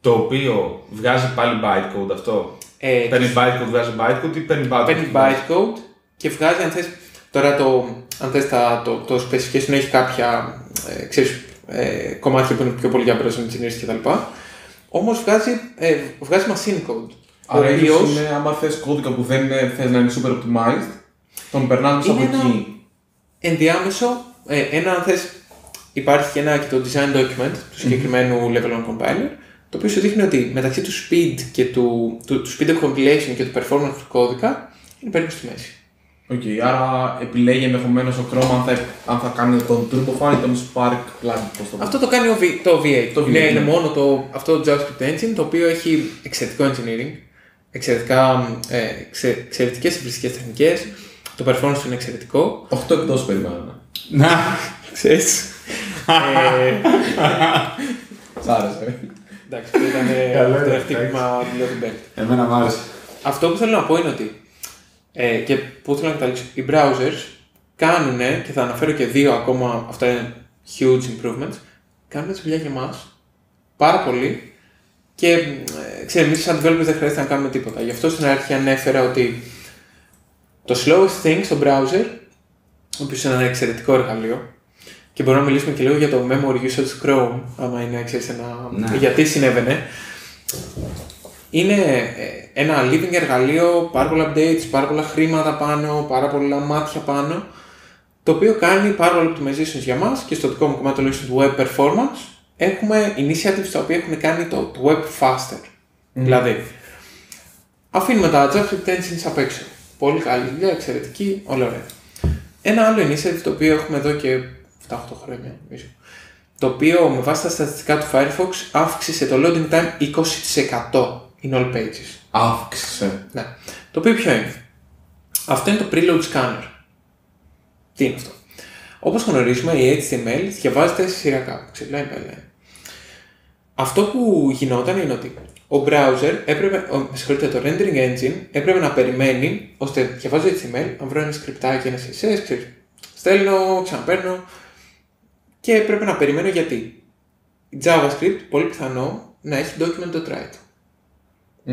Το οποίο βγάζει πάλι bytecode αυτό; Ε, Παίρνει bytecode, βγάζει bytecode ή παίρνει bytecode; παίρνει bytecode και βγάζει αν θες, τώρα το, αν θες τα, το, το specification έχει κάποια ε, ξέρεις, ε, κομμάτια που είναι πιο πολύ για browser engineers κτλ. Όμως βγάζει, ε, βγάζει machine code. Άρα ο ίσως οποίος είναι, άμα θες κώδικα που δεν είναι, θες να είναι super optimized, τον περνάμε από Είναι ένα- εκεί. ενδιάμεσο, ε, ένα αν θες, υπάρχει και ένα και το design document του συγκεκριμένου level 1 compiler, το οποίο σου δείχνει ότι μεταξύ του speed και του, του, του speed of compilation και του performance του κώδικα είναι περίπου στη μέση. Οκ, άρα επιλέγει ενδεχομένως ο Chrome αν θα, αν θα κάνει τον TurboFan ή τον Spark plugin. Πώς το Αυτό το κάνει ο v, το V8. Το είναι, V8, είναι ναι. μόνο το, αυτό το JavaScript engine, το οποίο έχει εξαιρετικό engineering, εξαιρετικά, ε, εξε, εξαιρετικές εμπριστικές τεχνικές, το performance του είναι εξαιρετικό. 8 εκτός περιμέναμε. Να. Ξέρεις. ε, Σ' άρεσε. εντάξει, αυτό ήταν ε, Καλό το είναι, χτύπημα του Level Belt. Εμένα μ' άρεσε. Αυτό που θέλω να πω είναι ότι ε, και που θέλω να καταλήξω, οι browsers κάνουν και θα αναφέρω και δύο ακόμα, αυτά είναι huge improvements, κάνουν τη δουλειά για μας πάρα πολύ και ε, ξέρετε, εμείς σαν developers δεν χρειάζεται να κάνουμε τίποτα. Γι' αυτό στην αρχή ανέφερα ότι το slowest thing στο browser, ο οποίος είναι ένα εξαιρετικό εργαλείο, και μπορούμε να μιλήσουμε και λίγο για το memory usage του Chrome, άμα είναι, ξέρεις, ένα... Ναι. γιατί συνέβαινε. Είναι ε, ένα living εργαλείο, πάρα πολλά updates, πάρα πολλά χρήματα πάνω, πάρα πολλά μάτια πάνω, το οποίο κάνει πάρα πολλά optimizations για μας και στο δικό μου κομμάτι τουλάχιστον του web performance έχουμε initiatives τα οποία έχουν κάνει το, το web faster. Δηλαδή, αφήνουμε τα JavaScript engines απ' έξω. Πολύ καλή δουλειά, εξαιρετική, όλα ωραία. Ένα άλλο initiative το οποίο έχουμε εδώ και 7-8 χρόνια, νομίζω, το οποίο με βάση τα στατιστικά του Firefox αύξησε το loading time 20% in all pages. Αύξησε. Ναι. Το οποίο ποιο είναι; Αυτό είναι το preload scanner. Τι είναι αυτό; Όπως γνωρίζουμε, η HTML διαβάζεται σειρακά, ξυλάει με Αυτό που γινόταν είναι ότι ο browser έπρεπε, ο, με συγχωρείτε, το rendering engine έπρεπε να περιμένει ώστε διαβάζω HTML, να βρω ένα σκριπτάκι, ένα CSS, ξέρεις, στέλνω, ξαναπαίρνω και έπρεπε να περιμένω γιατί. Η JavaScript πολύ πιθανό να έχει document.write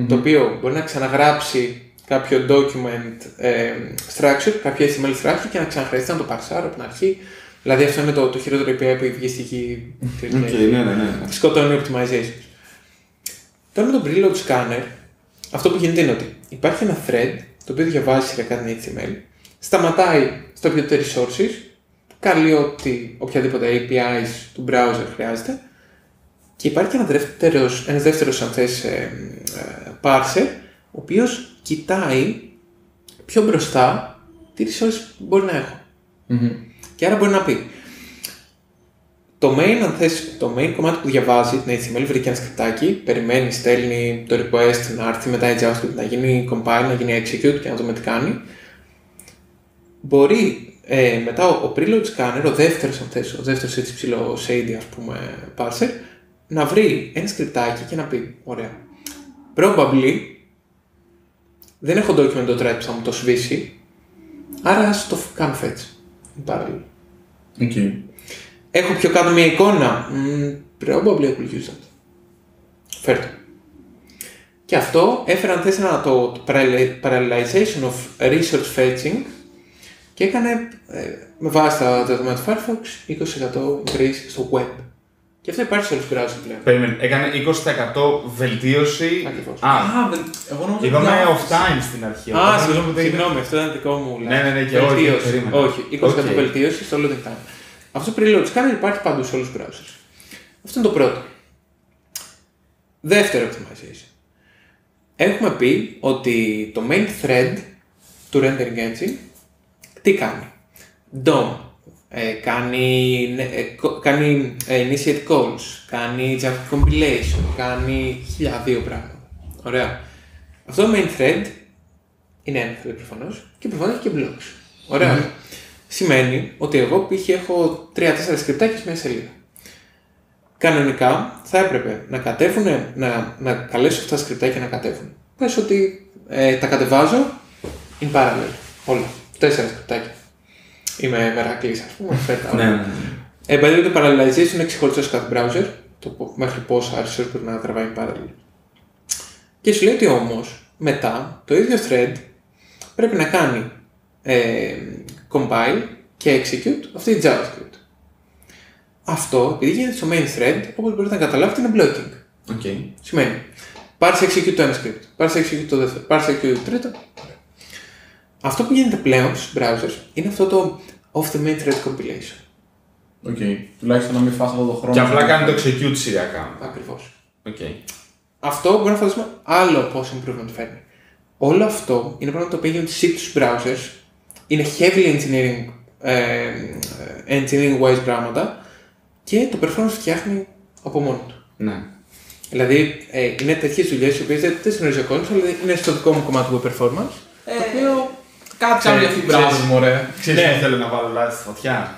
το οποίο μπορεί να ξαναγράψει κάποιο document ε, structure, κάποιο HTML structure και να ξαναχρειαστεί να το παρσάρω από την αρχή. Δηλαδή αυτό είναι το, το χειρότερο API που έχει βγει στη γη. Οκ, ναι, ναι, ναι. ναι. Σκοτώνει optimization. Τώρα με το preload scanner, αυτό που γίνεται είναι ότι υπάρχει ένα thread το οποίο διαβάζει σειριακά την HTML, σταματάει στο οποιοδήποτε resources, καλεί ότι οποιαδήποτε APIs του browser χρειάζεται και υπάρχει ένα δεύτερος, ένας δεύτερος αν θες, ε, ε, parser, ο οποίος κοιτάει πιο μπροστά τι resources μπορεί να έχω. Και άρα μπορεί να πει το main, αν θες, το main κομμάτι που διαβάζει την HTML βρήκε ένα σκριπτάκι, περιμένει, στέλνει το request να έρθει μετά η JavaScript να γίνει compile, να γίνει execute και να δούμε τι κάνει. Μπορεί ε, μετά ο, ο preload scanner, ο δεύτερος αν θες, ο δεύτερος έτσι ψηλό shady ας πούμε parser, να βρει ένα σκριπτάκι και να πει, ωραία, probably δεν έχω document.write που θα μου το σβήσει, άρα ας το κάνω fetch. Παράλληλα. Οκ. Έχω πιο κάτω μια εικόνα. Mm, probably I will use that. Φέρτο. Και αυτό έφερε αν θες ένα το, το parallel- parallelization of resource fetching και έκανε ε, με βάση τα δεδομένα του Firefox 20% increase στο web. Και αυτό υπάρχει σε όλους τους browsers πλέον. Περίμενε, έκανε 20% βελτίωση. Ακριβώς. Α, Α, δεν- εγώ νόμιζα είδαμε ότι ήταν off time στην αρχή. Α, οπότε συγγνώμη, νομίζω ότι είναι- συγγνώμη, αυτό ήταν δικό μου. Ναι, ναι, ναι, και όχι, Βελτίωση. περίμενα. Όχι, 20% Οκ. βελτίωση στο loading time. Αυτό το preload scanner υπάρχει παντού σε όλους τους browsers. Αυτό είναι το πρώτο. Δεύτερο optimization. Έχουμε πει ότι το main thread του rendering engine τι κάνει; DOM, ε, κάνει, ε, κο- κάνει ε, initiate calls, κάνει Java compilation, κάνει χιλιάδιο πράγματα. Ωραία. Αυτό το main thread είναι ένα thread προφανώς και προφανώς και blocks. Ωραία. σημαίνει ότι εγώ π.χ. έχω 3-4 σκριπτάκια σε μια σελίδα. Κανονικά θα έπρεπε να κατέβουν, να, να καλέσω αυτά τα σκριπτάκια να κατέβουν. Πες ότι ε, τα κατεβάζω in parallel. Όλα. Τέσσερα σκριπτάκια. Είμαι μερακλής, ας πούμε. φέτα, όλα. Ναι, ναι, ναι. Ε, by the way, το parallelization είναι ξεχωριστό σε κάθε browser. Το πο- μέχρι πόσα resource πρέπει να τραβάει parallel. Και σου λέει ότι όμως μετά το ίδιο thread πρέπει να κάνει ε, compile και execute αυτή τη JavaScript. Αυτό επειδή γίνεται στο main thread, όπως μπορείτε να καταλάβετε, είναι blocking. Οκ. Σημαίνει πάρεις execute το ένα script, πάρεις execute το δεύτερο, πάρεις execute το τρίτο. Αυτό που γίνεται πλέον στους browsers είναι αυτό το off the main thread compilation. OK. Τουλάχιστον να μην φας αυτό το χρόνο. Και απλά κάνει το execute σειριακά. Ακριβώς. Οκ. Αυτό μπορεί να φανταστούμε άλλο πόσο improvement φέρνει. Όλο αυτό είναι πράγμα το οποίο γίνεται σε στους browsers. Είναι heavily engineering, ε, engineering wise πράγματα και το performance φτιάχνει από μόνο του. Ναι. Δηλαδή ε, είναι τέτοιες δουλειές οι οποίες δεν τι γνωρίζει ο κόσμος, αλλά είναι στο δικό μου κομμάτι του performance. Ε, το οποίο. Κάτι σαν για αυτή την browser, μωρέ. Ξέρεις Ναι. τι θέλω να βάλω λάθη στη φωτιά;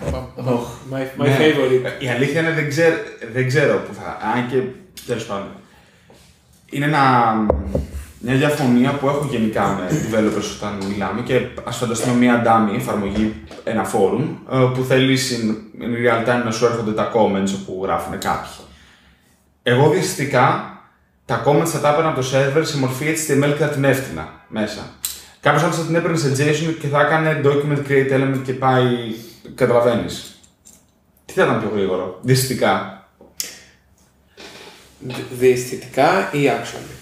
My, my Ναι. favorite. Η αλήθεια είναι δεν, ξέρ, δεν ξέρω που θα. Αν και τέλος πάντων. Είναι ένα, μια διαφωνία που έχω γενικά με developers όταν μιλάμε και ας φανταστούμε μια dummy εφαρμογή, ένα forum, ε, που θέλει in, in real time να σου έρχονται τα comments όπου γράφουν κάποιοι. Εγώ διαστικά τα comments θα τα έπαιρνα από το server σε μορφή HTML και θα την έφτιανα μέσα. Κάποιος άλλος θα την έπαιρνε σε JSON και θα έκανε document create element και πάει. Καταλαβαίνεις. Τι θα ήταν πιο γρήγορο, διαστικά. Δ- Διαισθητικά ή actually;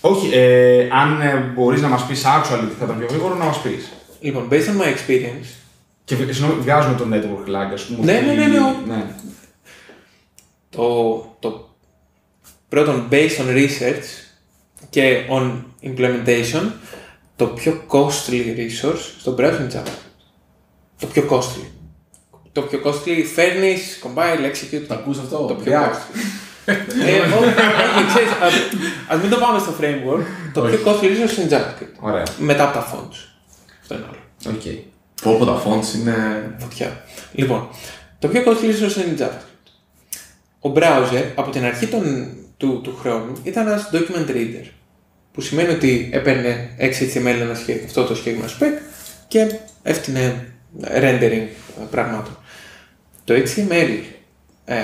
Όχι, ε, αν ε, μπορείς να μας πεις actually τι θα ήταν πιο γρήγορο, να μας πεις. Λοιπόν, based on my experience, Και β- συγγνώμη, βγάζουμε το network lag, ας πούμε. Ναι, ότι- ναι, ναι, ναι. ναι. το, το πρώτον based on research και on implementation, το πιο costly resource στο browser είναι JavaScript. Το πιο costly. Το πιο costly φέρνεις, compile, execute. Τα ακούς αυτό, Το πιο React. costly. ε, όχι, όχι, ξέρεις, ας, ας μην το πάμε στο framework. Το πιο costly resource είναι JavaScript. Ωραία. Μετά από τα fonts. Αυτό είναι άλλο. Οκ. Πω πω τα fonts είναι... Φωτιά. Λοιπόν, το πιο costly resource είναι η JavaScript. Ο browser από την αρχή των, του, του χρόνου ήταν ένας document reader. Που σημαίνει ότι έπαιρνε XHTML ένα σχέ- αυτό το σχέδιο spec και έφτιανε rendering ε, πραγμάτων. Το HTML ε,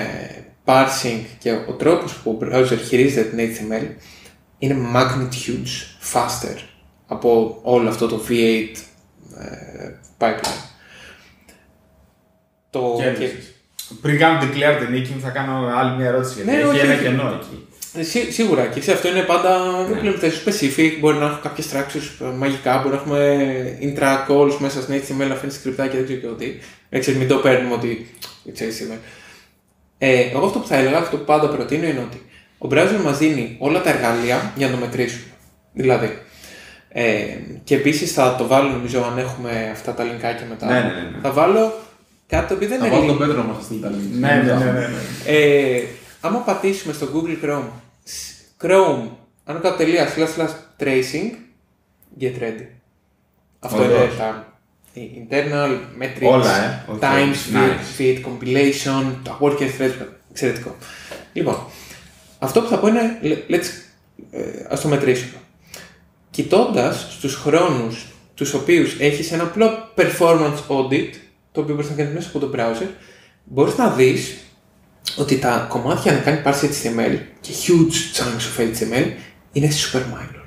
parsing και ο τρόπος που ο browser χειρίζεται την HTML είναι magnitudes faster από όλο αυτό το V8 ε, pipeline. Το, Κέρδισες. Πριν κάνω declare την νίκη μου, θα κάνω άλλη μια ερώτηση. Γιατί Ναι, έχει όχι, ένα όχι. κενό εκεί. Ε, Σί- σίγουρα και ξέρεις, αυτό είναι πάντα Ναι. implementation specific. Μπορεί να έχω κάποιες structures ε, μαγικά, μπορεί να έχουμε intra calls μέσα στην HTML, αφήνει σκριπτά και δεν ξέρω και ό,τι. Ε, ξέρεις, μην το παίρνουμε ότι it's HTML. Ε, εγώ αυτό που θα έλεγα, αυτό που πάντα προτείνω είναι ότι ο browser μας δίνει όλα τα εργαλεία για να το μετρήσουμε. Δηλαδή, ε, και επίσης θα το βάλω νομίζω αν έχουμε αυτά τα linkάκια μετά. Ναι, ναι, ναι, ναι. Θα βάλω κάτι το οποίο δεν Θα είναι βάλω link. τον Πέτρο να μας στείλει τα links. Ναι, ναι, ναι, ναι, ναι. Ε, άμα πατήσουμε στο Google Chrome, σ- Chrome, άνω κάτω τελεία, slash slash tracing, get ready. Αυτό Ωραίος. είναι τα ε, internal metrics, Όλα, ε. OK. times, Nice. fit, fit, compilation, τα worker threads, εξαιρετικό. Λοιπόν, αυτό που θα πω είναι, le- let's, ε, ας το μετρήσουμε. Κοιτώντας στους χρόνους τους οποίους έχεις ένα απλό performance audit, το οποίο μπορείς να κάνεις μέσα από το browser, μπορείς να δεις ότι τα κομμάτια να κάνει parse HTML και huge chunks of HTML είναι super minor.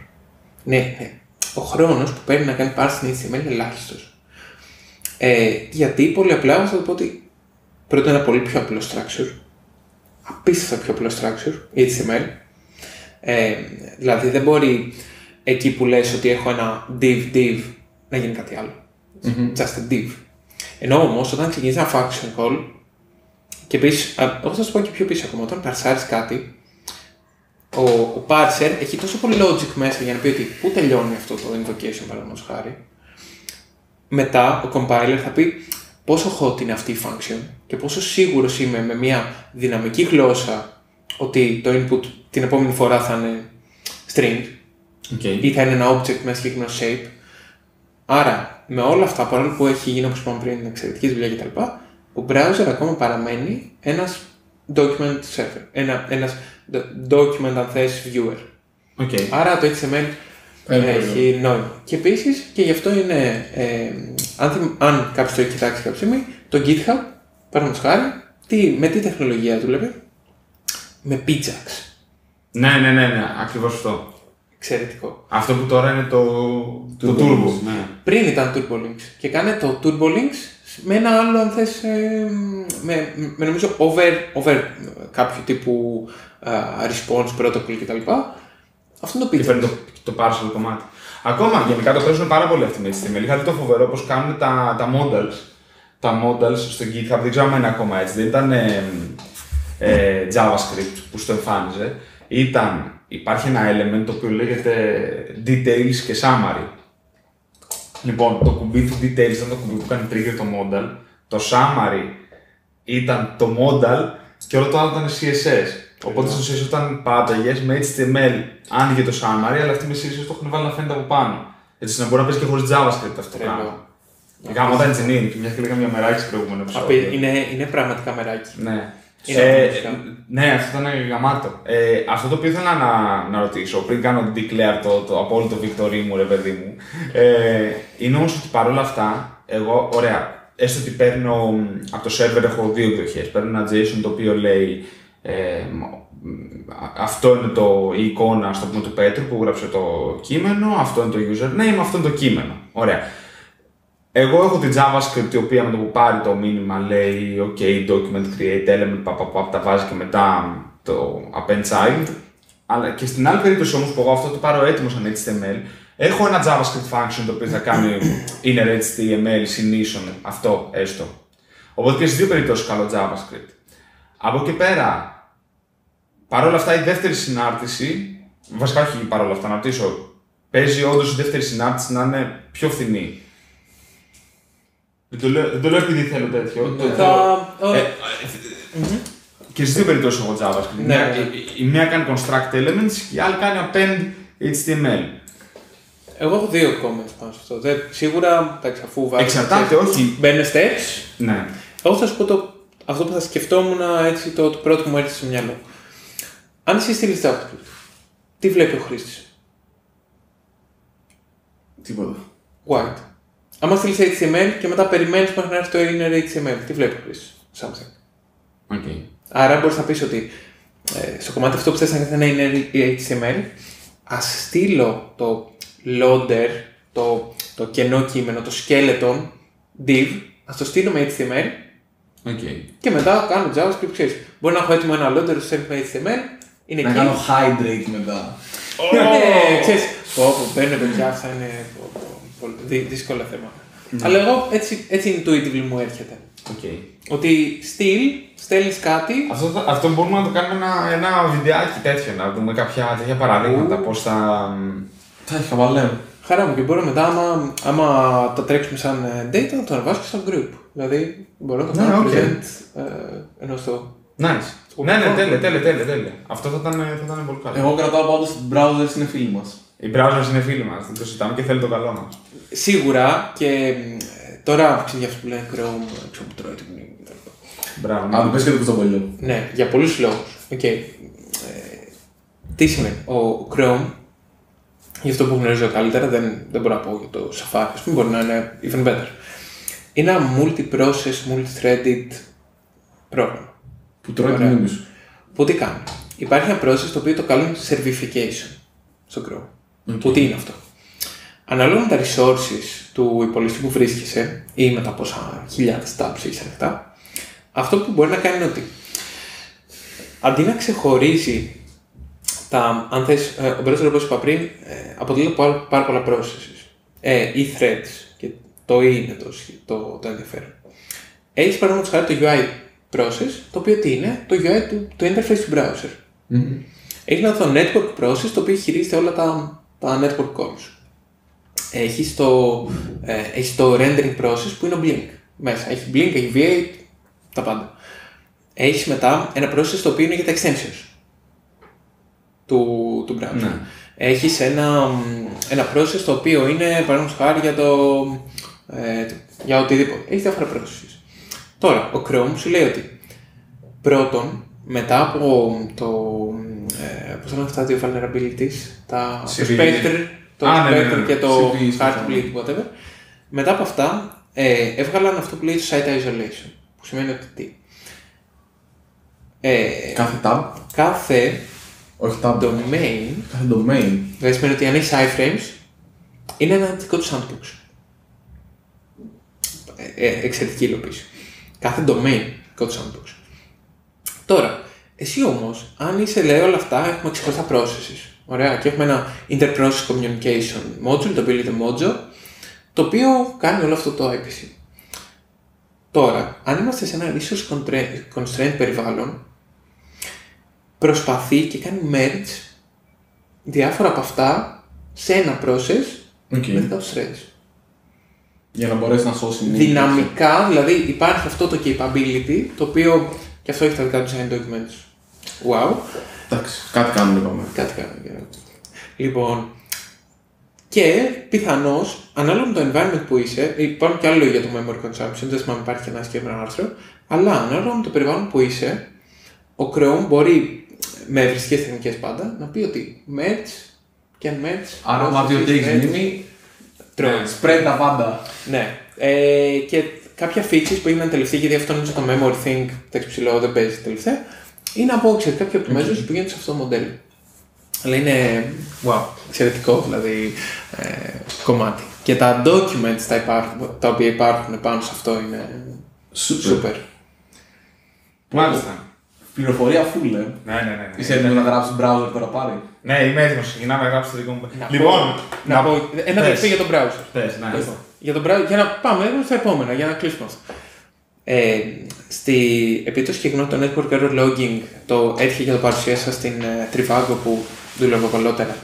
Ναι, ναι. Ο χρόνος που παίρνει να κάνει parse στην HTML είναι ελάχιστος. Ε, γιατί πολύ απλά θα το πω ότι πρώτον ένα πολύ πιο απλό structure, απίστευτα πιο απλό structure, η HTML. Ε, δηλαδή δεν μπορεί εκεί που λες ότι έχω ένα div div να γίνει κάτι άλλο. Just a div. Ενώ όμως όταν ξεκινήσει ένα function call και επίσης, εγώ θα σου πω και πιο πίσω ακόμα, όταν παρσάρεις κάτι, ο, ο parser έχει τόσο πολύ logic μέσα για να πει ότι πού τελειώνει αυτό το invocation παραδείγματος χάρη. Μετά ο compiler θα πει πόσο hot είναι αυτή η function και πόσο σίγουρος είμαι με μια δυναμική γλώσσα ότι το input την επόμενη φορά θα είναι string OK. ή θα είναι ένα object με ένα συγκεκριμένο shape. Άρα, με όλα αυτά, παρόλο που έχει γίνει όπως είπαμε πριν εξαιρετικής δουλειάς κτλ., ο browser ακόμα παραμένει ένας document server, ένα, ένας do- document αν θες viewer. OK. Άρα το HTML Ένα έχει νόημα. Και επίσης, και γι' αυτό είναι, ε, αν, θυμ- αν κάποιος το έχει κοιτάξει κάποια στιγμή, το GitHub, παραδείγματος χάρη, τι, με τι τεχνολογία δούλευε, με Pjax. Ναι, ναι, ναι, ναι, ακριβώς αυτό. Εξαιρετικό. Αυτό που τώρα είναι το, το Turbo Turbo. Links. Ναι. Πριν ήταν TurboLinks και κάνε το TurboLinks με ένα άλλο, αν θες, ε, με, με νομίζω over, over κάποιο τύπου α, response protocol κτλ. Αυτό είναι το Και Pjax. παίρνει το, το partial κομμάτι. Ακόμα γενικά το παίζουν πάρα πολύ αυτή με HTML. Είχα δει το φοβερό πώς κάνουν τα, τα models. Τα models στο GitHub, δεν ξέρω αν είναι ακόμα έτσι. Δεν ήταν ε, ε, JavaScript που στο εμφάνιζε. Ήταν, υπάρχει ένα element το οποίο λέγεται details και summary. Λοιπόν, το κουμπί του details ήταν το κουμπί που κάνει trigger το modal. Το summary ήταν το modal και όλο το άλλο ήταν CSS. Οπότε στο CSS όταν πάταγες με HTML άνοιγε το summary, αλλά αυτή με CSS το έχουν βάλει να φαίνεται από πάνω. Έτσι ώστε να μπορεί να παίζει και χωρίς JavaScript αυτό το Τρελό. πράγμα. Γάμο τα engineering, και μια και λέγαμε για μεράκι στο προηγούμενο Απει- επεισόδιο. Είναι, είναι πραγματικά μεράκι. Ναι. Είναι Ε, πραγματικά. ναι, αυτό ήταν γαμάτο. Ε, αυτό το οποίο ήθελα να, να ρωτήσω πριν κάνω declare το, το απόλυτο victory μου, ρε παιδί μου, ε, είναι όμως ότι παρόλα αυτά, εγώ, ωραία, έστω ότι παίρνω μ, από το server έχω δύο εκδοχέ. Παίρνω ένα JSON το οποίο λέει ε, μ, αυτό είναι το, η εικόνα στο πούμε, του Πέτρου που γράψε το κείμενο, αυτό είναι το username, αυτό είναι το κείμενο. Ωραία. Εγώ έχω την JavaScript η οποία με το που πάρει το μήνυμα λέει OK, document create element, πα, πα, πα, τα βάζει και μετά το append child. Αλλά και στην άλλη περίπτωση όμως που εγώ αυτό το πάρω έτοιμος σαν HTML, έχω ένα JavaScript function το οποίο θα κάνει (coughs) inner HTML συνήσων, αυτό έστω. Οπότε και στις δύο περιπτώσεις καλό JavaScript. Από εκεί πέρα, παρόλα αυτά η δεύτερη συνάρτηση, βασικά όχι παρόλα αυτά, να ρωτήσω, παίζει όντως η δεύτερη συνάρτηση να είναι πιο φθηνή; Δεν το λέω, δεν το λέω επειδή θέλω τέτοιο. το- Θα- το- ωραία. ε, ε, Και στις δύο περιπτώσεις έχω JavaScript. Ναι, Μια- ναι. η- Η μία κάνει construct elements και η άλλη κάνει append HTML. Εγώ έχω δύο comments πάνω σε αυτό. Δεν, σίγουρα, εντάξει, αφού βάζω. Εξαρτάται, όχι. Μπαίνουν steps. Ναι. Εγώ θα σου πω το, αυτό που θα σκεφτόμουν έτσι, το, το πρώτο που μου έρθει στο μυαλό. Αν εσύ στείλεις JavaScript, τι βλέπει ο χρήστης; Τίποτα. White. Άμα στείλεις HTML και μετά περιμένεις μέχρι να έρθει το inner HTML, τι βλέπεις ο χρήστη. Something. OK. Άρα μπορείς να πεις ότι ε, στο κομμάτι αυτό που θες να κάνει ένα inner HTML, ας στείλω το loader, το, το κενό κείμενο, το skeleton div, ας το στείλω με HTML OK. και μετά κάνω JavaScript, ξέρεις. Μπορεί να έχω έτοιμο ένα loader, το στέλνω με HTML, είναι Να εκεί. κάνω hydrate μετά. Ναι, ξέρεις, πω, πω, μπαίνουν παιδιά, αυτά είναι πω, πω, πολύ δυ- δύσκολα θέματα. Αλλά εγώ έτσι, έτσι intuitively μου έρχεται. Οκ. Ότι στυλ, στέλνεις κάτι, Αυτό, θα- αυτό μπορούμε να το κάνουμε ένα, ένα βιντεάκι τέτοιο, να δούμε κάποια τέτοια παραδείγματα, πώς θα... Θα έχει χαβαλέ. χαρά μου και μπορώ μετά, άμα, άμα τα τρέξουμε σαν ε, data, να το ανεβάσω σαν group. Δηλαδή, μπορώ να το Ναι, κάνω OK. present ε, ενώ στο... Nice. Ναι, ναι, τέλεια, τέλεια, τέλεια, τέλεια. Αυτό θα ήταν, θα ήταν πολύ καλό. Εγώ κρατάω πάντως ότι οι browsers είναι φίλοι μας. Οι browsers είναι φίλοι μας, δεν το συζητάμε και θέλει το καλό μας. Σίγουρα και ε, τώρα ξέρεις για αυτούς που λένε Chrome, ξέρω που τρώει την μνήμη κτλ. Μπράβο. ναι. Αν το πες και το κουστομπολιό. Ναι, για πολλούς λόγους. Οκ. Ε, τι σημαίνει. Ο Chrome, για αυτό που γνωρίζω καλύτερα, δεν, δεν μπορώ να πω για το Safari, ας πούμε, μπορεί να είναι even better. Είναι ένα multi-process, multi-threaded πρόγραμμα. Που τρώει την Ωραία. μνήμη σου. Που τι κάνει. Υπάρχει ένα process το οποίο το καλούν servification στο Chrome. Που τι είναι αυτό; Αναλόγω με τα resources του υπολογιστή που βρίσκεσαι ή με τα πόσα χιλιάδες tabs έχεις ανοιχτά, αυτό που μπορεί να κάνει είναι ότι αντί να ξεχωρίζει τα, αν θες, ε, ο browser όπως είπα πριν, ε, αποτελείται από πάρα- πάρα πολλά processes ε, ή threads και το E είναι το, σχ- το, το ενδιαφέρον. Έχεις παραδείγματος χάρη το UI process, το οποίο τι είναι, το UI του, το interface του browser. Έχεις ένα το network process το οποίο χειρίζεται όλα τα, τα network calls. Έχει το, ε, έχεις το rendering process που είναι ο Blink μέσα. Έχει Blink, έχει V8, τα πάντα. Έχεις μετά ένα process το οποίο είναι για τα extensions του, του browser. Ναι. Έχεις ένα, μ, ένα process το οποίο είναι παραδείγματος χάρη για το ε, για οτιδήποτε. Έχεις διάφορα processes. Τώρα, ο Chrome σου λέει ότι πρώτον, μετά από το. Ε, Πώ λένε αυτά τα δύο vulnerabilities, τα, το CV. Spectre, το Α, ναι, ναι, Spectre ναι. και το CV, Heartbleed, whatever. Μετά από αυτά, ε, έβγαλαν αυτό που λέει το Site Isolation. Που σημαίνει ότι τι. Ε, Κάθε tab, κάθε όχι tab, domain, κάθε domain. δηλαδή σημαίνει ότι αν έχεις iframes, είναι ένα δικό του sandbox. Ε, ε, εξαιρετική υλοποίηση. Κάθε domain δικό του sandbox. Τώρα, εσύ όμως, αν είσαι λέει όλα αυτά, έχουμε ξεχωριστά processes. Ωραία, και έχουμε ένα Inter-Process Communication Module, το οποίο λέγεται Mojo, το οποίο κάνει όλο αυτό το IPC. Τώρα, αν είμαστε σε ένα resource contra- constraint περιβάλλον, προσπαθεί και κάνει merge διάφορα από αυτά σε ένα process OK. με δικά τους threads. Για να μπορέσει να σώσει μνήμη. Δυναμικά, δηλαδή υπάρχει αυτό το capability, το οποίο και αυτό έχει τα δικά του design documents. Wow, Εντάξει, κάτι κάνουμε είπαμε. κάτι κάνει. Λοιπόν, και πιθανώς, ανάλογα με το environment που είσαι, υπάρχουν και άλλο για το memory consumption, δεν θυμάμαι υπάρχει και ένα συγκεκριμένο άρθρο, αλλά ανάλογα με το περιβάλλον που είσαι, ο Chrome μπορεί με ευριστικές τεχνικές πάντα να πει ότι merge και merge. Άρα, άμα δει ότι έχει μνήμη, τρώει. spread τα πάντα. Ναι. Ε, και κάποια features που έγιναν τελευταία, γιατί αυτό νομίζω το memory thing, εντάξει ψηλό, δεν παίζει τελευταία, είναι από ξέρετε, κάποια optimizations που γίνονται σε αυτό το μοντέλο. Αλλά είναι wow, εξαιρετικό δηλαδή ε, κομμάτι. Και τα documents τα, υπάρχουν, τα οποία υπάρχουν πάνω σε αυτό είναι Super. super. Μάλιστα. Πληροφορία full, ε. Ναι, ναι, ναι. ναι. Είσαι έτοιμος να γράψεις browser τώρα πάλι; Ναι, είμαι έτοιμος. Ξεκινάμε να γράψω το δικό μου. Να Λοιπόν, πω, να πω ένα πες. τελευταίο για τον browser. Πες, ναι. Λοιπόν, για τον browser, για να πάμε στα επόμενα, για να κλείσουμε αυτό. Ε, στη, επειδή το συγκεκριμένο το Network Error Logging το έτυχε και το παρουσίασα στην ε, Trivago που δούλευα παλαιότερα.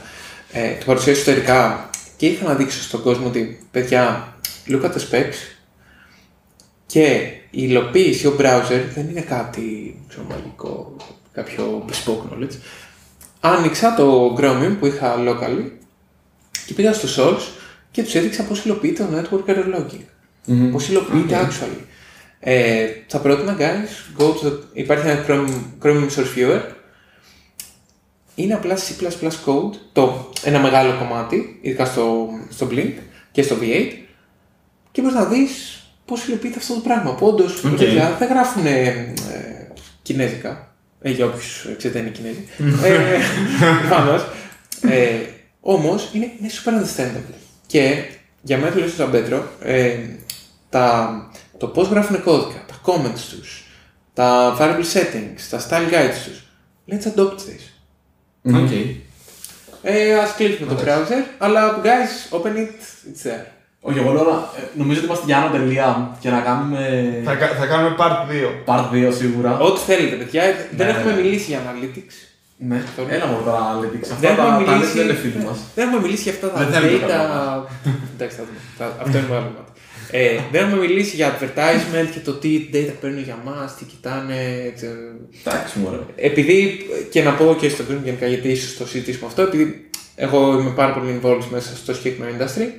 Ε, το παρουσίασα ιστορικά και ήθελα να δείξω στον κόσμο ότι παιδιά, look at the specs και η υλοποίηση, ο browser δεν είναι κάτι ξέρω, μαγικό, κάποιο bespoke knowledge. Άνοιξα το Chromium που είχα locally και πήγα στο source και τους έδειξα πώς υλοποιείται το network error logging. Πώς υλοποιείται actually. Ε, θα πρότεινα, guys, go to the... υπάρχει ένα Chromium, Chromium Source Viewer. Είναι απλά C++ code, το, ένα μεγάλο κομμάτι, ειδικά στο, στο Blink και στο V8 και μπορείς να δεις πώς υλοποιείται αυτό το πράγμα. Που όντως, Οκ. παιδιά, δεν γράφουν ε, ε, κινέζικα, ε, για όποιους ξέρετε είναι Κινέζοι. ε, προφανώς. ε, όμως είναι, είναι super understandable. Και για μένα τουλάχιστον σαν Πέτρο, ε, τα, το πώς γράφουν κώδικα, τα comments τους, τα variable settings, τα style guides τους, let's adopt this. Οκ. Ε, ας κλείσουμε το browser, αλλά guys, open it, it's there. Όχι, εγώ λέω να. ε, Νομίζω ότι είμαστε για άνω τελεία και να κάνουμε. Θα, κα- θα κάνουμε part 2. Part 2 σίγουρα. Ό,τι θέλετε, παιδιά. δεν Ναι, έχουμε ναι. μιλήσει για analytics. Ναι, έλα μου τώρα analytics. Αυτά Δεν τα έχουμε τα μιλήσει- δεν είναι φίλοι μας. Δεν έχουμε μιλήσει για αυτά τα Δεν θέλουμε data. τα Εντάξει, θα δούμε. Θα- Αυτό είναι άλλο κομμάτι. Ε, δεν έχουμε μιλήσει για advertisement και το τι data παίρνουν για μας, τι κοιτάνε. έτσι. Εντάξει, μου Επειδή και να πω και στον κόσμο γενικά, γιατί ίσως το συζητήσουμε αυτό, επειδή εγώ είμαι πάρα πολύ involved μέσα στο συγκεκριμένο industry.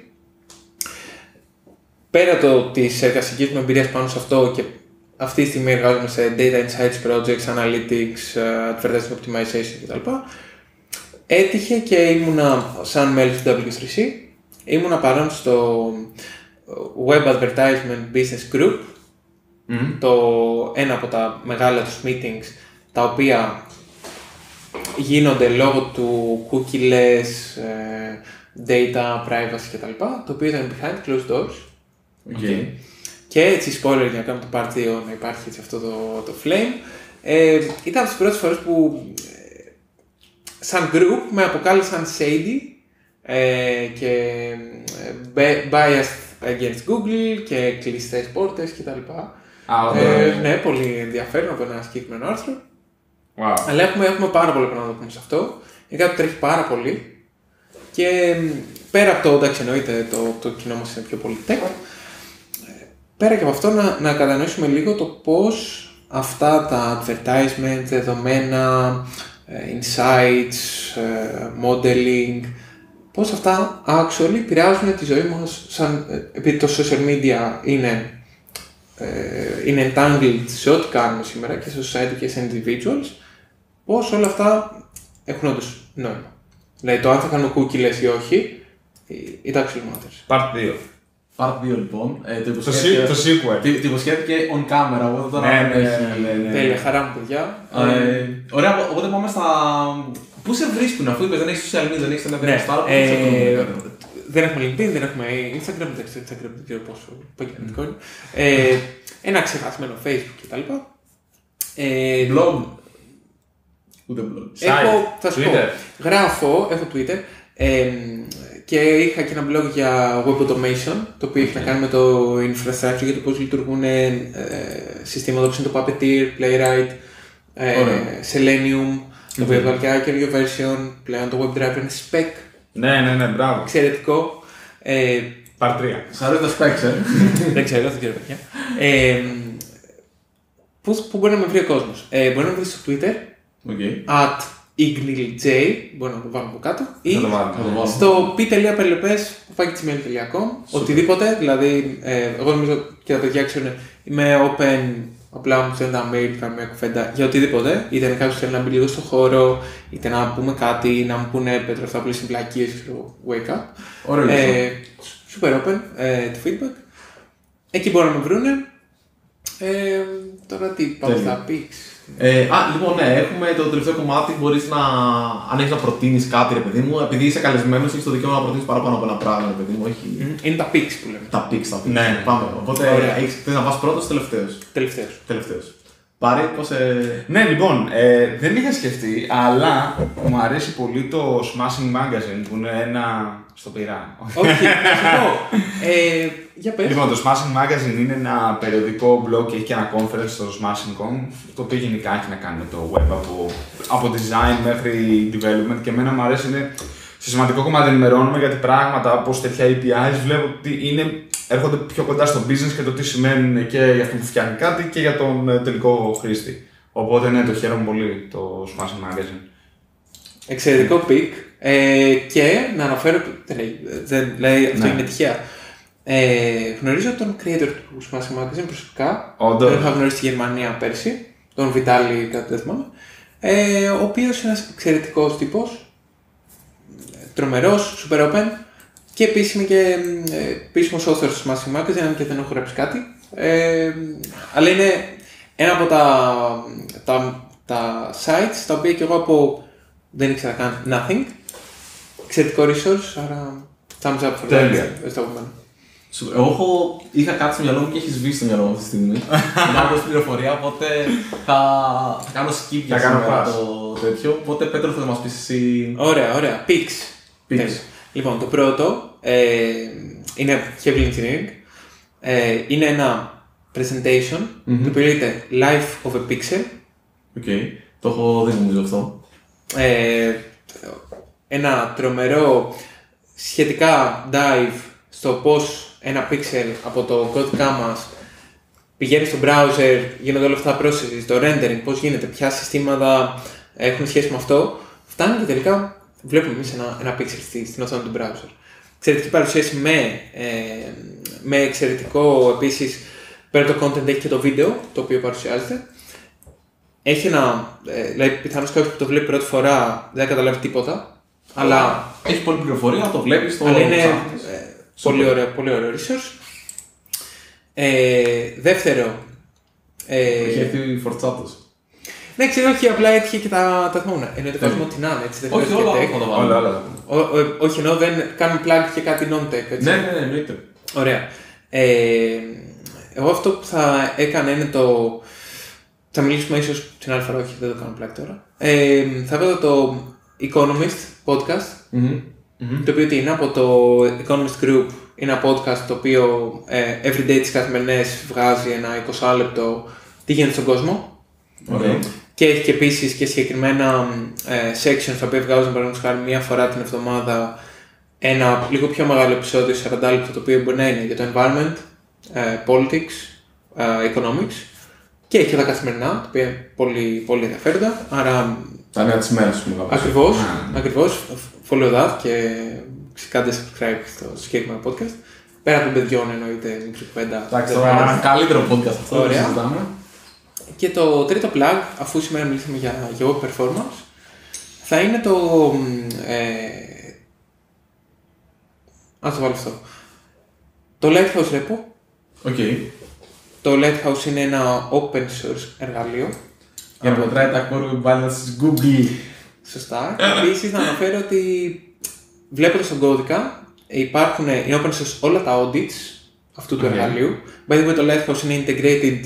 Πέρα το τη εργασική μου εμπειρία πάνω σε αυτό και αυτή τη στιγμή εργάζομαι σε data insights projects, analytics, ε, advertising optimization κτλ. Έτυχε και ήμουνα σαν μέλος του W3C, ήμουνα παρόν στο Web Advertisement Business Group, το ένα από τα μεγάλα τους meetings, τα οποία γίνονται λόγω του cookie-less, ε, data, privacy κτλ. Το οποίο ήταν behind closed doors. Okay. Και έτσι, spoiler για να κάνουμε το part 2, να υπάρχει έτσι αυτό το, το flame. Ε, ήταν από τις πρώτες φορές που ε, σαν group με αποκάλεσαν shady ε, και ε, bi- biased against Google και κλειστές πόρτες κτλ. Α, Ε, ωραία. ναι, πολύ ενδιαφέρον από ένα συγκεκριμένο άρθρο. Wow. Αλλά έχουμε, έχουμε πάρα πολλά πράγματα να πούμε σε αυτό. Είναι κάτι που τρέχει πάρα πολύ. Και μ, πέρα από το, εντάξει, εννοείται το, το κοινό μας είναι πιο πολύ tech. ε, Πέρα και από αυτό να, να κατανοήσουμε λίγο το πώς αυτά τα advertisement, δεδομένα, ε, insights, ε, modeling, πώς αυτά actually επηρεάζουν τη ζωή μας σαν, ε, επειδή το social media είναι, ε, είναι entangled σε ό,τι κάνουμε σήμερα και σε society και σε individuals, πώς όλα αυτά έχουν όντως νόημα. Δηλαδή το αν θα κάνουμε cookie ή όχι, it actually matters. Part 2. Part 2 λοιπόν. Ε, το, Το, υποσχέθηκε, se- το sequel. το, το υποσχέθηκε on camera, οπότε τώρα Ναι, δεν ναι, έχει- ναι, ναι, ναι. Τέλεια, χαρά μου παιδιά. Ε, ωραία, οπότε πάμε στα. Πού σε βρίσκουν, αφού είπες δεν έχεις social media, δεν έχεις ένα Ναι, δεν Star, πού ε, σε βρουν, δεν έχουμε LinkedIn, δεν έχουμε Instagram, δεν ξέρω Instagram, δεν ξέρω πόσο επαγγελματικό είναι. Ε, ένα ξεχασμένο Facebook κτλ. Ε, Blog. Ούτε blog. Έχω, θα σου πω, Twitter. γράφω, έχω Twitter ε, και είχα και ένα blog για web automation, το οποίο έχει να κάνει με το infrastructure για το πώς λειτουργούν ε, συστήματα όπως είναι το Puppeteer, Playwright, ε, Ωραία. Selenium, το οποίο έβγαλε και ένα καινούργιο version, πλέον το WebDriver είναι spec, Ναι, ναι, ναι, μπράβο. εξαιρετικό. Ε, Part 3. Σ' αρέσει τα specs, ε. (laughs) δεν ξέρω, δεν ξέρω παιδιά. Ε, πώς, πού μπορεί να με βρει ο κόσμος. Ε, μπορεί να με βρει στο Twitter, Οκ. at ignilj, μπορεί να το βάλουμε από κάτω, ή Θα το βάλουμε. Θα το βάλω. στο p.perlepes.gmail.com οτιδήποτε, δηλαδή ε, εγώ νομίζω και τα παιδιά ξέρουν, είμαι open, απλά μου στέλνουν τα mail, κάνουμε μια κουβέντα για οτιδήποτε, είτε είναι κάποιος θέλει να μπει λίγο στο χώρο, είτε να πούμε κάτι, να μου πούνε Πέτρο αυτά που λες συμπλακίες, ξέρω, wake up. Ωραίο Ε, super open ε, το feedback. Εκεί μπορούν να με βρούνε. Ε, τώρα τι, πάμε Τέλεια. στα pics. Ε, α, λοιπόν, ναι, έχουμε το τελευταίο κομμάτι. Μπορείς να, αν έχεις να προτείνεις κάτι, ρε παιδί μου, επειδή είσαι καλεσμένος, έχεις το δικαίωμα να προτείνεις παραπάνω από ένα πράγμα, ρε παιδί μου. Όχι Είναι τα pics που λέμε. τα picks, τα picks. Ναι. Πάμε. Οπότε, Ωραία. έχεις, θες να πας πρώτος ή τελευταίος. Τελευταίος. Τελευταίος. Πάρε, πώς ε... Ναι, λοιπόν, ε, δεν είχα σκεφτεί, αλλά μου αρέσει πολύ το Smashing Magazine που είναι ένα. στο πειρά. Όχι, (laughs) θα σου πω. Ε, για πες. Λοιπόν, το Smashing Magazine είναι ένα περιοδικό blog και έχει και ένα conference στο Smashing.com, το οποίο γενικά έχει να κάνει με το web από, από design μέχρι development και εμένα μου αρέσει είναι σε σημαντικό κομμάτι ενημερώνουμε γιατί πράγματα όπως τέτοια APIs βλέπω ότι είναι, έρχονται πιο κοντά στο business και το τι σημαίνουν και για αυτόν που φτιάχνει κάτι και για τον ε, τελικό χρήστη. Οπότε ναι, το χαίρομαι πολύ το Smashing Magazine. Εξαιρετικό pick. Ε, και να αναφέρω. Δεν λέει, δεν λέει αυτό Ναι. είναι τυχαία. Ε, γνωρίζω τον creator του Smashing Magazine προσωπικά. Όντως. Τον είχα γνωρίσει στη Γερμανία πέρσι. Τον Βιτάλη, κάτι δεν θυμάμαι. Ε, ο οποίος είναι ένας εξαιρετικός τύπος. Τρομερός, super open. Και επίση είμαι και ε, επίσημος author του Smashing Magazine, αν και δεν έχω γράψει κάτι. Ε, αλλά είναι ένα από τα, τα, τα sites τα οποία και εγώ από δεν ήξερα καν nothing. Εξαιρετικό resource, άρα thumbs up for that. Τέλεια. Ευχαριστώ από μένα. Σου- Εγώ έχω, είχα κάτι στο μυαλό μου και έχεις σβήσει στο μυαλό μου αυτή τη στιγμή. (laughs) Να δώσει πληροφορία, οπότε θα, θα κάνω skip για Θα κάνω σήμερα pass. το τέτοιο. Οπότε Πέτρο θα μας πεις εσύ. Ωραία, ωραία. Pix. Picks. Λοιπόν, το πρώτο ε, είναι heavy engineering. Ε, είναι ένα presentation το οποίο λέγεται Life of a Pixel. Οκ. Το έχω δει νομίζω αυτό. Ε, ένα τρομερό σχετικά dive στο πώς ένα pixel από το κώδικά μας πηγαίνει στο browser, γίνονται όλα αυτά τα processes, το rendering, πώς γίνεται, ποια συστήματα έχουν σχέση με αυτό, φτάνει και τελικά βλέπουμε εμείς ένα, ένα pixel στη, στην οθόνη του browser. Εξαιρετική παρουσίαση με, ε, με εξαιρετικό επίσης, πέρα το content έχει και το βίντεο το οποίο παρουσιάζεται. Έχει ένα, ε, δηλαδή πιθανώς κάποιος που το βλέπει πρώτη φορά δεν θα καταλάβει τίποτα, αλλά Έχει πολλή πληροφορία, το βλέπεις, το αλλά είναι ψάχνεις. ε, πολύ, ωραίο, πολύ ωραίο resource. Ε, δεύτερο. Ε, Έχει έρθει φορτσάτος. Ναι, ξέρω, όχι, απλά έτυχε και τα, τα θυμόμουν. Εννοείται Τέλεια. κόσμο ό,τι να είναι, έτσι. Δεν Όχι, χρειάζεται όλα tech. θα τα Όλα, βάλω. όλα. Ο, ο- όχι, ενώ δεν κάνουμε plug και κάτι non-tech, έτσι. Ναι, ναι, ναι, εννοείται. Ωραία. Ε, εγώ αυτό που θα έκανα είναι το. Θα μιλήσουμε ίσως την άλλη φορά, όχι, δεν το κάνω πλάτη τώρα. Ε, θα έβαζα το Economist podcast, Μμμ. το οποίο τι είναι από το Economist Group. Είναι ένα podcast το οποίο ε, everyday τις καθημερινές βγάζει ένα 20 λεπτό τι γίνεται στον κόσμο. Ωραία. Και έχει και επίσης και συγκεκριμένα ε, sections τα οποία βγάζουν παραδείγματος χάρη μία φορά την εβδομάδα ένα λίγο πιο μεγάλο επεισόδιο 40 λεπτό το οποίο μπορεί να είναι για το environment, ε, politics, ε, economics και έχει και τα καθημερινά τα οποία είναι πολύ, πολύ ενδιαφέροντα. Άρα Τα νέα της μέρας, πούμε. κάπως. ακριβώς, Α, ναι. ακριβώς, follow that και κάντε subscribe στο συγκεκριμένο podcast. Πέρα των παιδιών εννοείται μικρή κουβέντα. Εντάξει, δεν τώρα πειράζει. ένα καλύτερο podcast αυτό. δεν Ωραία. συζητάμε. Και το τρίτο plug, αφού σήμερα μιλήσαμε για, για web performance, θα είναι το. μ, Ε, ας το βάλω αυτό. Το Lighthouse Repo. Οκ. Το Lighthouse είναι ένα open source εργαλείο. Για να μετράει τα Core Web Vitals της Google. Σωστά. Και επίσης να αναφέρω ότι βλέποντας τον κώδικα υπάρχουν είναι open source όλα τα audits αυτού του Οκ. εργαλείου. By the way, το Lighthouse είναι integrated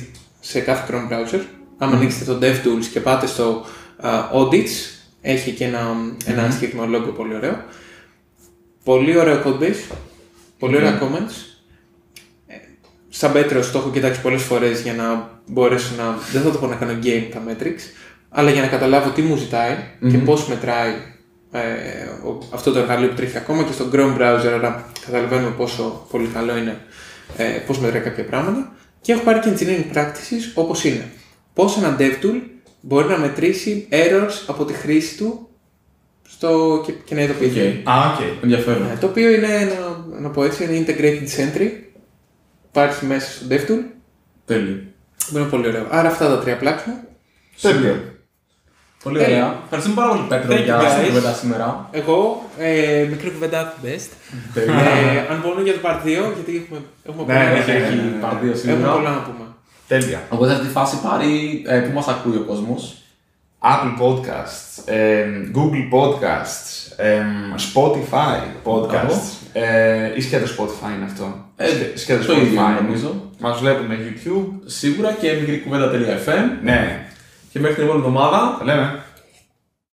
σε κάθε Chrome browser. Αν ανοίξετε το DevTools και πάτε στο α, audits, έχει και ένα, ένα συγκεκριμένο logo πολύ ωραίο. Πολύ ωραίο codebase, πολύ ωραία comments. Ε, Σαν μέτρος το έχω κοιτάξει πολλές φορές για να μπορέσω να, δεν θα το πω να κάνω game τα metrics, αλλά για να καταλάβω τι μου ζητάει και πώς μετράει ε, ο- αυτό το εργαλείο που τρέχει ακόμα και στο Chrome browser, άρα καταλαβαίνουμε πόσο πολύ καλό είναι, ε, πώς μετράει κάποια πράγματα. Και έχω πάρει και engineering practices όπως είναι. Πώς ένα DevTool μπορεί να μετρήσει errors από τη χρήση του στο, και, και να ειδοποιηθεί. Οκ. Α, οκ. Ενδιαφέρον. Ε, το οποίο είναι, να, να πω έτσι, είναι integrated Sentry. Υπάρχει μέσα στο DevTool. Τέλειο. Που είναι πολύ ωραίο. Άρα αυτά τα τρία πλάξουμε. Τέλεια. Πολύ Τέλειο. ωραία. Ευχαριστούμε πάρα πολύ Πέτρο Thank you, για guys. την κουβέντα σήμερα. Εγώ, ε, μικρή κουβέντα best. Τέλεια. ε, αν μπορούμε για το part 2, γιατί έχουμε, έχουμε, Ναι, πολλά, ναι, Έχει ναι, έχει ναι, ναι. πάρει δύο έχουμε σήμερα. πολλά να πούμε. Τέλεια. Οπότε σε αυτή τη φάση πάρει ε, που μας ακούει ο κόσμος; Apple Podcasts, ε, Google Podcasts, ε, Spotify Podcasts. Ε, ή σκέτο Spotify είναι αυτό. Ε, Σκέ- σκέτο το ίδιο Spotify νομίζω. Μας βλέπουν YouTube. Σίγουρα και μικρή κουβέντα.fm Ναι, και μέχρι την επόμενη εβδομάδα τα λέμε.